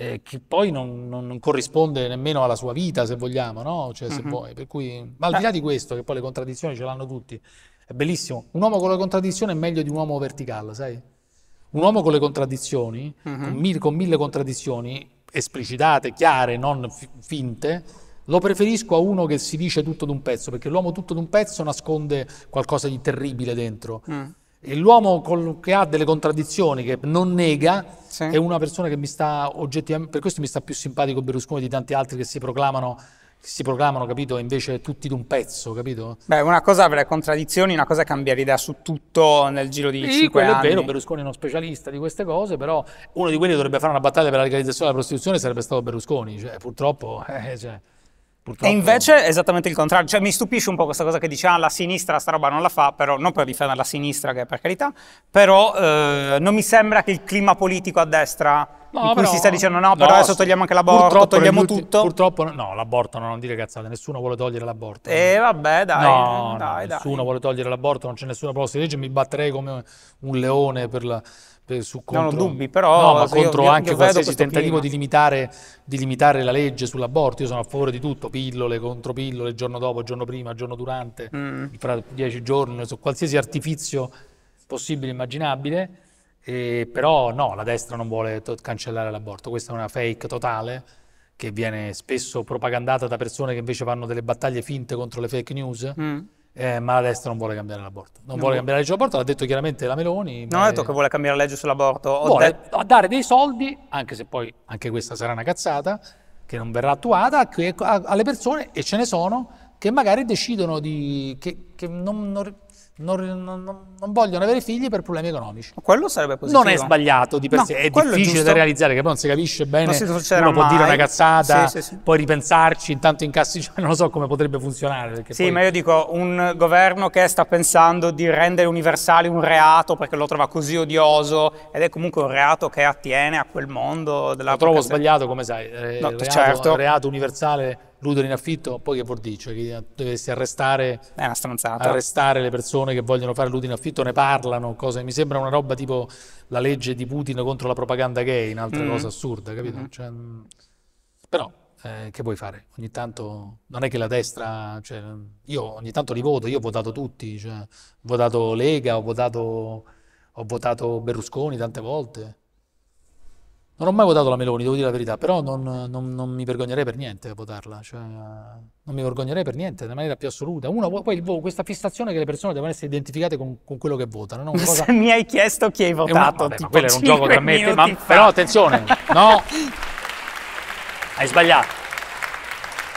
eh, che poi non, non- non corrisponde nemmeno alla sua vita, se vogliamo, no? Cioè, se Mhm. vuoi. Per cui, ma al di là di questo, che poi le contraddizioni ce l'hanno tutti, è bellissimo. Un uomo con le contraddizioni è meglio di un uomo verticale, sai? Un uomo con le contraddizioni, Mhm. con, mille, con mille contraddizioni esplicitate, chiare, non fi- finte, lo preferisco a uno che si dice tutto d'un pezzo, perché l'uomo tutto d'un pezzo nasconde qualcosa di terribile dentro. Mm. E l'uomo col- che ha delle contraddizioni, che non nega, Sì. è una persona che mi sta oggettivamente, per questo mi sta più simpatico Berlusconi di tanti altri che si proclamano, si proclamano, capito, invece tutti d'un pezzo, capito? Beh, una cosa è avere contraddizioni, una cosa è cambiare idea su tutto nel giro di Sì, cinque quello anni. è vero, Berlusconi è uno specialista di queste cose, però uno di quelli che dovrebbe fare una battaglia per la legalizzazione della prostituzione sarebbe stato Berlusconi, cioè, purtroppo, eh, cioè, purtroppo- E invece è esattamente il contrario, cioè mi stupisce un po' questa cosa che dice ah la sinistra sta roba non la fa, però non per difendere la sinistra che per carità, però eh, non mi sembra che il clima politico a destra in cui si sta dicendo no, però no, adesso togliamo anche l'aborto, purtroppo togliamo tutto. Purtroppo no, l'aborto no, non dire cazzate, nessuno vuole togliere l'aborto. E vabbè, dai, no, dai, no, dai. nessuno vuole togliere l'aborto, non c'è nessuna proposta di legge, mi batterei come un leone per la, su Non ho contro, dubbi, però, no, ma contro io- anche io qualsiasi tentativo di limitare, di limitare la legge sull'aborto. Io sono a favore di tutto, pillole, contro pillole, il giorno dopo, giorno prima, giorno durante, Mm. fra dieci giorni, so, qualsiasi artifizio possibile e immaginabile. E però no, la destra non vuole to- cancellare l'aborto, questa è una fake totale che viene spesso propagandata da persone che invece fanno delle battaglie finte contro le fake news. Mm. Eh, ma la destra non vuole cambiare l'aborto. Non, vuole cambiare la legge sull'aborto, l'ha detto chiaramente la Meloni. Non ho ma- detto che vuole cambiare legge sull'aborto. Vuole detto- dare dei soldi, anche se poi anche questa sarà una cazzata, che non verrà attuata, alle persone, e ce ne sono, che magari decidono di... che, che non, non- non- non- non vogliono avere figli per problemi economici. Quello sarebbe positivo. Non è sbagliato di per No, sé, è è difficile giusto. da realizzare, che poi non si capisce bene, Non si uno può dire mai. una cazzata, Sì, sì, sì. poi ripensarci, intanto incassi, cioè, non lo so come potrebbe funzionare. Sì, poi- ma io dico un governo che sta pensando di rendere universale un reato perché lo trova così odioso ed è comunque un reato che attiene a quel mondo della Lo trovo sbagliato, come sai, eh, No, reato, certo. reato universale, l'utero in affitto, poi che vuol dire? Cioè, che dovresti arrestare, arrestare le persone che vogliono fare l'utero in affitto, ne parlano, cose, mi sembra una roba tipo la legge di Putin contro la propaganda gay, un'altra Mm. cosa assurda, capito? Cioè, mh, però, eh, che vuoi fare? Ogni tanto, non è che la destra, cioè, io ogni tanto li voto, io ho votato tutti, cioè, ho votato Lega, ho votato, ho votato Berlusconi tante volte. Non ho mai votato la Meloni, devo dire la verità, però non, non- non mi vergognerei per niente a votarla, cioè, non mi vergognerei per niente, nella maniera più assoluta. Uno, poi questa fissazione che le persone devono essere identificate con, con quello che votano, no? Cosa- Se mi hai chiesto chi hai è una- votato, vabbè, ma tipo quello era un gioco tra 5 me e te, però attenzione, no, hai sbagliato.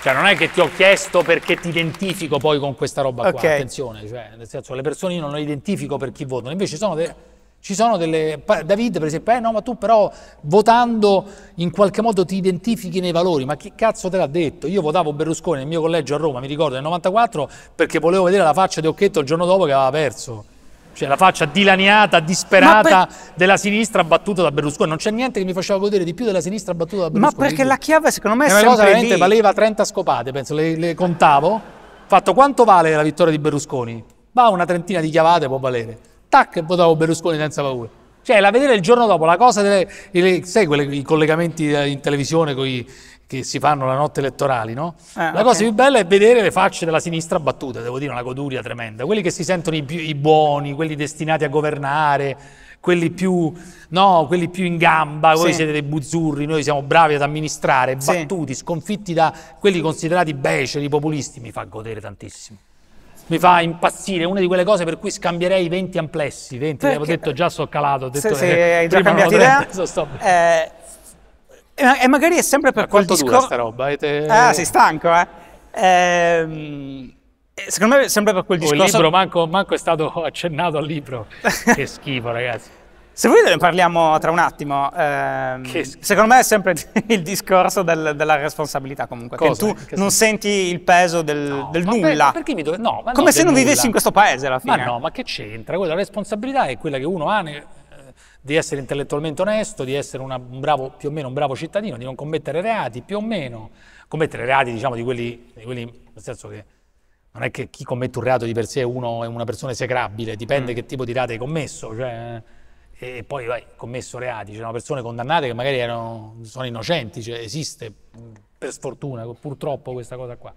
Cioè, non è che ti ho chiesto perché ti identifico poi con questa roba qua, Ok. attenzione, cioè, nel senso, le persone io non le identifico per chi votano, invece sono de- ci sono delle... David, per esempio, eh no, ma tu però votando in qualche modo ti identifichi nei valori, ma chi cazzo te l'ha detto? Io votavo Berlusconi nel mio collegio a Roma, mi ricordo, nel 94, perché volevo vedere la faccia di Occhetto il giorno dopo che aveva perso. Cioè la faccia dilaniata, disperata della sinistra battuta da Berlusconi. Non c'è niente che mi faceva godere di più della sinistra battuta da Ma Berlusconi. perché la chiave secondo me è, È una cosa veramente lì. valeva 30 scopate, penso, le, le contavo. Fatto quanto vale la vittoria di Berlusconi? Va una trentina di chiavate, può valere. Tac, e votavo Berlusconi senza paura. Cioè, la vedere il giorno dopo, la cosa delle... le- sai, quelle- i collegamenti eh, in televisione coi- che si fanno la notte elettorali, no? Eh, la ok. cosa più bella è vedere le facce della sinistra battute, devo dire, una goduria tremenda. Quelli che si sentono i, più- i buoni, quelli destinati a governare, quelli più, no, quelli più in gamba, voi Sì. siete dei buzzurri, noi siamo bravi ad amministrare, Sì. battuti, sconfitti da quelli considerati beceri, populisti, mi fa godere tantissimo. Mi fa impazzire, è una di quelle cose per cui scambierei 20 amplessi, 20, avevo Perché- detto già so calato, ho detto Se, se eh, hai già prima cambiato avevo idea. 30, adesso sto- eh, e, magari è sempre per Ma quel quanto dura discorso. sta roba? Avete- Ah, sei stanco, eh? Ehm, eh, secondo me è sempre per quel Oh, il discorso. libro manco, manco è stato accennato al libro. che schifo, ragazzi. Se volete ne parliamo tra un attimo. Che schifo. secondo me è sempre il discorso del- della responsabilità comunque. Cosa? Che Che tu non senso? senti il peso del, No, del ma per- nulla. perché mi dove- no, ma Come no, se non vivessi nulla. in questo paese alla Ma fine. no, ma che c'entra? Quella responsabilità è quella che uno ha ne- eh, di essere intellettualmente onesto, di essere una- un bravo, più o meno un bravo cittadino, di non commettere reati, più o meno. Commettere reati, diciamo, di quelli, di quelli nel senso che non è che chi commette un reato di per sé è, uno, è una persona esecrabile, Mm. dipende che tipo di reato hai commesso. Cioè, e poi vai, commesso reati, ci sono persone condannate che magari erano, sono innocenti, cioè esiste per sfortuna, purtroppo questa cosa qua.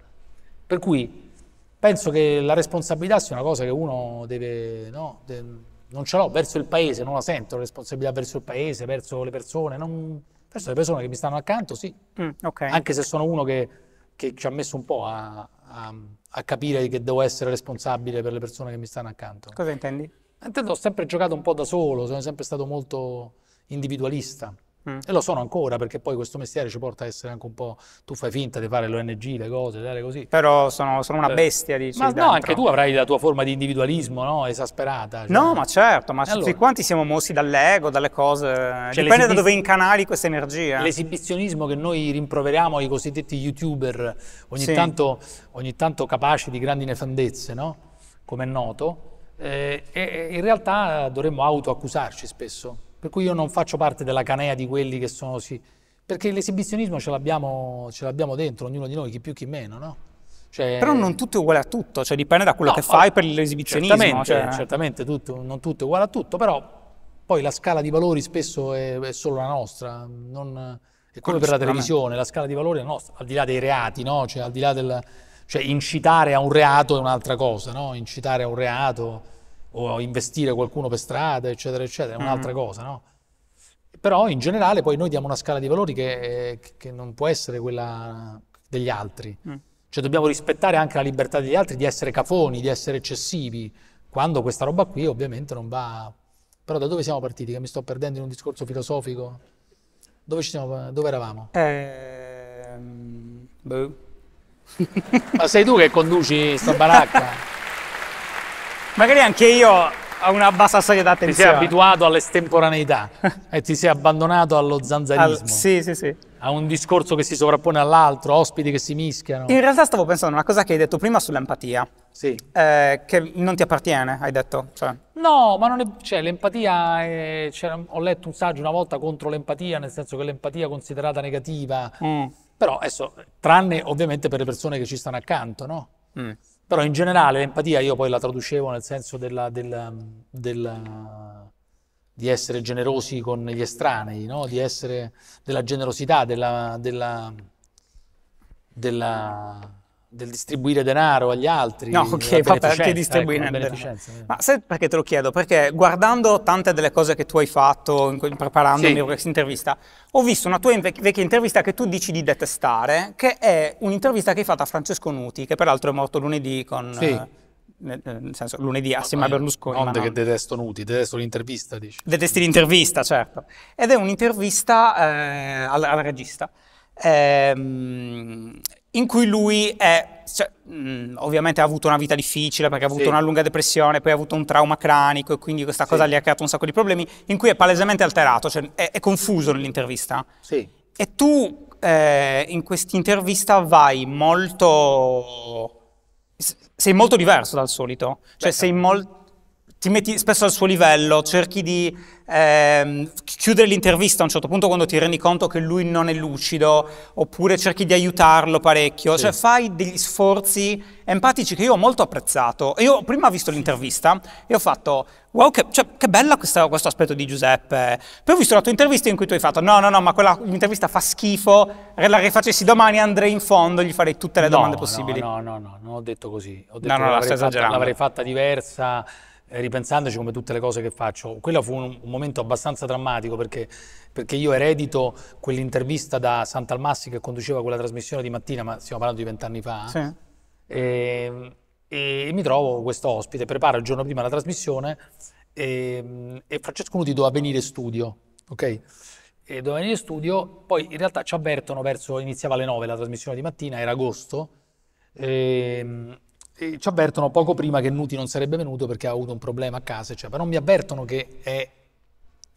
Per cui penso che la responsabilità sia una cosa che uno deve, no, de- non ce l'ho verso il paese, non la sento, la responsabilità verso il paese, verso le persone, non- verso le persone che mi stanno accanto, sì, Mm, ok. anche se sono uno che, che ci ha messo un po' a, a- a capire che devo essere responsabile per le persone che mi stanno accanto. Cosa intendi? Intendo, ho sempre giocato un po' da solo, sono sempre stato molto individualista. Mm. E lo sono ancora perché poi questo mestiere ci porta a essere anche un po'. Tu fai finta di fare l'ONG, le cose, dare così. Però sono, sono una Eh, bestia, dici. Ma no, dentro. anche tu avrai la tua forma di individualismo, no? Esasperata. cioè- No, ma certo, ma E tutti allora? quanti siamo mossi dall'ego, dalle cose. Dipende da dove incanali questa energia. L'esibizionismo che noi rimproveriamo ai cosiddetti youtuber, ogni, Sì. tanto, ogni tanto capaci di grandi nefandezze, no? come è noto, eh, e- in realtà dovremmo autoaccusarci spesso, Per cui io non faccio parte della canea di quelli che sono sì. Perché l'esibizionismo ce l'abbiamo, ce l'abbiamo dentro, ognuno di noi, chi più chi meno, no? Cioè, Però non tutto è uguale a tutto, cioè dipende da quello no, che fai per l'esibizionismo. Certamente, cioè... certamente tutto, non tutto è uguale a tutto, però poi la scala di valori spesso è, è solo la nostra, non, è come per la televisione, la scala di valori è la nostra, al di là dei reati, no? Cioè, al di là del, cioè incitare a un reato è un'altra cosa, no? Incitare a un reato o investire qualcuno per strada, eccetera, eccetera, è un'altra mm. cosa, no? Però in generale poi noi diamo una scala di valori che, che non può essere quella degli altri. Mm. Cioè dobbiamo rispettare anche la libertà degli altri di essere cafoni, di essere eccessivi, quando questa roba qui ovviamente non va... Però da dove siamo partiti? Che mi sto perdendo in un discorso filosofico? Dove, siamo, dove eravamo? Ehm... Boh. Ma sei tu che conduci sta baracca? Magari anche io ho una bassa soglia d'attenzione. Ti sei abituato all'estemporaneità e ti sei abbandonato allo zanzarismo. Al, sì, sì, sì. A un discorso che si sovrappone all'altro, ospiti che si mischiano. In realtà stavo pensando a una cosa che hai detto prima sull'empatia. Sì. Eh, che non ti appartiene, hai detto. Cioè. No, ma non è. Cioè, l'empatia. È, ho letto un saggio una volta contro l'empatia, nel senso che l'empatia è considerata negativa. Mm però adesso, tranne ovviamente per le persone che ci stanno accanto, no? Mm. Però in generale l'empatia io poi la traducevo nel senso della, della, della, di essere generosi con gli estranei, no? di essere della generosità, della, della, della del distribuire denaro agli altri. No, ok, va perché distribuire ecco, denaro. Ma sai perché te lo chiedo? Perché guardando tante delle cose che tu hai fatto in, preparandomi sì. questa intervista, ho visto una tua vecchia intervista che tu dici di detestare, che è un'intervista che hai fatto a Francesco Nuti, che peraltro è morto lunedì con... Sì. Eh, nel senso lunedì assieme a Berlusconi. Non che detesto Nuti, detesto l'intervista, dici. Detesti l'intervista, certo. Ed è un'intervista eh, al, al, regista. Ehm, in cui lui è, cioè, mh, ovviamente ha avuto una vita difficile perché ha avuto sì. una lunga depressione, poi ha avuto un trauma cranico e quindi questa cosa gli ha creato un sacco di problemi, in cui è palesemente alterato, cioè è, è confuso nell'intervista. Sì. E tu eh, in questa intervista vai molto... sei molto diverso dal solito, cioè Beh, sei molto ti metti spesso al suo livello, cerchi di ehm, chiudere l'intervista a un certo punto quando ti rendi conto che lui non è lucido, oppure cerchi di aiutarlo parecchio, sì. cioè fai degli sforzi empatici che io ho molto apprezzato. Io prima ho visto l'intervista e ho fatto, wow, che, cioè, che bella questa, questo aspetto di Giuseppe. Poi ho visto la tua intervista in cui tu hai fatto, no, no, no, ma quella intervista fa schifo, la rifacessi domani andrei in fondo, gli farei tutte le no, domande possibili. No, no, no, no, non ho detto così. Ho detto no, no, l'avrei, fatta, l'avrei fatta diversa ripensandoci come tutte le cose che faccio, quello fu un, un momento abbastanza drammatico perché, perché, io eredito quell'intervista da Sant'Almassi che conduceva quella trasmissione di mattina, ma stiamo parlando di vent'anni fa, sì. e, e, mi trovo questo ospite, preparo il giorno prima la trasmissione e, e Francesco Nuti doveva venire in studio, ok? E doveva venire in studio, poi in realtà ci avvertono verso, iniziava alle 9 la trasmissione di mattina, era agosto, e, e ci avvertono poco prima che Nuti non sarebbe venuto perché ha avuto un problema a casa, eccetera. però mi avvertono che è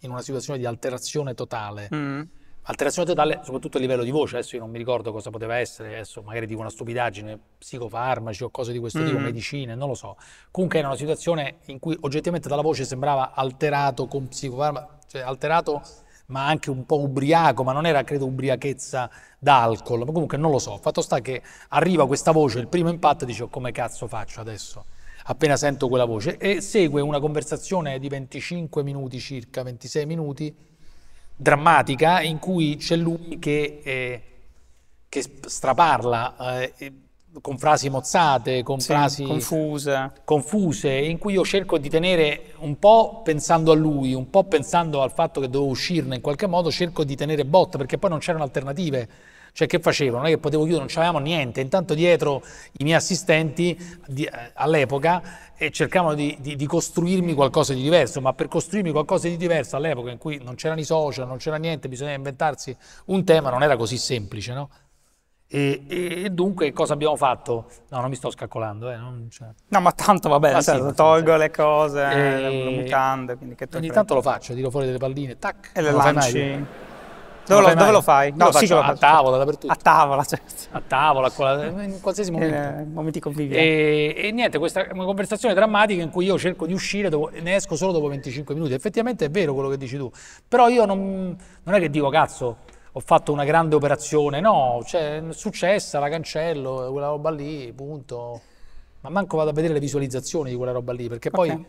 in una situazione di alterazione totale. Mm. Alterazione totale soprattutto a livello di voce, adesso io non mi ricordo cosa poteva essere, adesso magari dico una stupidaggine, psicofarmaci o cose di questo mm. tipo, medicine, non lo so. Comunque era una situazione in cui oggettivamente dalla voce sembrava alterato con psicofarmaci, cioè alterato ma anche un po' ubriaco, ma non era credo ubriachezza d'alcol, ma comunque non lo so. Fatto sta che arriva questa voce, il primo impatto dice oh, come cazzo faccio adesso? Appena sento quella voce e segue una conversazione di 25 minuti circa, 26 minuti, drammatica, in cui c'è lui che, eh, che straparla. Eh, con frasi mozzate, con sì, frasi confuse. confuse, in cui io cerco di tenere un po' pensando a lui, un po' pensando al fatto che dovevo uscirne in qualche modo, cerco di tenere botta perché poi non c'erano alternative. Cioè che facevo? Non è che potevo chiudere, non c'avevamo niente. Intanto dietro i miei assistenti di, eh, all'epoca eh, cercavano di, di, di, costruirmi qualcosa di diverso, ma per costruirmi qualcosa di diverso all'epoca in cui non c'erano i social, non c'era niente, bisognava inventarsi un tema, non era così semplice, no? E, e, dunque cosa abbiamo fatto? No, non mi sto scaccolando. Eh, non, cioè... No, ma tanto va bene, ah, certo, sì, tolgo sì. le cose, e... le mutande. Ogni tanto lo faccio, tiro fuori delle palline, tac. E le lanci. Dove, lo, fai dove lo fai? No, sì che faccio lo a tavola, dappertutto. A tavola, certo. A tavola, in qualsiasi momento. Eh, momenti conviviali. E, e niente, questa è una conversazione drammatica in cui io cerco di uscire, dopo- ne esco solo dopo 25 minuti. Effettivamente è vero quello che dici tu, però io non, non è che dico cazzo, ho fatto una grande operazione, no, cioè, è successa, la cancello, quella roba lì, punto. Ma manco vado a vedere le visualizzazioni di quella roba lì, perché poi Ok.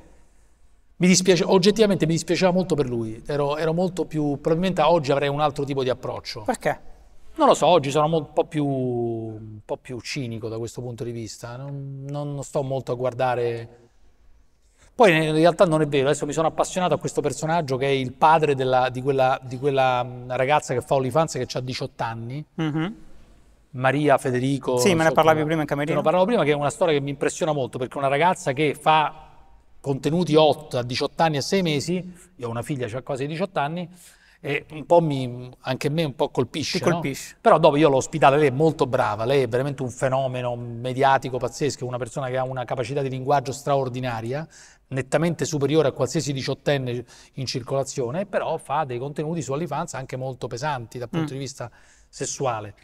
mi dispiace, oggettivamente mi dispiaceva molto per lui, ero, ero molto più, probabilmente oggi avrei un altro tipo di approccio. Perché? Non lo so, oggi sono un po' più, un po' più cinico da questo punto di vista, non- non sto molto a guardare... Poi in realtà non è vero, adesso mi sono appassionato a questo personaggio che è il padre della- di, quella, di quella mh, ragazza che fa OnlyFans che ha 18 anni, Mhm. Maria Federico. Sì, me ne so parlavi come- prima in camerino. Ne parlavo prima che è una storia che mi impressiona molto perché è una ragazza che fa contenuti hot a 18 anni e 6 mesi, io ho una figlia che ha quasi 18 anni, e un po' mi, anche a me un po' colpisce. Ti no? colpisce. Però dopo io l'ho ospitata, lei è molto brava, lei è veramente un fenomeno mediatico pazzesco, una persona che ha una capacità di linguaggio straordinaria, nettamente superiore a qualsiasi diciottenne in circolazione, però fa dei contenuti su OnlyFans anche molto pesanti dal punto Mm. di vista sessuale.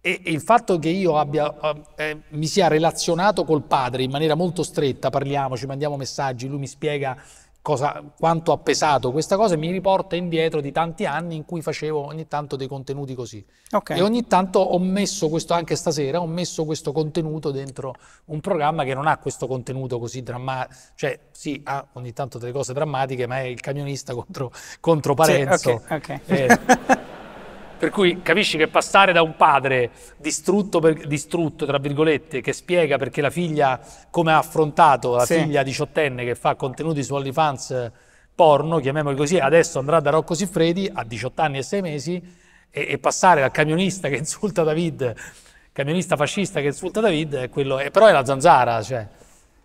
E, e il fatto che io abbia, eh, mi sia relazionato col padre in maniera molto stretta, parliamo, ci mandiamo messaggi, lui mi spiega cosa, quanto ha pesato questa cosa, mi riporta indietro di tanti anni in cui facevo ogni tanto dei contenuti così. Ok. E ogni tanto ho messo questo, anche stasera, ho messo questo contenuto dentro un programma che non ha questo contenuto così drammatico, cioè sì, ha ogni tanto delle cose drammatiche, ma è il camionista contro, contro Parenzo. Sì, ok, ok. Eh, per cui capisci che passare da un padre distrutto, per- distrutto, tra virgolette, che spiega perché la figlia, come ha affrontato la Sì. figlia diciottenne che fa contenuti su OnlyFans eh, porno, chiamiamoli così, adesso andrà da Rocco Siffredi a 18 anni e 6 mesi e, e passare dal camionista che insulta David, camionista fascista che insulta David, è quello, è- però è la zanzara, cioè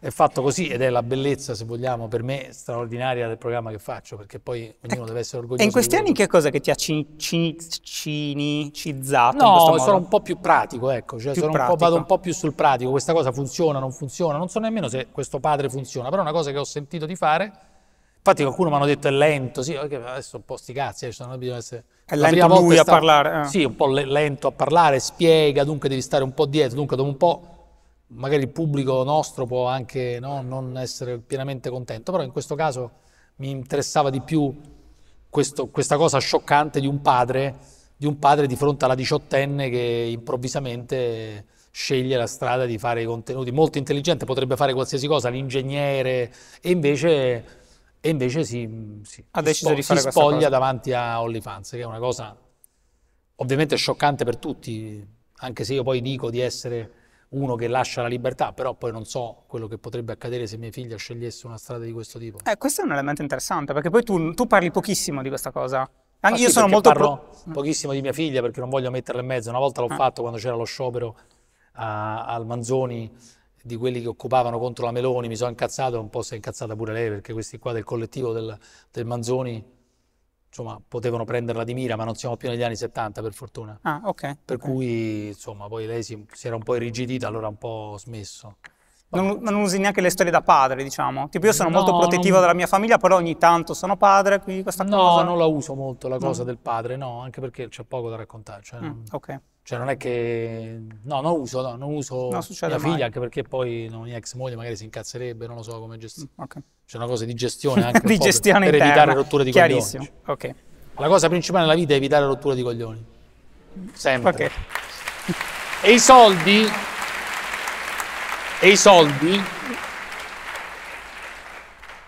è fatto così ed è la bellezza, se vogliamo, per me straordinaria del programma che faccio, perché poi ognuno deve essere orgoglioso. E in questi anni che cosa che ti ha cin- cin- cinicizzato? in No, sono un po' più pratico, ecco, cioè Più sono un pratico. vado un po' più sul pratico, questa cosa funziona, non funziona, non so nemmeno se questo padre funziona, però è una cosa che ho sentito di fare. Infatti qualcuno mi hanno detto è lento, sì, adesso un po' sti cazzi, eh, cioè, bisogna essere... È la lento lui a parlare, eh. Sì, un po' le- lento a parlare, spiega, dunque devi stare un po' dietro, dunque dopo un po' magari il pubblico nostro può anche no, non essere pienamente contento, però in questo caso mi interessava di più questo- questa cosa scioccante di un padre, di un padre di fronte alla diciottenne che improvvisamente sceglie la strada di fare i contenuti. Molto intelligente, potrebbe fare qualsiasi cosa, l'ingegnere, e invece, e invece si, si- Ha deciso spo- di fare si spoglia cosa. davanti a OnlyFans, che è una cosa ovviamente scioccante per tutti, anche se io poi dico di essere uno che lascia la libertà, però poi non so quello che potrebbe accadere se mia figlia scegliesse una strada di questo tipo. Eh, questo è un elemento interessante perché poi tu, tu parli pochissimo di questa cosa. Ah, Anche sì, io sono perché molto parlo pro- pochissimo di mia figlia perché non voglio metterla in mezzo. Una volta l'ho Ah. fatto quando c'era lo sciopero a- al Manzoni di quelli che occupavano contro la Meloni, mi sono incazzato, un po' si è incazzata pure lei perché questi qua del collettivo del, del Manzoni insomma potevano prenderla di mira, ma non siamo più negli anni 70 per fortuna. Ah, ok. Per ok. cui insomma poi lei si, si era un po' irrigidita, allora un po' smesso. Non, non usi neanche le storie da padre, diciamo. Tipo, io sono molto No, protettivo non- della mia famiglia, però ogni tanto sono padre, quindi questa No, cosa. non la uso molto la cosa No. del padre, no, anche perché c'è poco da raccontare. Cioè, Mm, non- ok. Cioè non è che... No, non uso, no, non uso Non mia mai. figlia, anche perché poi no, mia ex moglie magari si incazzerebbe, non lo so come gestire. Mm, ok. C'è una cosa di gestione anche di per- gestione per, interna. evitare rotture di coglioni. Chiarissimo. Ok. La cosa principale nella vita è evitare rotture di coglioni. Sempre. Ok. E i soldi... E i soldi...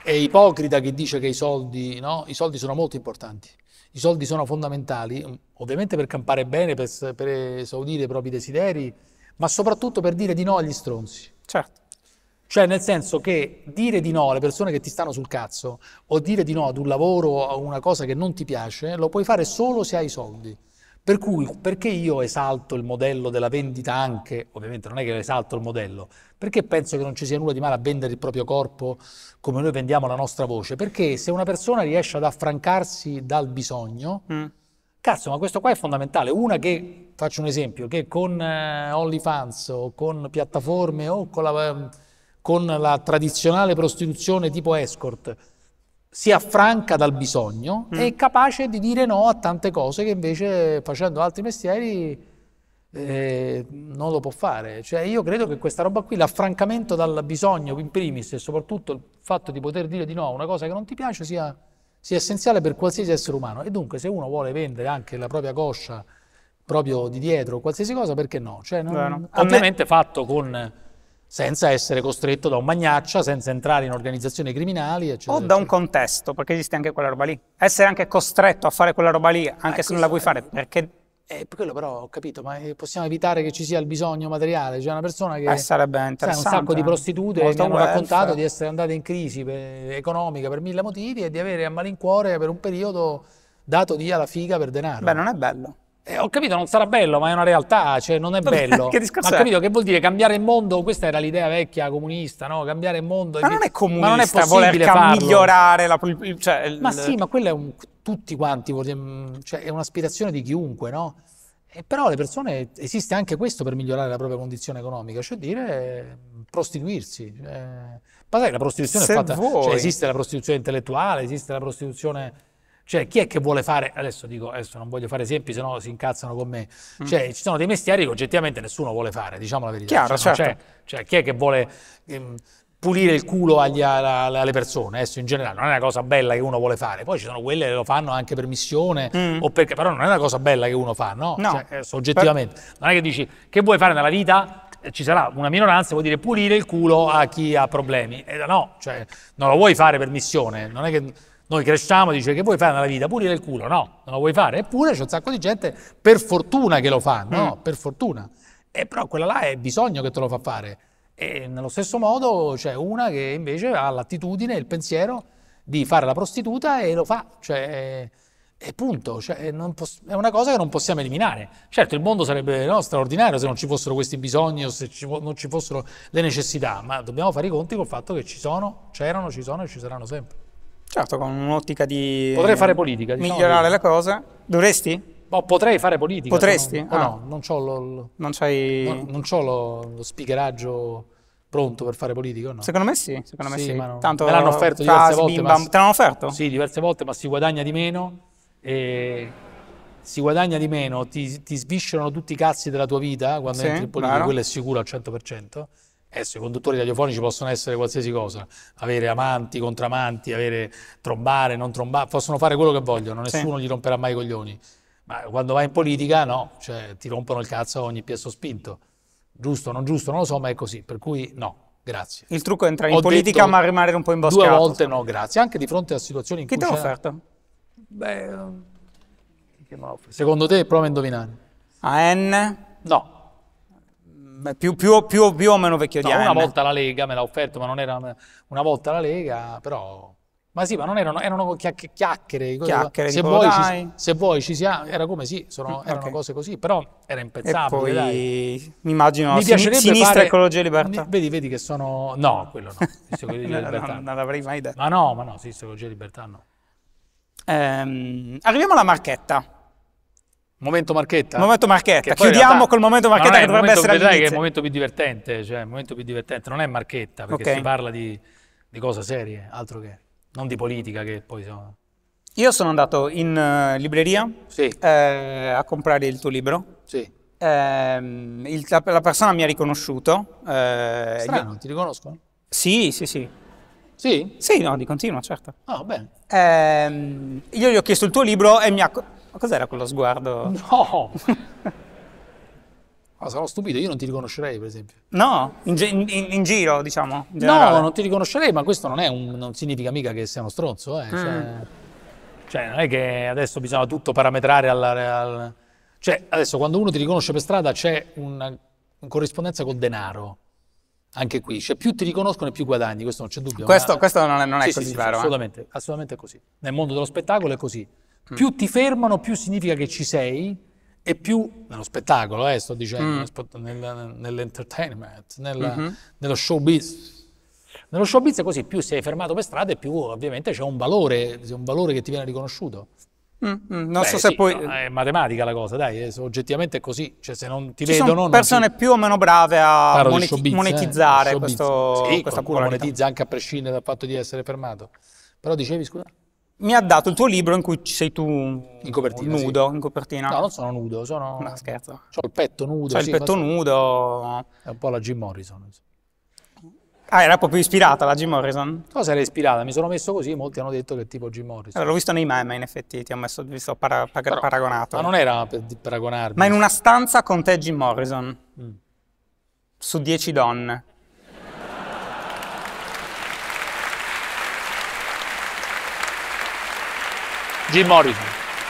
È ipocrita chi dice che i soldi, no? I soldi sono molto importanti. I soldi sono fondamentali, ovviamente per campare bene, per, per esaudire i propri desideri, ma soprattutto per dire di no agli stronzi. Certo. Cioè, nel senso che dire di no alle persone che ti stanno sul cazzo o dire di no ad un lavoro o a una cosa che non ti piace, lo puoi fare solo se hai i soldi. Per cui, perché io esalto il modello della vendita anche, ovviamente non è che esalto il modello, perché penso che non ci sia nulla di male a vendere il proprio corpo come noi vendiamo la nostra voce? Perché se una persona riesce ad affrancarsi dal bisogno, Mm. Cazzo, ma questo qua è fondamentale. Una che, faccio un esempio, che con eh, OnlyFans o con piattaforme o con la, con la tradizionale prostituzione tipo escort si affranca dal bisogno Mm. è capace di dire no a tante cose che invece facendo altri mestieri eh, non lo può fare. Cioè io credo che questa roba qui, l'affrancamento dal bisogno in primis e soprattutto il fatto di poter dire di no a una cosa che non ti piace sia, sia essenziale per qualsiasi essere umano. E dunque se uno vuole vendere anche la propria coscia proprio di dietro, qualsiasi cosa, perché no? Cioè, non- Vero. A me- ovviamente fatto con senza essere costretto da un magnaccia, senza entrare in organizzazioni criminali, eccetera. O da un contesto, perché esiste anche quella roba lì. Essere anche costretto a fare quella roba lì, anche se non la vuoi fare, perché Eh, per quello però ho capito, ma eh, possiamo evitare che ci sia il bisogno materiale? C'è una persona che eh, sarebbe sai, un sacco di eh. prostitute Molto mi hanno welfare. raccontato di essere andate in crisi per- economica per mille motivi e di avere a malincuore per un periodo dato via la figa per denaro. Beh, non è bello. Eh, ho capito, non sarà bello, ma è una realtà, cioè non è bello. Che discorso ma ho capito che vuol dire cambiare il mondo? Questa era l'idea vecchia comunista, no? Cambiare il mondo. Ma non è comunista ma non è voler farlo. migliorare la, cioè, il- Ma sì, ma quella è un, tutti quanti, vogliamo- cioè è un'aspirazione di chiunque, no? E però le persone, esiste anche questo per migliorare la propria condizione economica, cioè dire eh, prostituirsi. Cioè, ma sai, la prostituzione Se è fatta, vuoi. cioè esiste la prostituzione intellettuale, esiste la prostituzione, cioè chi è che vuole fare, adesso dico, adesso non voglio fare esempi, se no si incazzano con me, Mm. cioè ci sono dei mestieri che oggettivamente nessuno vuole fare, diciamo la verità. Chiaro, Cioè, certo. c'è- cioè, chi è che vuole ehm, pulire il culo agli- alle persone? Adesso in generale non è una cosa bella che uno vuole fare. Poi ci sono quelle che lo fanno anche per missione, Mm. o perché, però non è una cosa bella che uno fa, no? No. Cioè, eh, oggettivamente. Non è che dici che vuoi fare nella vita? Eh, Ci sarà una minoranza, vuol dire pulire il culo a chi ha problemi. Eh, no, cioè, non lo vuoi fare per missione. Non è che noi cresciamo e dice che vuoi fare nella vita? Pulire il culo. No, non lo vuoi fare. Eppure c'è un sacco di gente, per fortuna che lo fa, no? Mm. Per fortuna. E però quella là è bisogno che te lo fa fare. E nello stesso modo c'è una che invece ha l'attitudine, il pensiero di fare la prostituta e lo fa. Cioè, e punto, Cioè, non pos- è una cosa che non possiamo eliminare. Certo, il mondo sarebbe no, straordinario se non ci fossero questi bisogni o se ci fo- non ci fossero le necessità, ma dobbiamo fare i conti col fatto che ci sono, c'erano, ci sono e ci saranno sempre. certo, con un'ottica di Potrei fare politica, diciamo migliorare le cose. Dovresti? Ma potrei fare politica. Potresti? se non- Ah. no, non ho lo, lo- Non c'hai... no, non c'ho lo, lo speakeraggio pronto per fare politica, o no? Secondo me sì, secondo me Sì, sì. no. Tanto Me l'hanno offerto diverse volte, bim ma-. Te l'hanno offerto? Sì, diverse volte, ma si guadagna di meno e si guadagna di meno, ti, ti sviscerano tutti i cazzi della tua vita quando Sì, entri in politica, vero. quello è sicuro al 100%. Adesso i conduttori radiofonici possono essere qualsiasi cosa, avere amanti, contramanti, avere trombare, non trombare, possono fare quello che vogliono, Sì. nessuno gli romperà mai i coglioni. Ma quando vai in politica no, cioè ti rompono il cazzo a ogni piezo spinto. Giusto non giusto, non lo so, ma è così, per cui no, grazie. Il trucco è entrare Ho in politica detto ma rimanere un po' imboscato. Due volte no, grazie, anche di fronte a situazioni in Chi cui te l'ha offerto? Beh, chi me l'ha offerto? secondo te prova a indovinare. AN? No, Beh, Più, più- più- più o meno vecchio no, di una AN. volta la Lega me l'ha offerto, ma non era una volta la Lega, però ma sì, ma non erano, erano chiacch- chiacchiere, Chiacchiere, se, vuoi dai. ci, se vuoi ci siamo, era come sì, sono- Mm, erano ok. cose così, però era E impensabile, poi dai. mi immagino Mi sin- sinistra, fare- ecologia e libertà. Vedi, vedi che sono no, quello no. No, no, libertà. non l'avrei mai detto. Ma no, ma no, sì, ecologia e libertà no. Ehm, arriviamo alla marchetta. Momento marchetta? Momento marchetta. Chiudiamo realtà- col momento ma marchetta che dovrebbe essere vedrai che è il all'inizio. momento più divertente, cioè il momento più divertente non è marchetta, perché Ok. si parla di, di cose serie, altro che non di politica che poi sono... Io sono andato in eh, libreria Sì, eh, a comprare il tuo libro. sì. Ehm, il- la, la persona mi ha riconosciuto. eh, Strano, io- ti riconoscono? sì, sì, sì. Sì? Sì, no, di continuo, certo. Ah, bene. Ehm, io gli ho chiesto il tuo libro e mi ha... Ma cos'era quello sguardo? No! Ah, sono stupito, io non ti riconoscerei, per esempio. No, in, ge- in- in- giro, diciamo. in. No, non ti riconoscerei, ma questo non, è un, non significa mica che sei uno stronzo, eh. Cioè, cioè, non è che adesso bisogna tutto parametrare alla... al- Cioè, adesso quando uno ti riconosce per strada c'è una, una corrispondenza col denaro. Anche qui, cioè più ti riconoscono e più guadagni, questo non c'è dubbio. Questo, ma- questo non è, non è Sì, sì, così sì, vero. eh. assolutamente, assolutamente è così. Nel mondo dello spettacolo è così. Più ti fermano, più significa che ci sei e più nello spettacolo, eh, sto dicendo, Mm. nel- nell'entertainment, nella- Mhm. nello showbiz. Nello showbiz è così, più sei fermato per strada e più ovviamente c'è un valore, c'è un valore che ti viene riconosciuto. Mm, mm, non Beh, so se sì, poi... no, è matematica la cosa, dai, eh, oggettivamente è così, cioè se non ti Ci vedono... sono persone ti- più o meno brave a moneti- showbiz, eh, monetizzare showbiz. questo, Sì, questa popolarità. monetizza anche a prescindere dal fatto di essere fermato. Però dicevi, scusa? Mi ha dato il tuo libro in cui sei tu In copertina, sì. nudo, in copertina. No, non sono nudo, sono... No, scherzo. Ho il petto nudo. C'hai sì, il petto faccio- nudo. È un po' la Jim Morrison. Ah, era proprio ispirata alla Jim Morrison? Cosa era ispirata? Mi sono messo così, molti hanno detto che è tipo Jim Morrison. Allora, l'ho visto nei meme, in effetti, ti ho messo, vi sto para- pa- Però- paragonato. Ma non era per paragonarmi. Ma in una stanza con te Jim Morrison. Mm. Su 10 donne. Jim Morrison.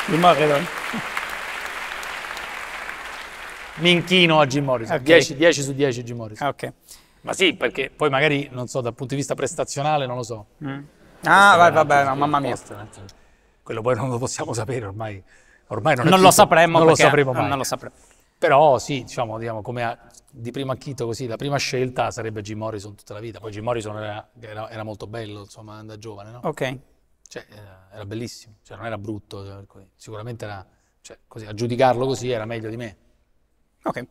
Jim Morrison. Mi inchino a Jim Morrison. Ok. 10, 10 su 10 Jim Morrison. Ok. Ma sì, perché poi magari, non so, dal punto di vista prestazionale, non lo so. Mm. Ah, vai, vabbè, no, mamma mia. Quello poi non lo possiamo sapere ormai. Ormai non, Non più- lo sapremmo non lo sapremo mai. Non lo sapremo. Però sì, diciamo, diciamo come a- di primo acchito così, la prima scelta sarebbe Jim Morrison tutta la vita. Poi Jim Morrison era, era- era molto bello, insomma, da giovane, no? Ok. Cioè, era, era bellissimo, cioè, non era brutto, cioè, sicuramente era, cioè, così, a giudicarlo così era meglio di me. Ok.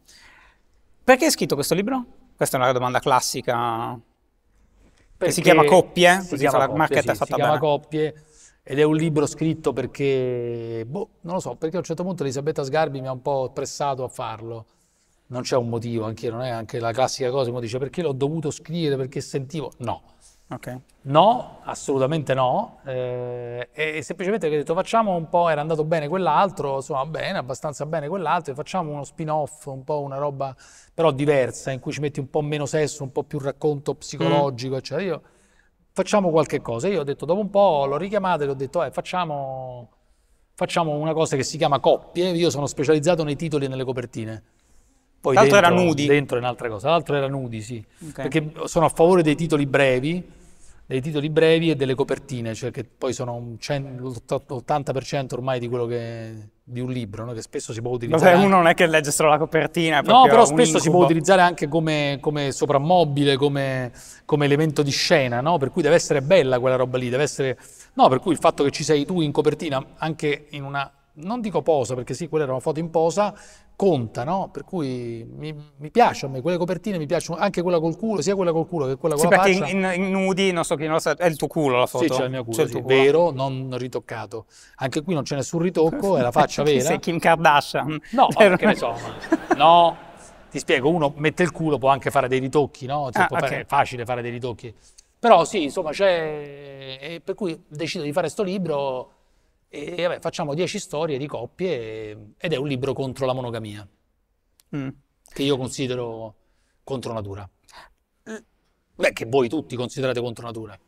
Perché hai scritto questo libro? Questa è una domanda classica. Perché si chiama Coppie? Si chiama la Coppie, marchetta sì, fatta si chiama bene. Coppie ed è un libro scritto perché, boh, non lo so, perché a un certo punto Elisabetta Sgarbi mi ha un po' pressato a farlo. Non c'è un motivo, anche non è anche la classica cosa, uno dice perché l'ho dovuto scrivere, perché sentivo. No, Ok. no, assolutamente no. Eh, e semplicemente che ho detto facciamo un po', era andato bene quell'altro, insomma bene, abbastanza bene quell'altro, e facciamo uno spin-off, un po' una roba però diversa, in cui ci metti un po' meno sesso, un po' più racconto psicologico, eccetera. Io facciamo qualche cosa. Io ho detto, dopo un po' l'ho richiamato e ho detto, eh, facciamo, facciamo una cosa che si chiama coppie. Io sono specializzato nei titoli e nelle copertine. Poi L'altro era dentro- nudi. Dentro è un'altra cosa. L'altro era nudi, sì. Ok. Perché sono a favore dei titoli brevi, dei titoli brevi e delle copertine, cioè che poi sono un cen- l'80% ormai di quello che di un libro, no? che spesso si può utilizzare. Vabbè, uno non è che legge solo la copertina. No, però spesso si può incubo. utilizzare anche come, come soprammobile, come, come elemento di scena, no? Per cui deve essere bella quella roba lì, deve essere... No, per cui il fatto che ci sei tu in copertina, anche in una... Non dico posa, perché sì, quella era una foto in posa, conta, no? Per cui mi, mi piace a me, quelle copertine mi piacciono, anche quella col culo, sia quella col culo che quella con Sì, la perché faccia. in, in- in nudi, non so chi non lo sa, è il tuo culo la foto. Sì, c'è il mio culo, C'è il sì, culo. vero, non ritoccato. Anche qui non c'è nessun ritocco, è la faccia vera. Sei Kim Kardashian. No, Cioè, ma che ne so, no, ti spiego, uno mette il culo, può anche fare dei ritocchi, no? Cioè, Ah, può ok. fare- è facile fare dei ritocchi. Però sì, insomma, c'è... per cui decido di fare sto libro e vabbè, facciamo 10 storie di coppie ed è un libro contro la monogamia, Mm. che io considero contro natura. Beh, che voi tutti considerate contro natura.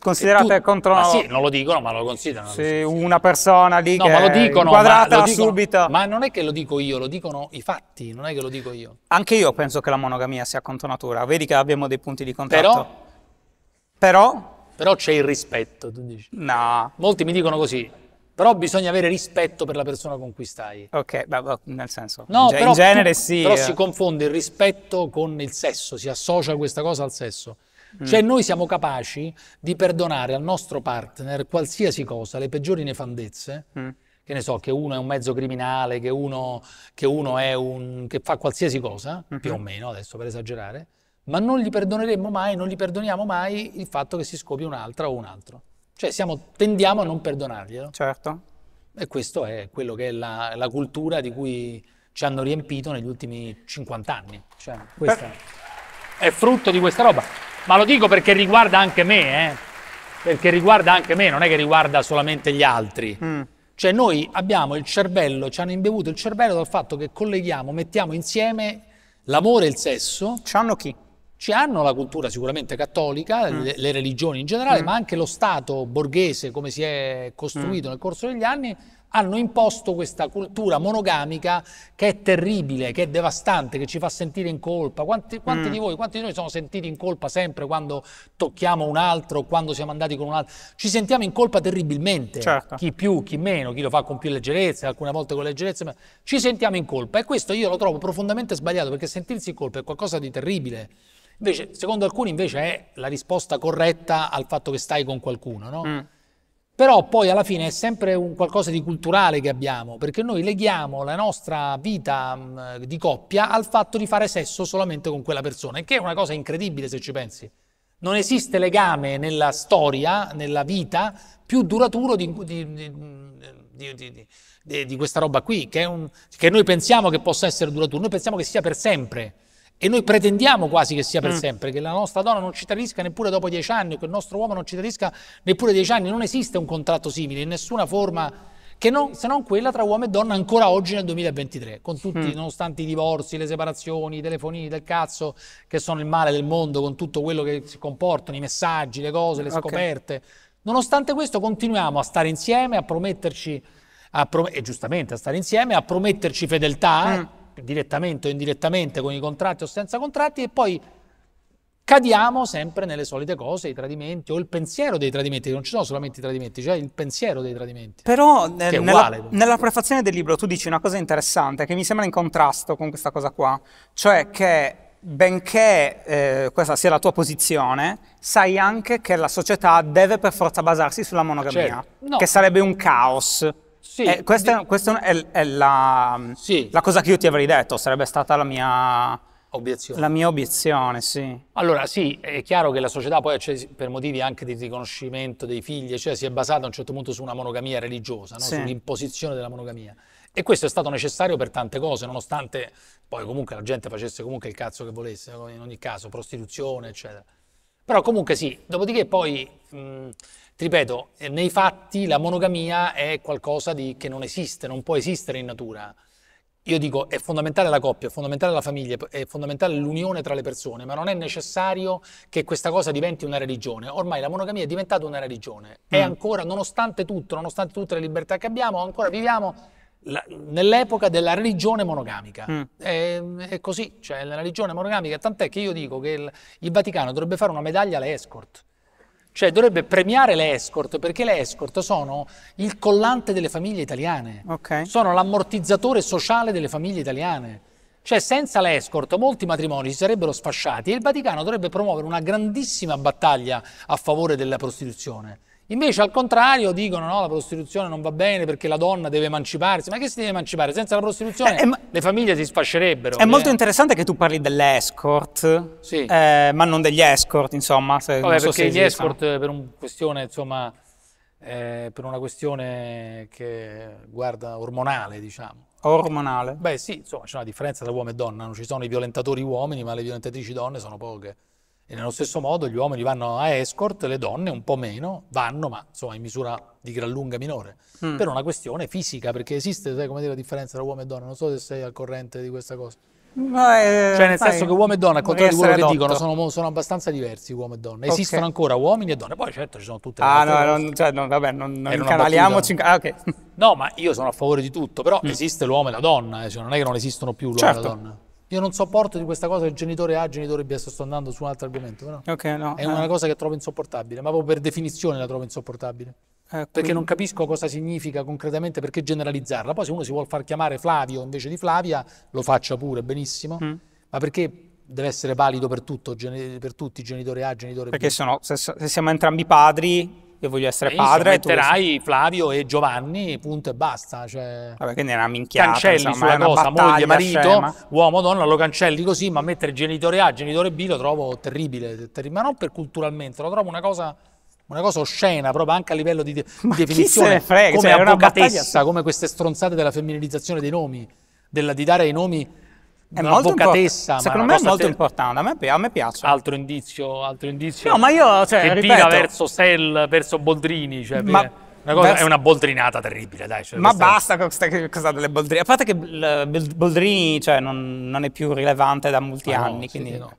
Considerate Tu- contro Ma sì, non lo dicono, ma lo considerano. sì, una persona lì No, che ma lo dicono, ma inquadratela lo dicono- subito. Ma non è che lo dico io, lo dicono i fatti, non è che lo dico io. Anche io penso che la monogamia sia contro natura. Vedi che abbiamo dei punti di contatto. Però, Però? però c'è il rispetto, tu dici. No. Molti mi dicono così, però bisogna avere rispetto per la persona con cui stai. Ok, beh, beh, nel senso. No, in però, in genere tu- sì. però eh. si confonde il rispetto con il sesso, si associa questa cosa al sesso. Mm. Cioè noi siamo capaci di perdonare al nostro partner qualsiasi cosa, le peggiori nefandezze, Mm. che ne so, che uno è un mezzo criminale, che uno, che uno è un, che fa qualsiasi cosa, Mhm. più o meno adesso per esagerare, ma non gli perdoneremmo mai, non gli perdoniamo mai il fatto che si scopi un'altra o un altro. Cioè siamo, tendiamo a non perdonarglielo. Certo. E questo è quello che è la, la cultura di cui ci hanno riempito negli ultimi 50 anni. Cioè, questa è frutto di questa roba. Ma lo dico perché riguarda anche me, eh? Perché riguarda anche me, non è che riguarda solamente gli altri. Mm. Cioè noi abbiamo il cervello, ci hanno imbevuto il cervello dal fatto che colleghiamo, mettiamo insieme l'amore e il sesso, C'hanno chi? Ci hanno la cultura sicuramente cattolica, le, le religioni in generale, ma anche lo Stato borghese, come si è costruito nel corso degli anni, hanno imposto questa cultura monogamica che è terribile, che è devastante, che ci fa sentire in colpa. Quanti, quanti di voi, quanti di noi siamo sentiti in colpa sempre quando tocchiamo un altro, quando siamo andati con un altro? Ci sentiamo in colpa terribilmente, Certo. chi più, chi meno, chi lo fa con più leggerezza, alcune volte con leggerezza, ma ci sentiamo in colpa e questo io lo trovo profondamente sbagliato perché sentirsi in colpa è qualcosa di terribile. Invece, secondo alcuni invece è la risposta corretta al fatto che stai con qualcuno, no? Mm. Però poi alla fine è sempre un qualcosa di culturale che abbiamo, perché noi leghiamo la nostra vita mh, di coppia al fatto di fare sesso solamente con quella persona, che è una cosa incredibile se ci pensi. Non esiste legame nella storia, nella vita, più duraturo di, di, di, di questa roba qui, che, un, che, noi pensiamo che possa essere duraturo, noi pensiamo che sia per sempre. E noi pretendiamo quasi che sia per mm. sempre, che la nostra donna non ci tradisca neppure dopo dieci anni, che il nostro uomo non ci tradisca neppure dieci anni. Non esiste un contratto simile in nessuna forma che non, se non quella tra uomo e donna ancora oggi nel 2023, con tutti, mm. nonostante i divorzi, le separazioni, i telefonini del cazzo, che sono il male del mondo, con tutto quello che si comportano, i messaggi, le cose, le scoperte. Okay. Nonostante questo continuiamo a stare insieme, a prometterci, a prom- e giustamente a stare insieme, a prometterci fedeltà, mm. Direttamente o indirettamente, con i contratti o senza contratti, e poi cadiamo sempre nelle solite cose, i tradimenti o il pensiero dei tradimenti, non ci sono solamente i tradimenti, c'è cioè il pensiero dei tradimenti. Però eh, nella, nella, prefazione del libro tu dici una cosa interessante che mi sembra in contrasto con questa cosa qua, cioè che benché eh, questa sia la tua posizione, sai anche che la società deve per forza basarsi sulla monogamia, certo. no. che sarebbe un caos. Sì, eh, questa, di... questa è, è la, sì. la cosa che io ti avrei detto, sarebbe stata la mia Obiezione. La mia obiezione, sì. Allora, sì, è chiaro che la società poi, cioè, per motivi anche di riconoscimento dei figli, cioè, si è basata a un certo punto su una monogamia religiosa, no? sì. sull'imposizione della monogamia. E questo è stato necessario per tante cose, nonostante poi comunque la gente facesse comunque il cazzo che volesse, in ogni caso, prostituzione, eccetera. Però comunque sì, dopodiché poi, mh, ti ripeto, nei fatti la monogamia è qualcosa di, che non esiste, non può esistere in natura. Io dico, è fondamentale la coppia, è fondamentale la famiglia, è fondamentale l'unione tra le persone, ma non è necessario che questa cosa diventi una religione. Ormai la monogamia è diventata una religione. È mm. ancora, nonostante tutto, nonostante tutte le libertà che abbiamo, ancora viviamo la, nell'epoca della religione monogamica. Mm. È, è, così, cioè la religione monogamica, tant'è che io dico che il, il Vaticano dovrebbe fare una medaglia alle escort. Cioè dovrebbe premiare le escort perché le escort sono il collante delle famiglie italiane, okay. sono l'ammortizzatore sociale delle famiglie italiane. Cioè senza l'escort molti matrimoni si sarebbero sfasciati e il Vaticano dovrebbe promuovere una grandissima battaglia a favore della prostituzione. Invece al contrario dicono no, la prostituzione non va bene perché la donna deve emanciparsi. Ma che si deve emancipare? Senza la prostituzione eh, le famiglie si sfascerebbero. È molto interessante che tu parli dell'escort, sì. eh, ma non degli escort, insomma. Se, Vabbè, so perché gli escort per, un questione, insomma, eh, per una questione che guarda ormonale, diciamo. Ormonale? Beh sì, insomma c'è una differenza tra uomo e donna, non ci sono i violentatori uomini, ma le violentatrici donne sono poche. E nello stesso modo gli uomini vanno a escort, le donne un po' meno, vanno, ma insomma in misura di gran lunga minore, mm. per una questione fisica, perché esiste, sai come dire, la differenza tra uomo e donna, non so se sei al corrente di questa cosa. Ma, eh, cioè nel senso che uomo e donna, al contrario di quello che dicono, sono, sono, abbastanza diversi uomo e donne. Esistono okay. ancora uomini e donne, poi certo ci sono tutte le Ah no, non, cioè, no, vabbè, non, non incanaliamoci. Ah, okay. no, ma io sono a favore di tutto, però mm. esiste l'uomo e la donna, eh, cioè non è che non esistono più l'uomo certo. e la certo. donna. Io non sopporto di questa cosa il genitore A, genitore B, sto andando su un altro argomento, però okay, no, è eh. una cosa che trovo insopportabile, ma proprio per definizione la trovo insopportabile. Eh, perché non capisco cosa significa concretamente, perché generalizzarla. Poi se uno si vuole far chiamare Flavio invece di Flavia, lo faccia pure, benissimo, mm. ma perché deve essere valido per, tutto, per tutti, genitore A, genitore perché B? Perché se, se siamo entrambi padri, io voglio essere e padre. metterai tu... Flavio e Giovanni, punto e basta. Cioè... Vabbè, quindi è una minchiata. Cancelli insomma, sulla cosa, moglie, marito, scema. uomo, donna, lo cancelli così, ma mettere genitore A, genitore B lo trovo terribile, terribile. ma non per culturalmente, lo trovo una cosa una cosa oscena proprio anche a livello di, de- definizione frega, come cioè, avvocatessa, come queste stronzate della femminilizzazione dei nomi, della, di dare i nomi è molto avvocatessa. Secondo me è molto te... importante, a me, a me, piace. Altro indizio, altro indizio. No, ma io, cioè, che ripeto, tira verso Sell, verso Boldrini, cioè, ma, una cosa, verso... è una boldrinata terribile, dai. Cioè, ma basta con questa cosa delle boldrine. A parte che Boldrini cioè, non, non, è più rilevante da molti ma anni, no, quindi... Sì, no.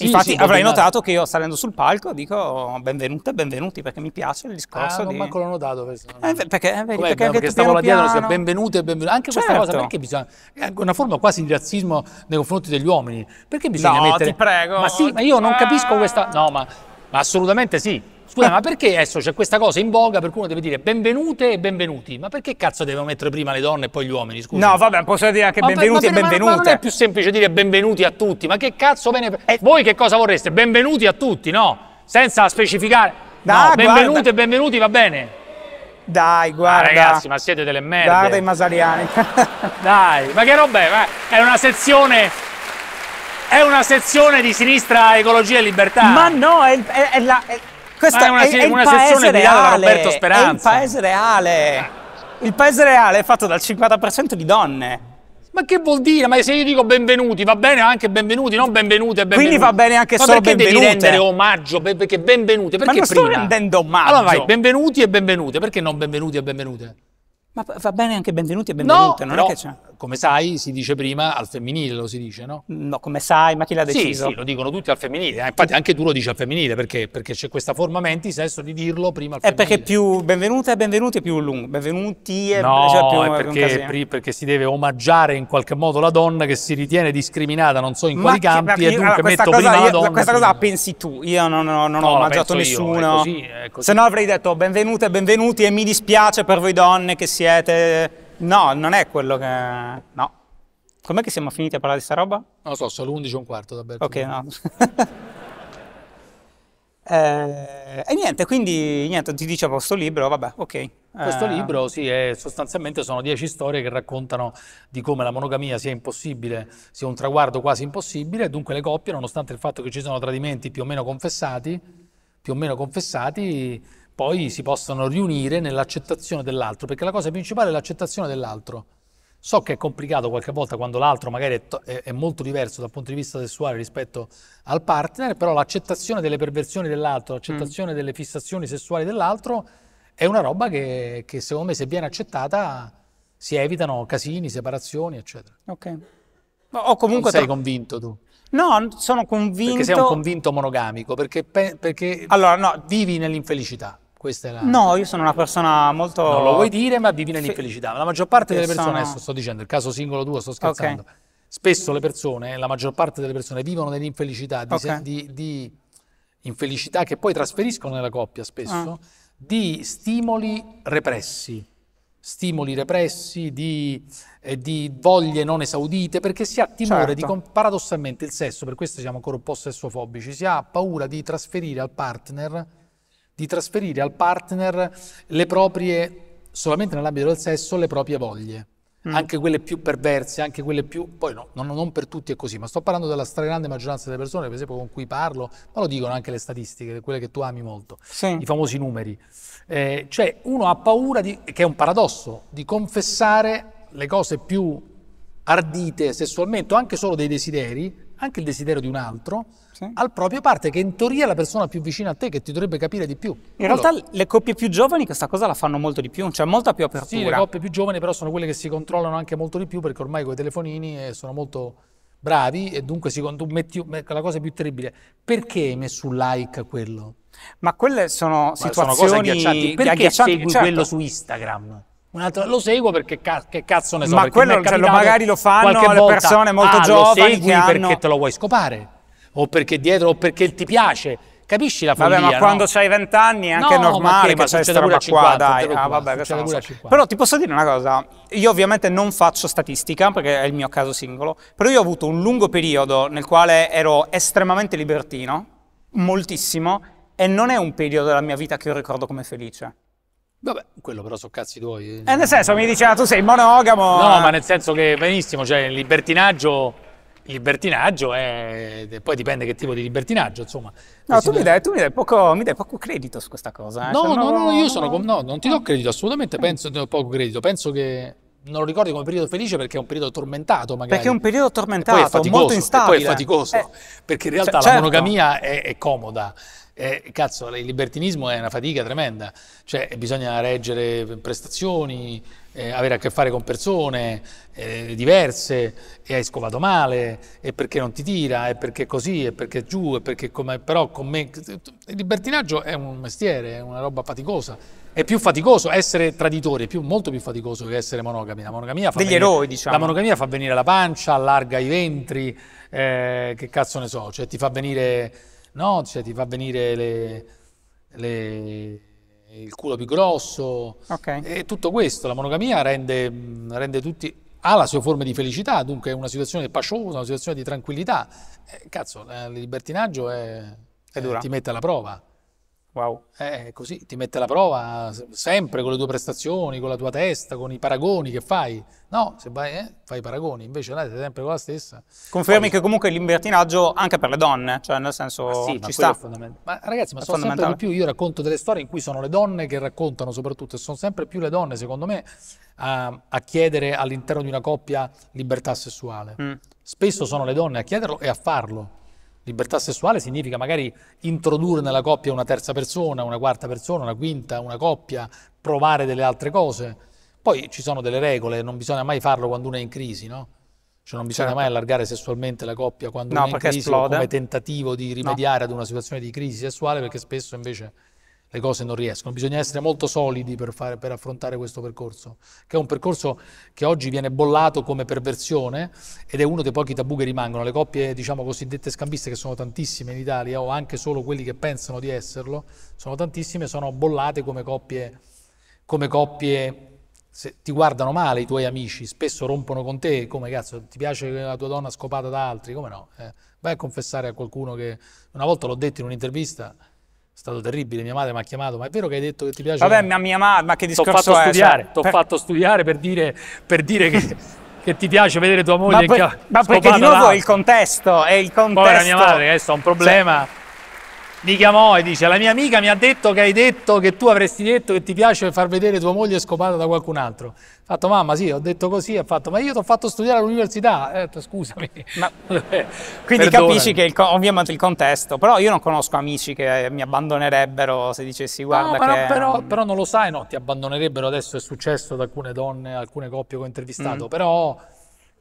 Sì, Infatti sì, avrai notato che io salendo sul palco dico benvenute e benvenuti perché mi piace il discorso ah, non di... manco l'ho notato questo. Eh, perché, eh, vedi, perché, perché stavo là dietro sia benvenute e benvenuti. Anche certo. questa cosa perché bisogna... È una forma quasi di razzismo nei confronti degli uomini. Perché bisogna no, mettere... ti prego. Ma sì, ma io non capisco questa... No, ma, ma assolutamente sì. Scusa, ma perché adesso c'è questa cosa in voga per cui uno deve dire benvenute e benvenuti? Ma perché cazzo devono mettere prima le donne e poi gli uomini? Scusa. No, vabbè, posso dire anche ma benvenuti ma, ma, e benvenute. Ma, non è più semplice dire benvenuti a tutti, ma che cazzo bene... Eh. Voi che cosa vorreste? Benvenuti a tutti, no? Senza specificare... No, no benvenuti e benvenuti va bene. Dai, guarda. Ah, ragazzi, ma siete delle merde. Guarda i masariani. Dai, ma che roba è? È una sezione è una sezione di sinistra ecologia e libertà. Ma no, è, è- è la... è- questo Ma è una- è, è una sezione guidata da Roberto È il Speranza. paese reale. Il paese reale è fatto dal 50% di donne. Ma che vuol dire? Ma se io dico benvenuti, va bene anche benvenuti, non benvenuti e benvenuti. Quindi va bene anche Ma solo perché devi benvenute? rendere omaggio? Per- Perché benvenute? Perché non sto prima? rendendo omaggio. Allora vai, benvenuti e benvenute. Perché non benvenuti e benvenute? Ma va bene anche benvenuti e No, benvenute, non però, è che c'è. Come sai, si dice prima al femminile, lo si dice, no? No, come sai, ma chi l'ha Sì, deciso? sì, lo dicono tutti al femminile. eh, Infatti anche tu lo dici al femminile, perché? Perché c'è questa forma mentis adesso di dirlo prima al È femminile. perché più benvenute e benvenuti è più lungo. Benvenuti e No, cioè più, è perché, pri- perché si deve omaggiare in qualche modo la donna che si ritiene discriminata, non so in Ma quali che- campi, e dunque metto cosa, prima la io- donna. questa cosa la pensi tu, io non, non- non No, ho la omaggiato penso io, nessuno. è così, è così. Se no avrei detto benvenute e benvenuti e mi dispiace per voi donne che siete... No, non è quello che... No. Com'è che siamo finiti a parlare di sta roba? Non lo so, sono le 11 e un quarto da Ok, no. Eh, e niente, quindi niente, ti dicevo sto libro, vabbè, ok. Questo Eh, libro, sì, è, sostanzialmente sono 10 storie che raccontano di come la monogamia sia impossibile, sia un traguardo quasi impossibile, e dunque le coppie, nonostante il fatto che ci sono tradimenti più o meno confessati, più o meno confessati, poi si possono riunire nell'accettazione dell'altro, perché la cosa principale è l'accettazione dell'altro. So che è complicato qualche volta quando l'altro magari è, to- è- è molto diverso dal punto di vista sessuale rispetto al partner, però l'accettazione delle perversioni dell'altro, l'accettazione delle fissazioni sessuali dell'altro è una roba che, che secondo me se viene accettata si evitano casini, separazioni, eccetera. Ok. O Non comunque... sei tro- convinto tu? No, sono convinto... Perché sei un convinto monogamico, perché, pe- perché Allora, no, vivi nell'infelicità. Questa è la... no, io sono una persona molto... Non lo vuoi dire, ma vivi nell'infelicità. La maggior parte delle persone, adesso sto dicendo, il caso singolo tuo, sto scherzando. Spesso le persone, la maggior parte delle persone vivono nell'infelicità, di, se- Ok. di- di infelicità che poi trasferiscono nella coppia spesso, Ah. di stimoli repressi. Stimoli repressi, di, eh, di voglie non esaudite, perché si ha timore Certo. di, paradossalmente il sesso, per questo siamo ancora un po' sessofobici, si ha paura di trasferire al partner di trasferire al partner le proprie, solamente nell'ambito del sesso, le proprie voglie. Mm. Anche quelle più perverse, anche quelle più... Poi no, non, non per tutti è così, ma sto parlando della stragrande maggioranza delle persone, per esempio con cui parlo, ma lo dicono anche le statistiche, quelle che tu ami molto, Sì. i famosi numeri. Eh, cioè uno ha paura, di, che è un paradosso, di confessare le cose più ardite sessualmente o anche solo dei desideri, anche il desiderio di un altro, Sì. al proprio parte, che in teoria è la persona più vicina a te, che ti dovrebbe capire di più. In realtà le coppie più giovani questa cosa la fanno molto di più, c'è molta più Sì, le apertura. coppie più giovani però sono quelle che si controllano anche molto di più perché ormai con i telefonini eh, sono molto bravi e dunque si, tu metti, me- la cosa più terribile, perché hai messo un like a quello? Ma quelle sono Ma sono situazioni cose agghiaccianti. Perché agghiaccianti, segui certo. quello su Instagram? Altro- lo seguo perché ca- che cazzo ne so. Ma quello, cioè, magari lo fanno le volta, persone molto ah, giovani lo segui che perché hanno- te lo vuoi scopare o perché dietro o perché ti piace. Capisci la follia? Vabbè, ma no? quando c'hai 20 anni è anche No, ma normale che- che, ma c'è succede sta pure a roba qua, 50, dai. te lo Ah, qua, vabbè, questo so. 50. Però ti posso dire una cosa, io ovviamente non faccio statistica perché è il mio caso singolo, però io ho avuto un lungo periodo nel quale ero estremamente libertino, moltissimo, e non è un periodo della mia vita che io ricordo come felice. Vabbè, quello però sono cazzi tuoi. E nel senso mi diceva tu sei monogamo. No, eh. ma nel senso che benissimo, cioè il libertinaggio, il libertinaggio è... poi dipende che tipo di libertinaggio, insomma. No, tu mi dai, tu mi dai poco, mi dai poco credito su questa cosa. eh. No, Cioè, no, no, io sono no, non ti do credito, assolutamente penso do poco credito, penso che non lo ricordi come periodo felice perché è un periodo tormentato magari. Perché è un periodo E poi è tormentato, faticoso, molto e instabile. poi è faticoso, Eh, perché in realtà C- certo. la monogamia è, è comoda. Eh, cazzo, il libertinismo è una fatica tremenda, cioè bisogna reggere prestazioni, eh, avere a che fare con persone eh, diverse, e hai scovato male, e perché non ti tira, e perché così, e perché giù, e perché come... Però con me... Il libertinaggio è un mestiere, è una roba faticosa. È più faticoso essere traditori, è più, molto più faticoso che essere monogami. La monogamia fa Degli venire- eroi, diciamo. La monogamia fa venire la pancia, allarga i ventri, eh, che cazzo ne so, cioè ti fa venire, no, cioè ti fa venire le, le- il culo più grosso. Ok. E tutto questo, la monogamia rende, rende tutti, ha la sua forma di felicità, dunque è una situazione paciosa, una situazione di tranquillità. Eh, cazzo, eh, il libertinaggio è, È dura. ti mette alla prova. Wow. Eh, così ti mette alla prova sempre con le tue prestazioni, con la tua testa, con i paragoni che fai. No, se vai, eh, fai i paragoni, invece là sei sempre con la stessa. Confermi Poi, che comunque il libertinaggio anche per le donne, cioè nel senso sì, ci sta. Ma ragazzi, ma sono sempre di più, io racconto delle storie in cui sono le donne che raccontano soprattutto, e sono sempre più le donne, secondo me, a, a chiedere all'interno di una coppia libertà sessuale. Mm. Spesso sono le donne a chiederlo e a farlo. Libertà sessuale significa magari introdurre nella coppia una terza persona, una quarta persona, una quinta, una coppia, provare delle altre cose. Poi ci sono delle regole, non bisogna mai farlo quando uno è in crisi, no? Cioè non bisogna certo. mai allargare sessualmente la coppia quando no, uno è in crisi esplode. come tentativo di rimediare no. ad una situazione di crisi sessuale perché spesso invece le cose non riescono. Bisogna essere molto solidi per, fare, per, affrontare questo percorso, che è un percorso che oggi viene bollato come perversione ed è uno dei pochi tabù che rimangono. Le coppie, diciamo, cosiddette scambiste, che sono tantissime in Italia, o anche solo quelli che pensano di esserlo, sono tantissime, sono bollate come coppie, come coppie se ti guardano male i tuoi amici, spesso rompono con te, come cazzo, ti piace la tua donna scopata da altri, come no? Eh, vai a confessare a qualcuno che una volta l'ho detto in un'intervista, stato terribile, mia madre mi ha chiamato, ma è vero che hai detto che ti piace? Vabbè, mia, mia madre, ma che discorso t'ho fatto è? Studiare, cioè, t'ho per... fatto studiare per dire, per dire che, che, ti piace vedere tua moglie ma, per, ma perché di nuovo è il contesto, è il contesto. Poi mia madre, questo è un problema. Cioè, mi chiamò e dice la mia amica mi ha detto che hai detto che tu avresti detto che ti piace far vedere tua moglie scopata da qualcun altro. Ho fatto mamma sì, ho detto così, ha fatto ma io ti ho fatto studiare all'università. Eh, detto, scusami. Ma, quindi capisci che il, ovviamente il contesto, però io non conosco amici che mi abbandonerebbero se dicessi guarda no, che... Però, però, non lo sai, no, ti abbandonerebbero adesso è successo ad alcune donne, alcune coppie che ho intervistato, mm. però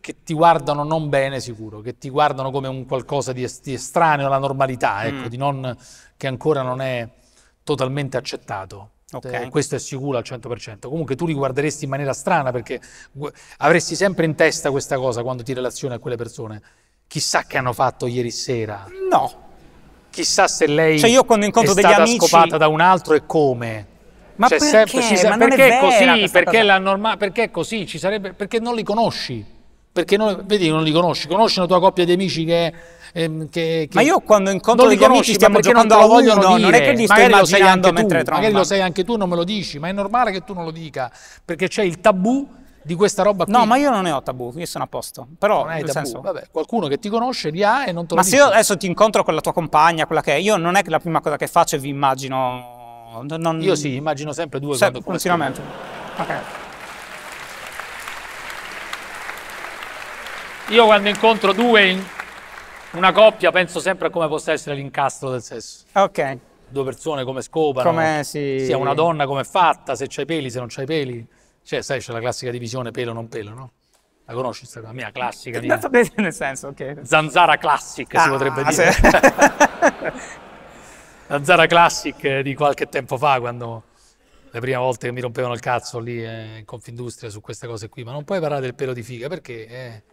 che ti guardano non bene sicuro, che ti guardano come un qualcosa di, estraneo alla normalità, ecco, mm. di non, che ancora non è totalmente accettato. Okay. Eh, questo è sicuro al 100%. Comunque tu li guarderesti in maniera strana perché avresti sempre in testa questa cosa quando ti relazioni a quelle persone. Chissà che hanno fatto ieri sera. No. Chissà se lei cioè io quando incontro è degli stata amici... scopata da un altro e come. Ma C'è perché? Sempre, ci, Ma perché è così? Perché, la norma, perché è così? Ci sarebbe, perché non li conosci perché non, vedi, non li conosci, conosci una tua coppia di amici che, ehm, che, che ma io quando incontro degli amici stiamo giocando a uno, dire. non è che li sto immaginando mentre tromba. Magari lo sai anche tu, non me lo dici, ma è normale che tu non lo dica, perché c'è il tabù di questa roba qui. No, ma io non ne ho tabù, io sono a posto. Però, non tabù. Senso... Vabbè, qualcuno che ti conosce li ha e non te lo Ma se io adesso ti incontro con la tua compagna, quella che è, io non è che la prima cosa che faccio vi immagino... Non... Io sì, immagino sempre due. Se, continuamente. Ok. Io quando incontro due in una coppia penso sempre a come possa essere l'incastro del sesso. Ok. Due persone come scopano, come si... sia una donna come è fatta, se c'hai peli, se non c'hai peli. Cioè, sai, c'è la classica divisione pelo non pelo, no? La conosci questa La mia classica mia. nel senso, ok. Zanzara classic ah, si potrebbe dire. Sì. Zanzara classic di qualche tempo fa quando le prime volte che mi rompevano il cazzo lì eh, in Confindustria su queste cose qui, ma non puoi parlare del pelo di figa perché eh,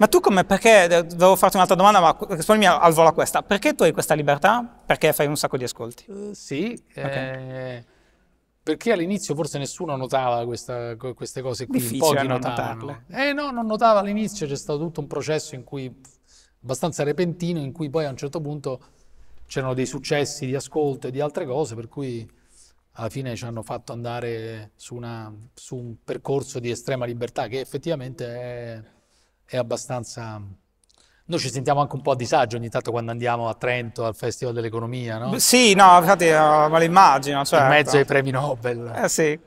ma tu come, perché, devo farti un'altra domanda, ma rispondi al volo a questa. Perché tu hai questa libertà? Perché fai un sacco di ascolti? Uh, sì, okay. eh, perché all'inizio forse nessuno notava questa, queste cose qui, Difficile pochi notavano. Eh no, non notava all'inizio, c'è stato tutto un processo in cui, abbastanza repentino, in cui poi a un certo punto c'erano dei successi di ascolto e di altre cose, per cui alla fine ci hanno fatto andare su, una, su un percorso di estrema libertà che effettivamente è è abbastanza... Noi ci sentiamo anche un po' a disagio ogni tanto quando andiamo a Trento al Festival dell'Economia, no? Sì, no, infatti uh, me lo immagino. Certo. In mezzo ai premi Nobel. Eh sì. In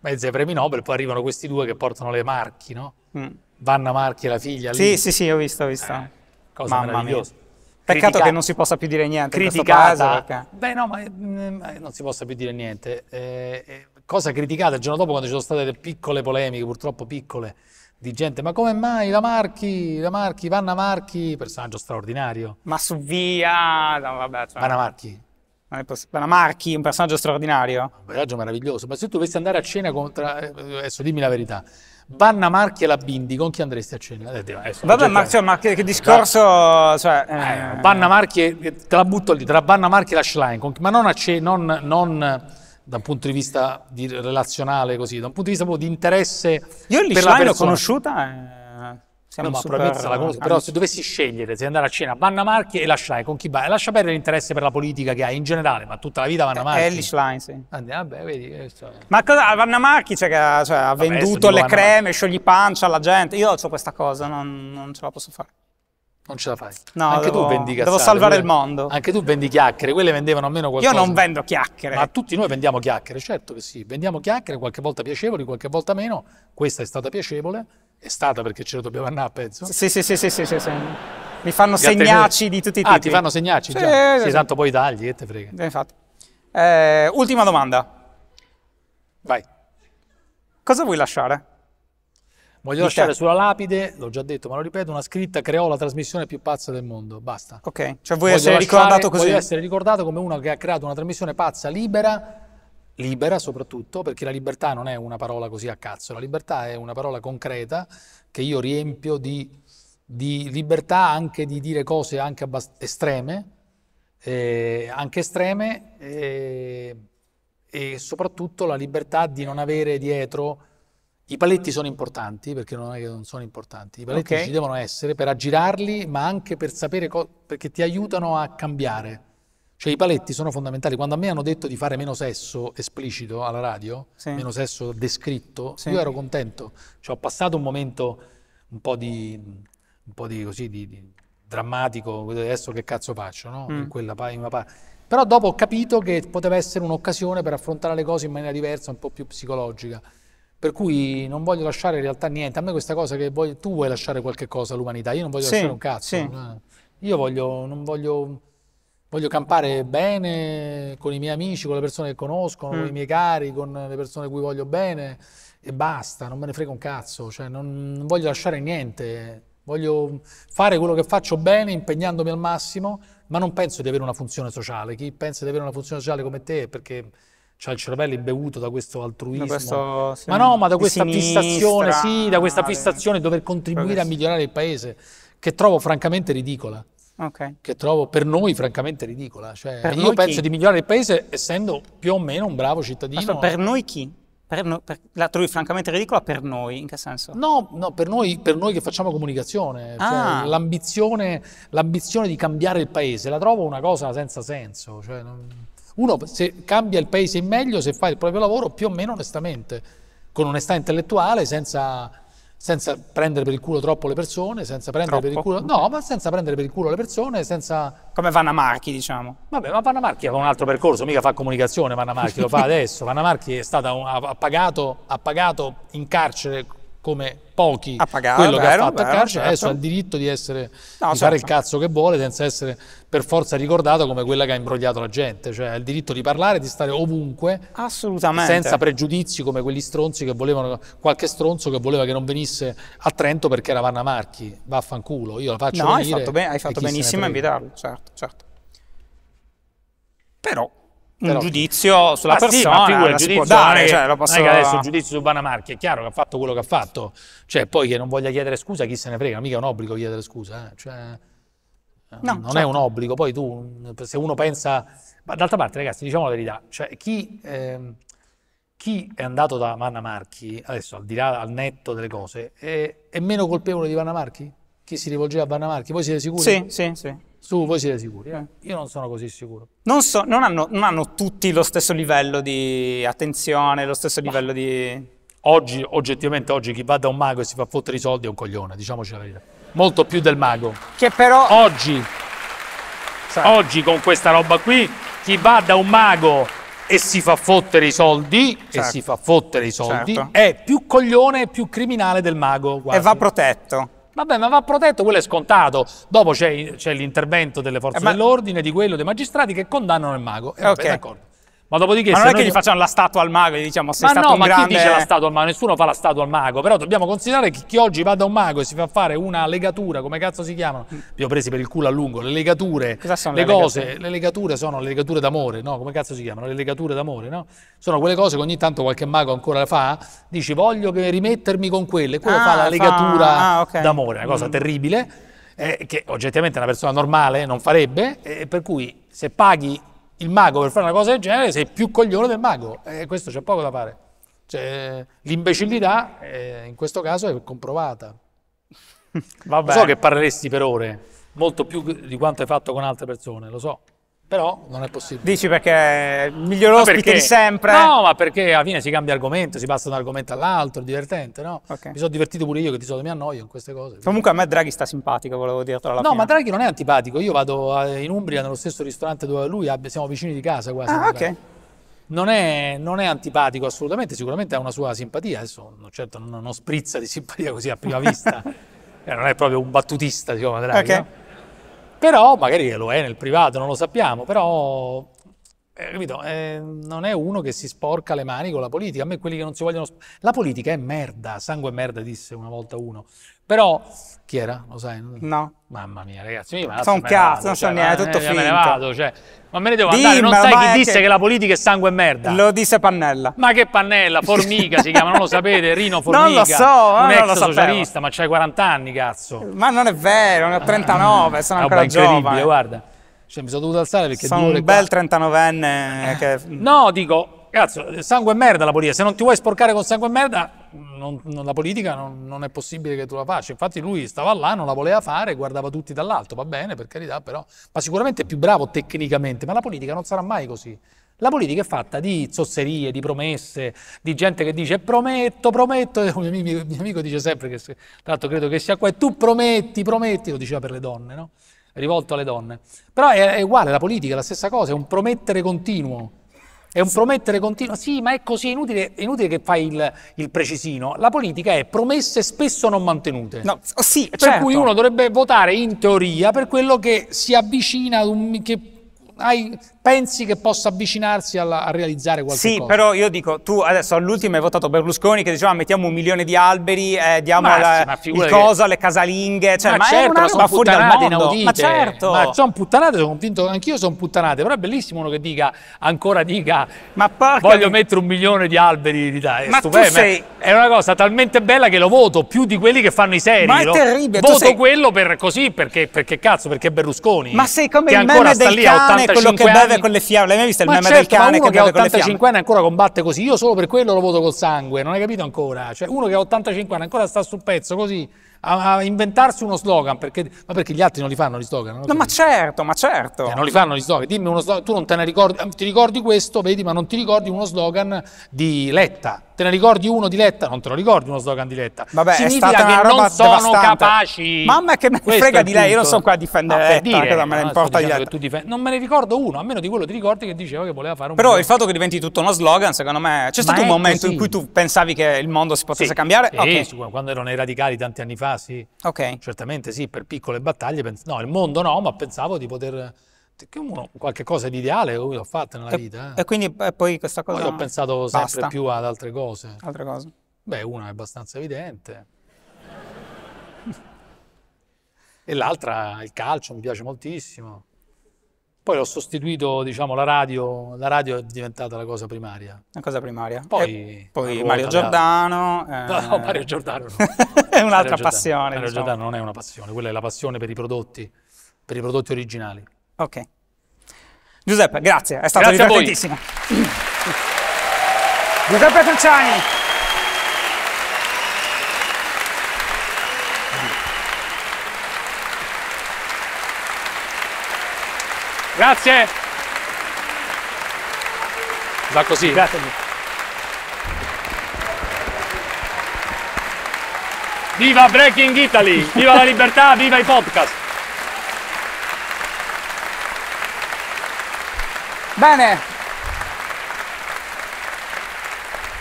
mezzo ai premi Nobel, poi arrivano questi due che portano le marchi, no? Mm. Vanna Marchi e la figlia sì, lì. Sì, sì, ho visto, ho visto. Eh, cosa Mamma meravigliosa. Mia. Peccato Critica- che non si possa più dire niente. Criticata. Perché... Beh, no, ma mm, eh, non si possa più dire niente. Eh, eh, cosa criticata il giorno dopo quando ci sono state delle piccole polemiche, purtroppo piccole, di gente, ma come mai la Marchi, la Marchi, Vanna Marchi, personaggio straordinario. Ma su via, no, vabbè. Cioè... Vanna Marchi. Vanna Marchi, un personaggio straordinario. Un personaggio meraviglioso, ma se tu dovessi andare a cena con, tra, eh, adesso dimmi la verità, Vanna Marchi e la Bindi, con chi andresti a cena? Eh, adesso, Vabbè, ma, cioè, ma che, che, discorso... Cioè, eh, Vanna Marchi, te la butto lì, tra Vanna Marchi e la Schlein, ma non a cena, non, non da un punto di vista di relazionale così, da un punto di vista proprio di interesse Io la persona. l'ho conosciuta, eh, siamo No, ma super la conosco, però se dovessi scegliere se andare a cena Vanna Marchi e lasciare con chi vai? Lascia perdere l'interesse per la politica che hai in generale, ma tutta la vita Vanna Marchi. Ellie Schlein, sì. Andiamo, vabbè, vedi, è- Ma cosa, Vanna Marchi cioè, che cioè, ha Vabbè, venduto le creme, sciogli pancia alla gente. Io ho questa cosa, non, non ce la posso fare. Non ce la fai. No, Anche devo- tu vendi devo cazzate, salvare quelle- il mondo. Anche tu vendi chiacchiere, quelle vendevano almeno Io qualcosa. non vendo chiacchiere. Ma tutti noi vendiamo chiacchiere, certo che sì, vendiamo chiacchiere, qualche volta piacevoli, qualche volta meno. Questa è stata piacevole, è stata perché ce la dobbiamo andare a pezzo. Sì, sì, sì, sì, sì, sì, sì. Mi fanno segnacci di tutti i tipi. Ah, ti fanno segnacci Sì, già? sì, Sì, tanto poi tagli, che te frega. Eh, Infatti. Eh, ultima domanda. Vai. Cosa vuoi lasciare? Voglio lasciare te. sulla lapide, l'ho già detto, ma lo ripeto, una scritta creò la trasmissione più pazza del mondo. Basta. Ok, cioè vuoi Voglio essere lasciare- ricordato così? Voglio essere ricordato come uno che ha creato una trasmissione pazza, libera, libera soprattutto, perché la libertà non è una parola così a cazzo, la libertà è una parola concreta che io riempio di, di libertà anche di dire cose anche abbast- estreme, eh, anche estreme, eh, e soprattutto la libertà di non avere dietro... I paletti sono importanti perché non è che non sono importanti, i paletti Ok. ci devono essere per aggirarli, ma anche per sapere perché ti aiutano a cambiare. Cioè i paletti sono fondamentali. Quando a me hanno detto di fare meno sesso esplicito alla radio, Sì. meno sesso descritto, Sì. io ero contento. Cioè, ho passato un momento un po' di, un po' di così di, di drammatico, adesso che cazzo faccio, no? Mm. In quella pa- in una pa- Però dopo ho capito che poteva essere un'occasione per affrontare le cose in maniera diversa, un po' più psicologica. Per cui non voglio lasciare in realtà niente. A me questa cosa che vuoi- tu vuoi lasciare qualche cosa all'umanità, io non voglio Sì, lasciare un cazzo. sì. Io voglio, non voglio, voglio campare bene con i miei amici, con le persone che conosco, con Mm. i miei cari, con le persone a cui voglio bene e basta, non me ne frega un cazzo, cioè non, non voglio lasciare niente. Voglio fare quello che faccio bene, impegnandomi al massimo, ma non penso di avere una funzione sociale. Chi pensa di avere una funzione sociale come te perché ha il cervello imbevuto da questo altruismo. Da questo, sì, Ma no, ma da questa sinistra, fissazione, sì, da questa ah, fissazione dover contribuire a migliorare il paese, che trovo francamente ridicola. Ok. Che trovo per noi francamente ridicola. Cioè, Per io penso chi? di migliorare il paese essendo più o meno un bravo cittadino. Aspetta, per noi chi? Per no- per- la trovi francamente ridicola per noi, in che senso? No, no, per noi, per noi che facciamo comunicazione, cioè, Ah. l'ambizione, l'ambizione di cambiare il paese, la trovo una cosa senza senso. Cioè, non- uno se cambia il paese in meglio se fa il proprio lavoro più o meno onestamente, con onestà intellettuale, senza, senza prendere per il culo troppo le persone, senza prendere per il Troppo? culo, no, ma senza prendere per il culo le persone, senza Come Vanna Marchi, diciamo. Vabbè, ma Vanna Marchi fa un altro percorso, mica fa comunicazione Vanna Marchi, lo fa adesso. Vanna Marchi è stata un- ha pagato, ha pagato in carcere come pochi Ha pagato, quello che vero, ha fatto vero, a carcere, adesso certo. ha il diritto di, essere, No, di fare il certo. cazzo che vuole senza essere per forza ricordato come quella che ha imbrogliato la gente, cioè ha il diritto di parlare, di stare ovunque Assolutamente. senza pregiudizi come quegli stronzi che volevano, qualche stronzo che voleva che non venisse a Trento perché era Vanna Marchi, vaffanculo, io la faccio No, hai venire fatto, hai fatto chi se ne benissimo a invitarlo, certo, certo. Però, un Però- giudizio sulla sì, persona ma figura, giudizio dare, non è, cioè, lo non posso... è che adesso il giudizio su Vanna Marchi è chiaro che ha fatto quello che ha fatto, cioè poi che non voglia chiedere scusa, chi se ne frega, mica è un obbligo chiedere scusa, eh. cioè, eh, No, non è certo. un obbligo, poi tu, se uno pensa, ma d'altra parte ragazzi, diciamo la verità, cioè chi, ehm, chi è andato da Vanna Marchi, adesso al di là, al netto delle cose, è, è meno colpevole di Vanna Marchi? Chi si rivolgeva a Vanna Marchi? Voi siete sicuri? Sì, sì, sì. Su, voi siete sicuri? eh? Io non sono così sicuro. Non, so, non, hanno, non hanno tutti lo stesso livello di attenzione, lo stesso livello di... Oggi, oggettivamente, oggi chi va da un mago e si fa fottere i soldi è un coglione, diciamoci la verità. Molto più del mago. Che però... Oggi, oggi con questa roba qui, chi va da un mago e si fa fottere i soldi, e Certo. si fa fottere i soldi, Certo. è più coglione e più criminale del mago. E quasi. va protetto. Vabbè, ma va protetto, quello è scontato. Dopo c'è, c'è l'intervento delle forze Eh, ma- dell'ordine, di quello dei magistrati che condannano il mago. E vabbè, Ok. d'accordo. Ma dopodiché Ma se non è che noi- gli facciano la statua al mago gli diciamo sei ma stato no, un ma grande... chi dice la statua al mago? Nessuno fa la statua al mago, però dobbiamo considerare che chi oggi va da un mago e si fa fare una legatura, come cazzo si chiamano? Vi ho presi per il culo a lungo, le legature, Cosa sono le le cose, legature? le legature sono le legature d'amore, no? Come cazzo si chiamano? Le legature d'amore, no? Sono quelle cose che ogni tanto qualche mago ancora le fa, dici voglio che rimettermi con quelle, quello Ah, fa la fa- legatura ah, ok. d'amore, una cosa Mm. terribile, eh, che oggettivamente una persona normale non farebbe, e per cui se paghi il mago per fare una cosa del genere sei più coglione del mago, e questo c'è poco da fare. Cioè, l'imbecillità eh, in questo caso è comprovata. Vabbè. Lo so che parleresti per ore, molto più di quanto hai fatto con altre persone, lo so. Però non è possibile. Dici perché il miglior ospite perché? di sempre? No, ma perché alla fine si cambia argomento, si passa da un argomento all'altro, è divertente, no? Ok. Mi sono divertito pure io che di solito mi annoio in queste cose. Comunque a me Draghi sta simpatico, volevo dirtelo alla No, fine. ma Draghi non è antipatico. Io vado a- in Umbria nello stesso ristorante dove lui abbia, siamo vicini di casa quasi. Ah, ok. Non è, non è antipatico assolutamente, sicuramente ha una sua simpatia. Adesso non- certo non, non sprizza di simpatia così a prima vista. Eh, non è proprio un battutista, diciamo, Draghi. Ok. no? Però magari lo è nel privato, non lo sappiamo, però eh, capito? Eh, non è uno che si sporca le mani con la politica. A me quelli che non si vogliono... La politica è merda, sangue e merda, disse una volta uno. Però, chi era? Lo sai? No. Mamma mia, ragazzi, io me ne So un cazzo, non so cioè, niente, ma- tutto eh, Me ne finto. vado, cioè. Ma me ne devo andare, non Dimmelo, sai chi è disse che- che... la politica è sangue e merda? Lo disse Pannella. Ma che pannella, formica si chiama, non lo sapete, Rino Formica. Non lo so, un ex socialista, ma c'hai 40 anni, cazzo. Ma non è vero, ne ho 39, sono Roba ancora giovane. guarda. Cioè, mi sono dovuto alzare perché Sono un bel 39enne che... No, dico, cazzo, sangue e merda la politica. Se non ti vuoi sporcare con sangue e merda, non- non- la politica non, non è possibile che tu la faccia. Infatti lui stava là, non la voleva fare, guardava tutti dall'alto, va bene, per carità, però... Ma sicuramente è più bravo tecnicamente, ma la politica non sarà mai così. La politica è fatta di zozzerie, di promesse, di gente che dice prometto, prometto, un mio amico, mio amico dice sempre che, tra l'altro credo che sia qua, e tu prometti, prometti, lo diceva per le donne, no? Rivolto alle donne. Però è, è uguale, la politica è la stessa cosa, è un promettere continuo. È un promettere continuo. Sì, ma è così, è inutile, è inutile che fai il, il precisino. La politica è promesse spesso non mantenute. No, oh, sì, Per certo. cui uno dovrebbe votare in teoria per quello che si avvicina un. che hai, pensi che possa avvicinarsi alla- a realizzare qualche Sì, cosa. però io dico, tu adesso all'ultimo hai votato Berlusconi che diceva mettiamo un milione di alberi, eh, diamo Ma la- sì, il coso, le casalinghe, cioè, ma, ma, è certo, ma sono fuori dal mondo. inaudite. Ma certo. Ma sono puttanate, sono convinto, anch'io sono puttanate, però è bellissimo uno che dica, ancora dica, Ma voglio mi- mettere un milione di alberi in Italia. Ma tu stupendo, sei- È una cosa talmente bella che lo voto, più di quelli che fanno i seri. Ma è terribile, Voto sei- quello per così, perché, perché cazzo, perché Berlusconi. Ma sei come che il ancora meme del lì a cane, quello che 85 beve anni. con le fiamme. L'hai mai visto il Ma meme certo, del cane ma uno che ha beve con le fiamme? 85 anni ancora combatte così, io solo per quello lo voto col sangue, non hai capito ancora? Cioè, uno che ha 85 anni ancora sta sul pezzo così a, a inventarsi uno slogan, perché, ma perché gli altri non li fanno gli slogan? No, ma certo, ma certo. Eh, non li fanno gli slogan, dimmi uno slogan, tu non te ne ricordi, ti ricordi questo, vedi, ma non ti ricordi uno slogan di Letta. Te ne ricordi uno di Letta? Non te lo ricordi uno slogan di Letta. Vabbè, è Significa stata una che non sono devastante. capaci. Mamma che me ne frega è di lei, io non sono qua a difendere No, Letta, dire, cosa me ne no, importa di Letta. che tu difen- Non me ne ricordo uno, almeno di quello ti ricordi che diceva che voleva fare un Però il fatto che diventi tutto uno slogan, secondo me, c'è Ma stato un è momento così. in cui tu pensavi che il mondo si potesse Sì, cambiare? Sì, ok. sicuro, quando erano i radicali tanti anni fa, sì. Ok. Certamente sì, per piccole battaglie. pens- no, il mondo no, ma pensavo di poter... Che uno, qualche cosa di ideale l'ho fatta nella vita. eh. E quindi eh, poi questa cosa... Poi ho pensato sempre basta. più ad altre cose. Altre cose. Beh, una è abbastanza evidente. E l'altra, il calcio, mi piace moltissimo. Poi ho sostituito, diciamo, la radio. La radio è diventata la cosa primaria. Una cosa primaria. Poi, E poi Mario Giordano. eh, No, no, Mario Giordano no. è un'altra passione. Mario diciamo. Giordano non è una passione, quella è la passione per i prodotti, per i prodotti originali. Ok. Giuseppe, grazie, è stato Grazie divertentissimo. Giuseppe Cruciani. Grazie! Va così. Grazie. Viva Breaking Italy! Viva la libertà! Viva i podcast! Bene,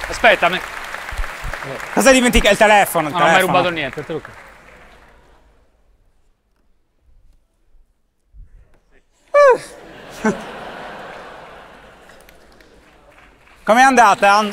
Aspetta, me... cosa dimentica il telefono? Il no, non mi hai telefono. rubato niente. te lo credo. Com'è andata?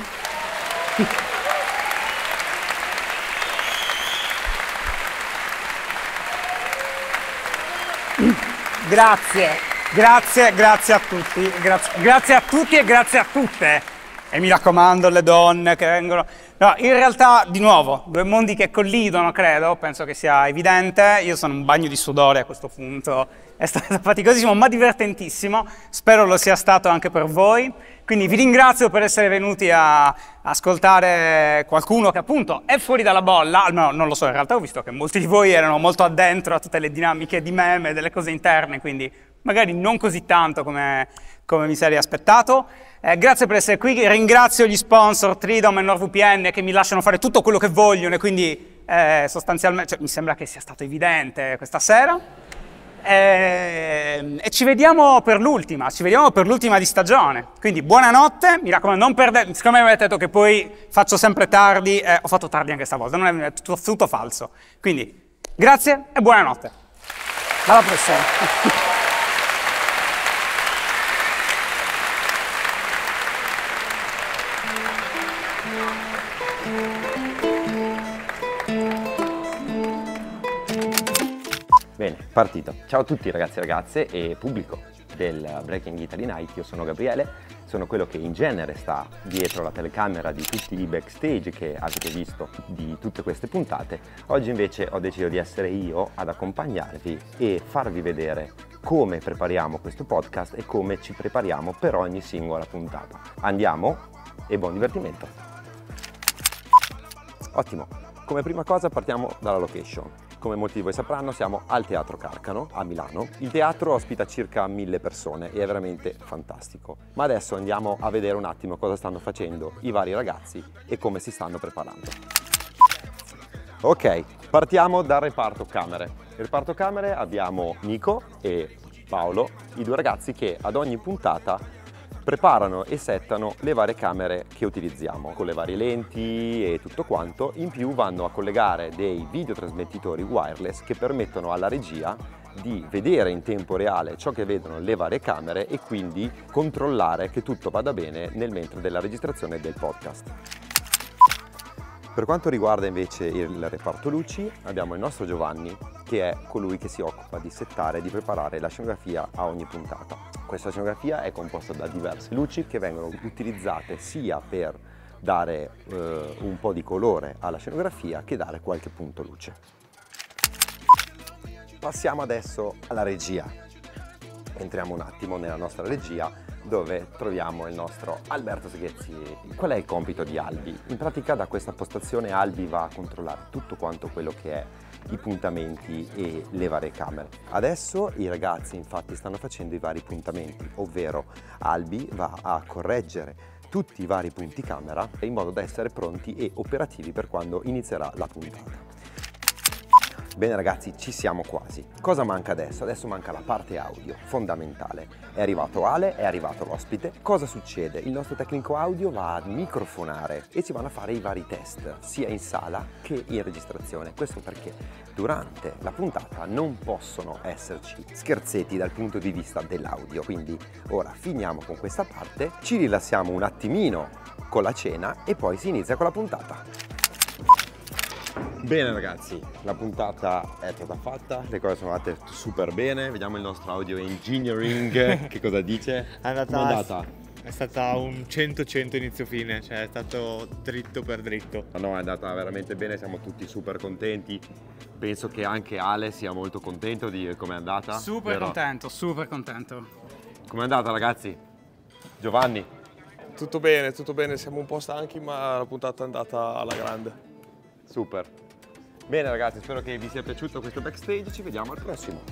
Grazie, grazie, grazie a tutti, grazie, grazie a tutti e grazie a tutte. E mi raccomando, le donne che vengono. No, in realtà, di nuovo, due mondi che collidono, credo, penso che sia evidente. Io sono un bagno di sudore a questo punto, è stato faticosissimo ma divertentissimo, spero lo sia stato anche per voi. Quindi vi ringrazio per essere venuti a ascoltare qualcuno che appunto è fuori dalla bolla, almeno non lo so, in realtà ho visto che molti di voi erano molto addentro a tutte le dinamiche di meme, delle cose interne, quindi magari non così tanto come, come mi sarei aspettato. Eh, grazie per essere qui, ringrazio gli sponsor Tridom e NordVPN che mi lasciano fare tutto quello che vogliono e quindi eh, sostanzialmente cioè, mi sembra che sia stato evidente questa sera. E, e ci vediamo per l'ultima, ci vediamo per l'ultima di stagione. Quindi buonanotte, mi raccomando, non perdete, siccome mi avete detto che poi faccio sempre tardi, eh, ho fatto tardi anche stavolta, non è, è tutto, tutto falso. Quindi grazie e buonanotte. Alla prossima. Bene, partito. Ciao a tutti ragazzi e ragazze e pubblico del Breaking Italy Night, io sono Gabriele, sono quello che in genere sta dietro la telecamera di tutti i backstage che avete visto di tutte queste puntate. Oggi invece ho deciso di essere io ad accompagnarvi e farvi vedere come prepariamo questo podcast e come ci prepariamo per ogni singola puntata. Andiamo e buon divertimento! Ottimo, come prima cosa partiamo dalla location. Come molti di voi sapranno siamo al Teatro Carcano a Milano. Il teatro ospita circa mille persone e è veramente fantastico. Ma adesso andiamo a vedere un attimo cosa stanno facendo i vari ragazzi e come si stanno preparando. Ok, partiamo dal reparto camere. Nel reparto camere abbiamo Nico e Paolo, i due ragazzi che ad ogni puntata preparano e settano le varie camere che utilizziamo con le varie lenti e tutto quanto. In più vanno a collegare dei videotrasmettitori wireless che permettono alla regia di vedere in tempo reale ciò che vedono le varie camere e quindi controllare che tutto vada bene nel mentre della registrazione del podcast. Per quanto riguarda invece il reparto luci, abbiamo il nostro Giovanni, che è colui che si occupa di settare e di preparare la scenografia a ogni puntata. Questa scenografia è composta da diverse luci che vengono utilizzate sia per dare eh, un po' di colore alla scenografia che dare qualche punto luce. Passiamo adesso alla regia. Entriamo un attimo nella nostra regia dove troviamo il nostro Alberto Seghezzi. Qual è il compito di Albi? In pratica da questa postazione Albi va a controllare tutto quanto quello che è i puntamenti e le varie camere. Adesso i ragazzi infatti stanno facendo i vari puntamenti, ovvero Albi va a correggere tutti i vari punti camera in modo da essere pronti e operativi per quando inizierà la puntata. Bene ragazzi, ci siamo quasi. Cosa manca adesso? Adesso manca la parte audio, fondamentale. È arrivato Ale, è arrivato l'ospite. Cosa succede? Il nostro tecnico audio va a microfonare e si vanno a fare i vari test, sia in sala che in registrazione. Questo perché durante la puntata non possono esserci scherzetti dal punto di vista dell'audio. Quindi ora finiamo con questa parte, ci rilassiamo un attimino con la cena e poi si inizia con la puntata. Bene ragazzi, la puntata è stata fatta, le cose sono andate super bene, vediamo il nostro audio engineering, che cosa dice? È andata, è andata? È stata un 100-100 inizio fine, cioè è stato dritto per dritto. No, è andata veramente bene, siamo tutti super contenti. Penso che anche Ale sia molto contento di come è andata. Super vero? contento, super contento. Come è andata ragazzi? Giovanni? Tutto bene, tutto bene, siamo un po' stanchi ma la puntata è andata alla grande. Super. Bene ragazzi, spero che vi sia piaciuto questo backstage, ci vediamo al prossimo.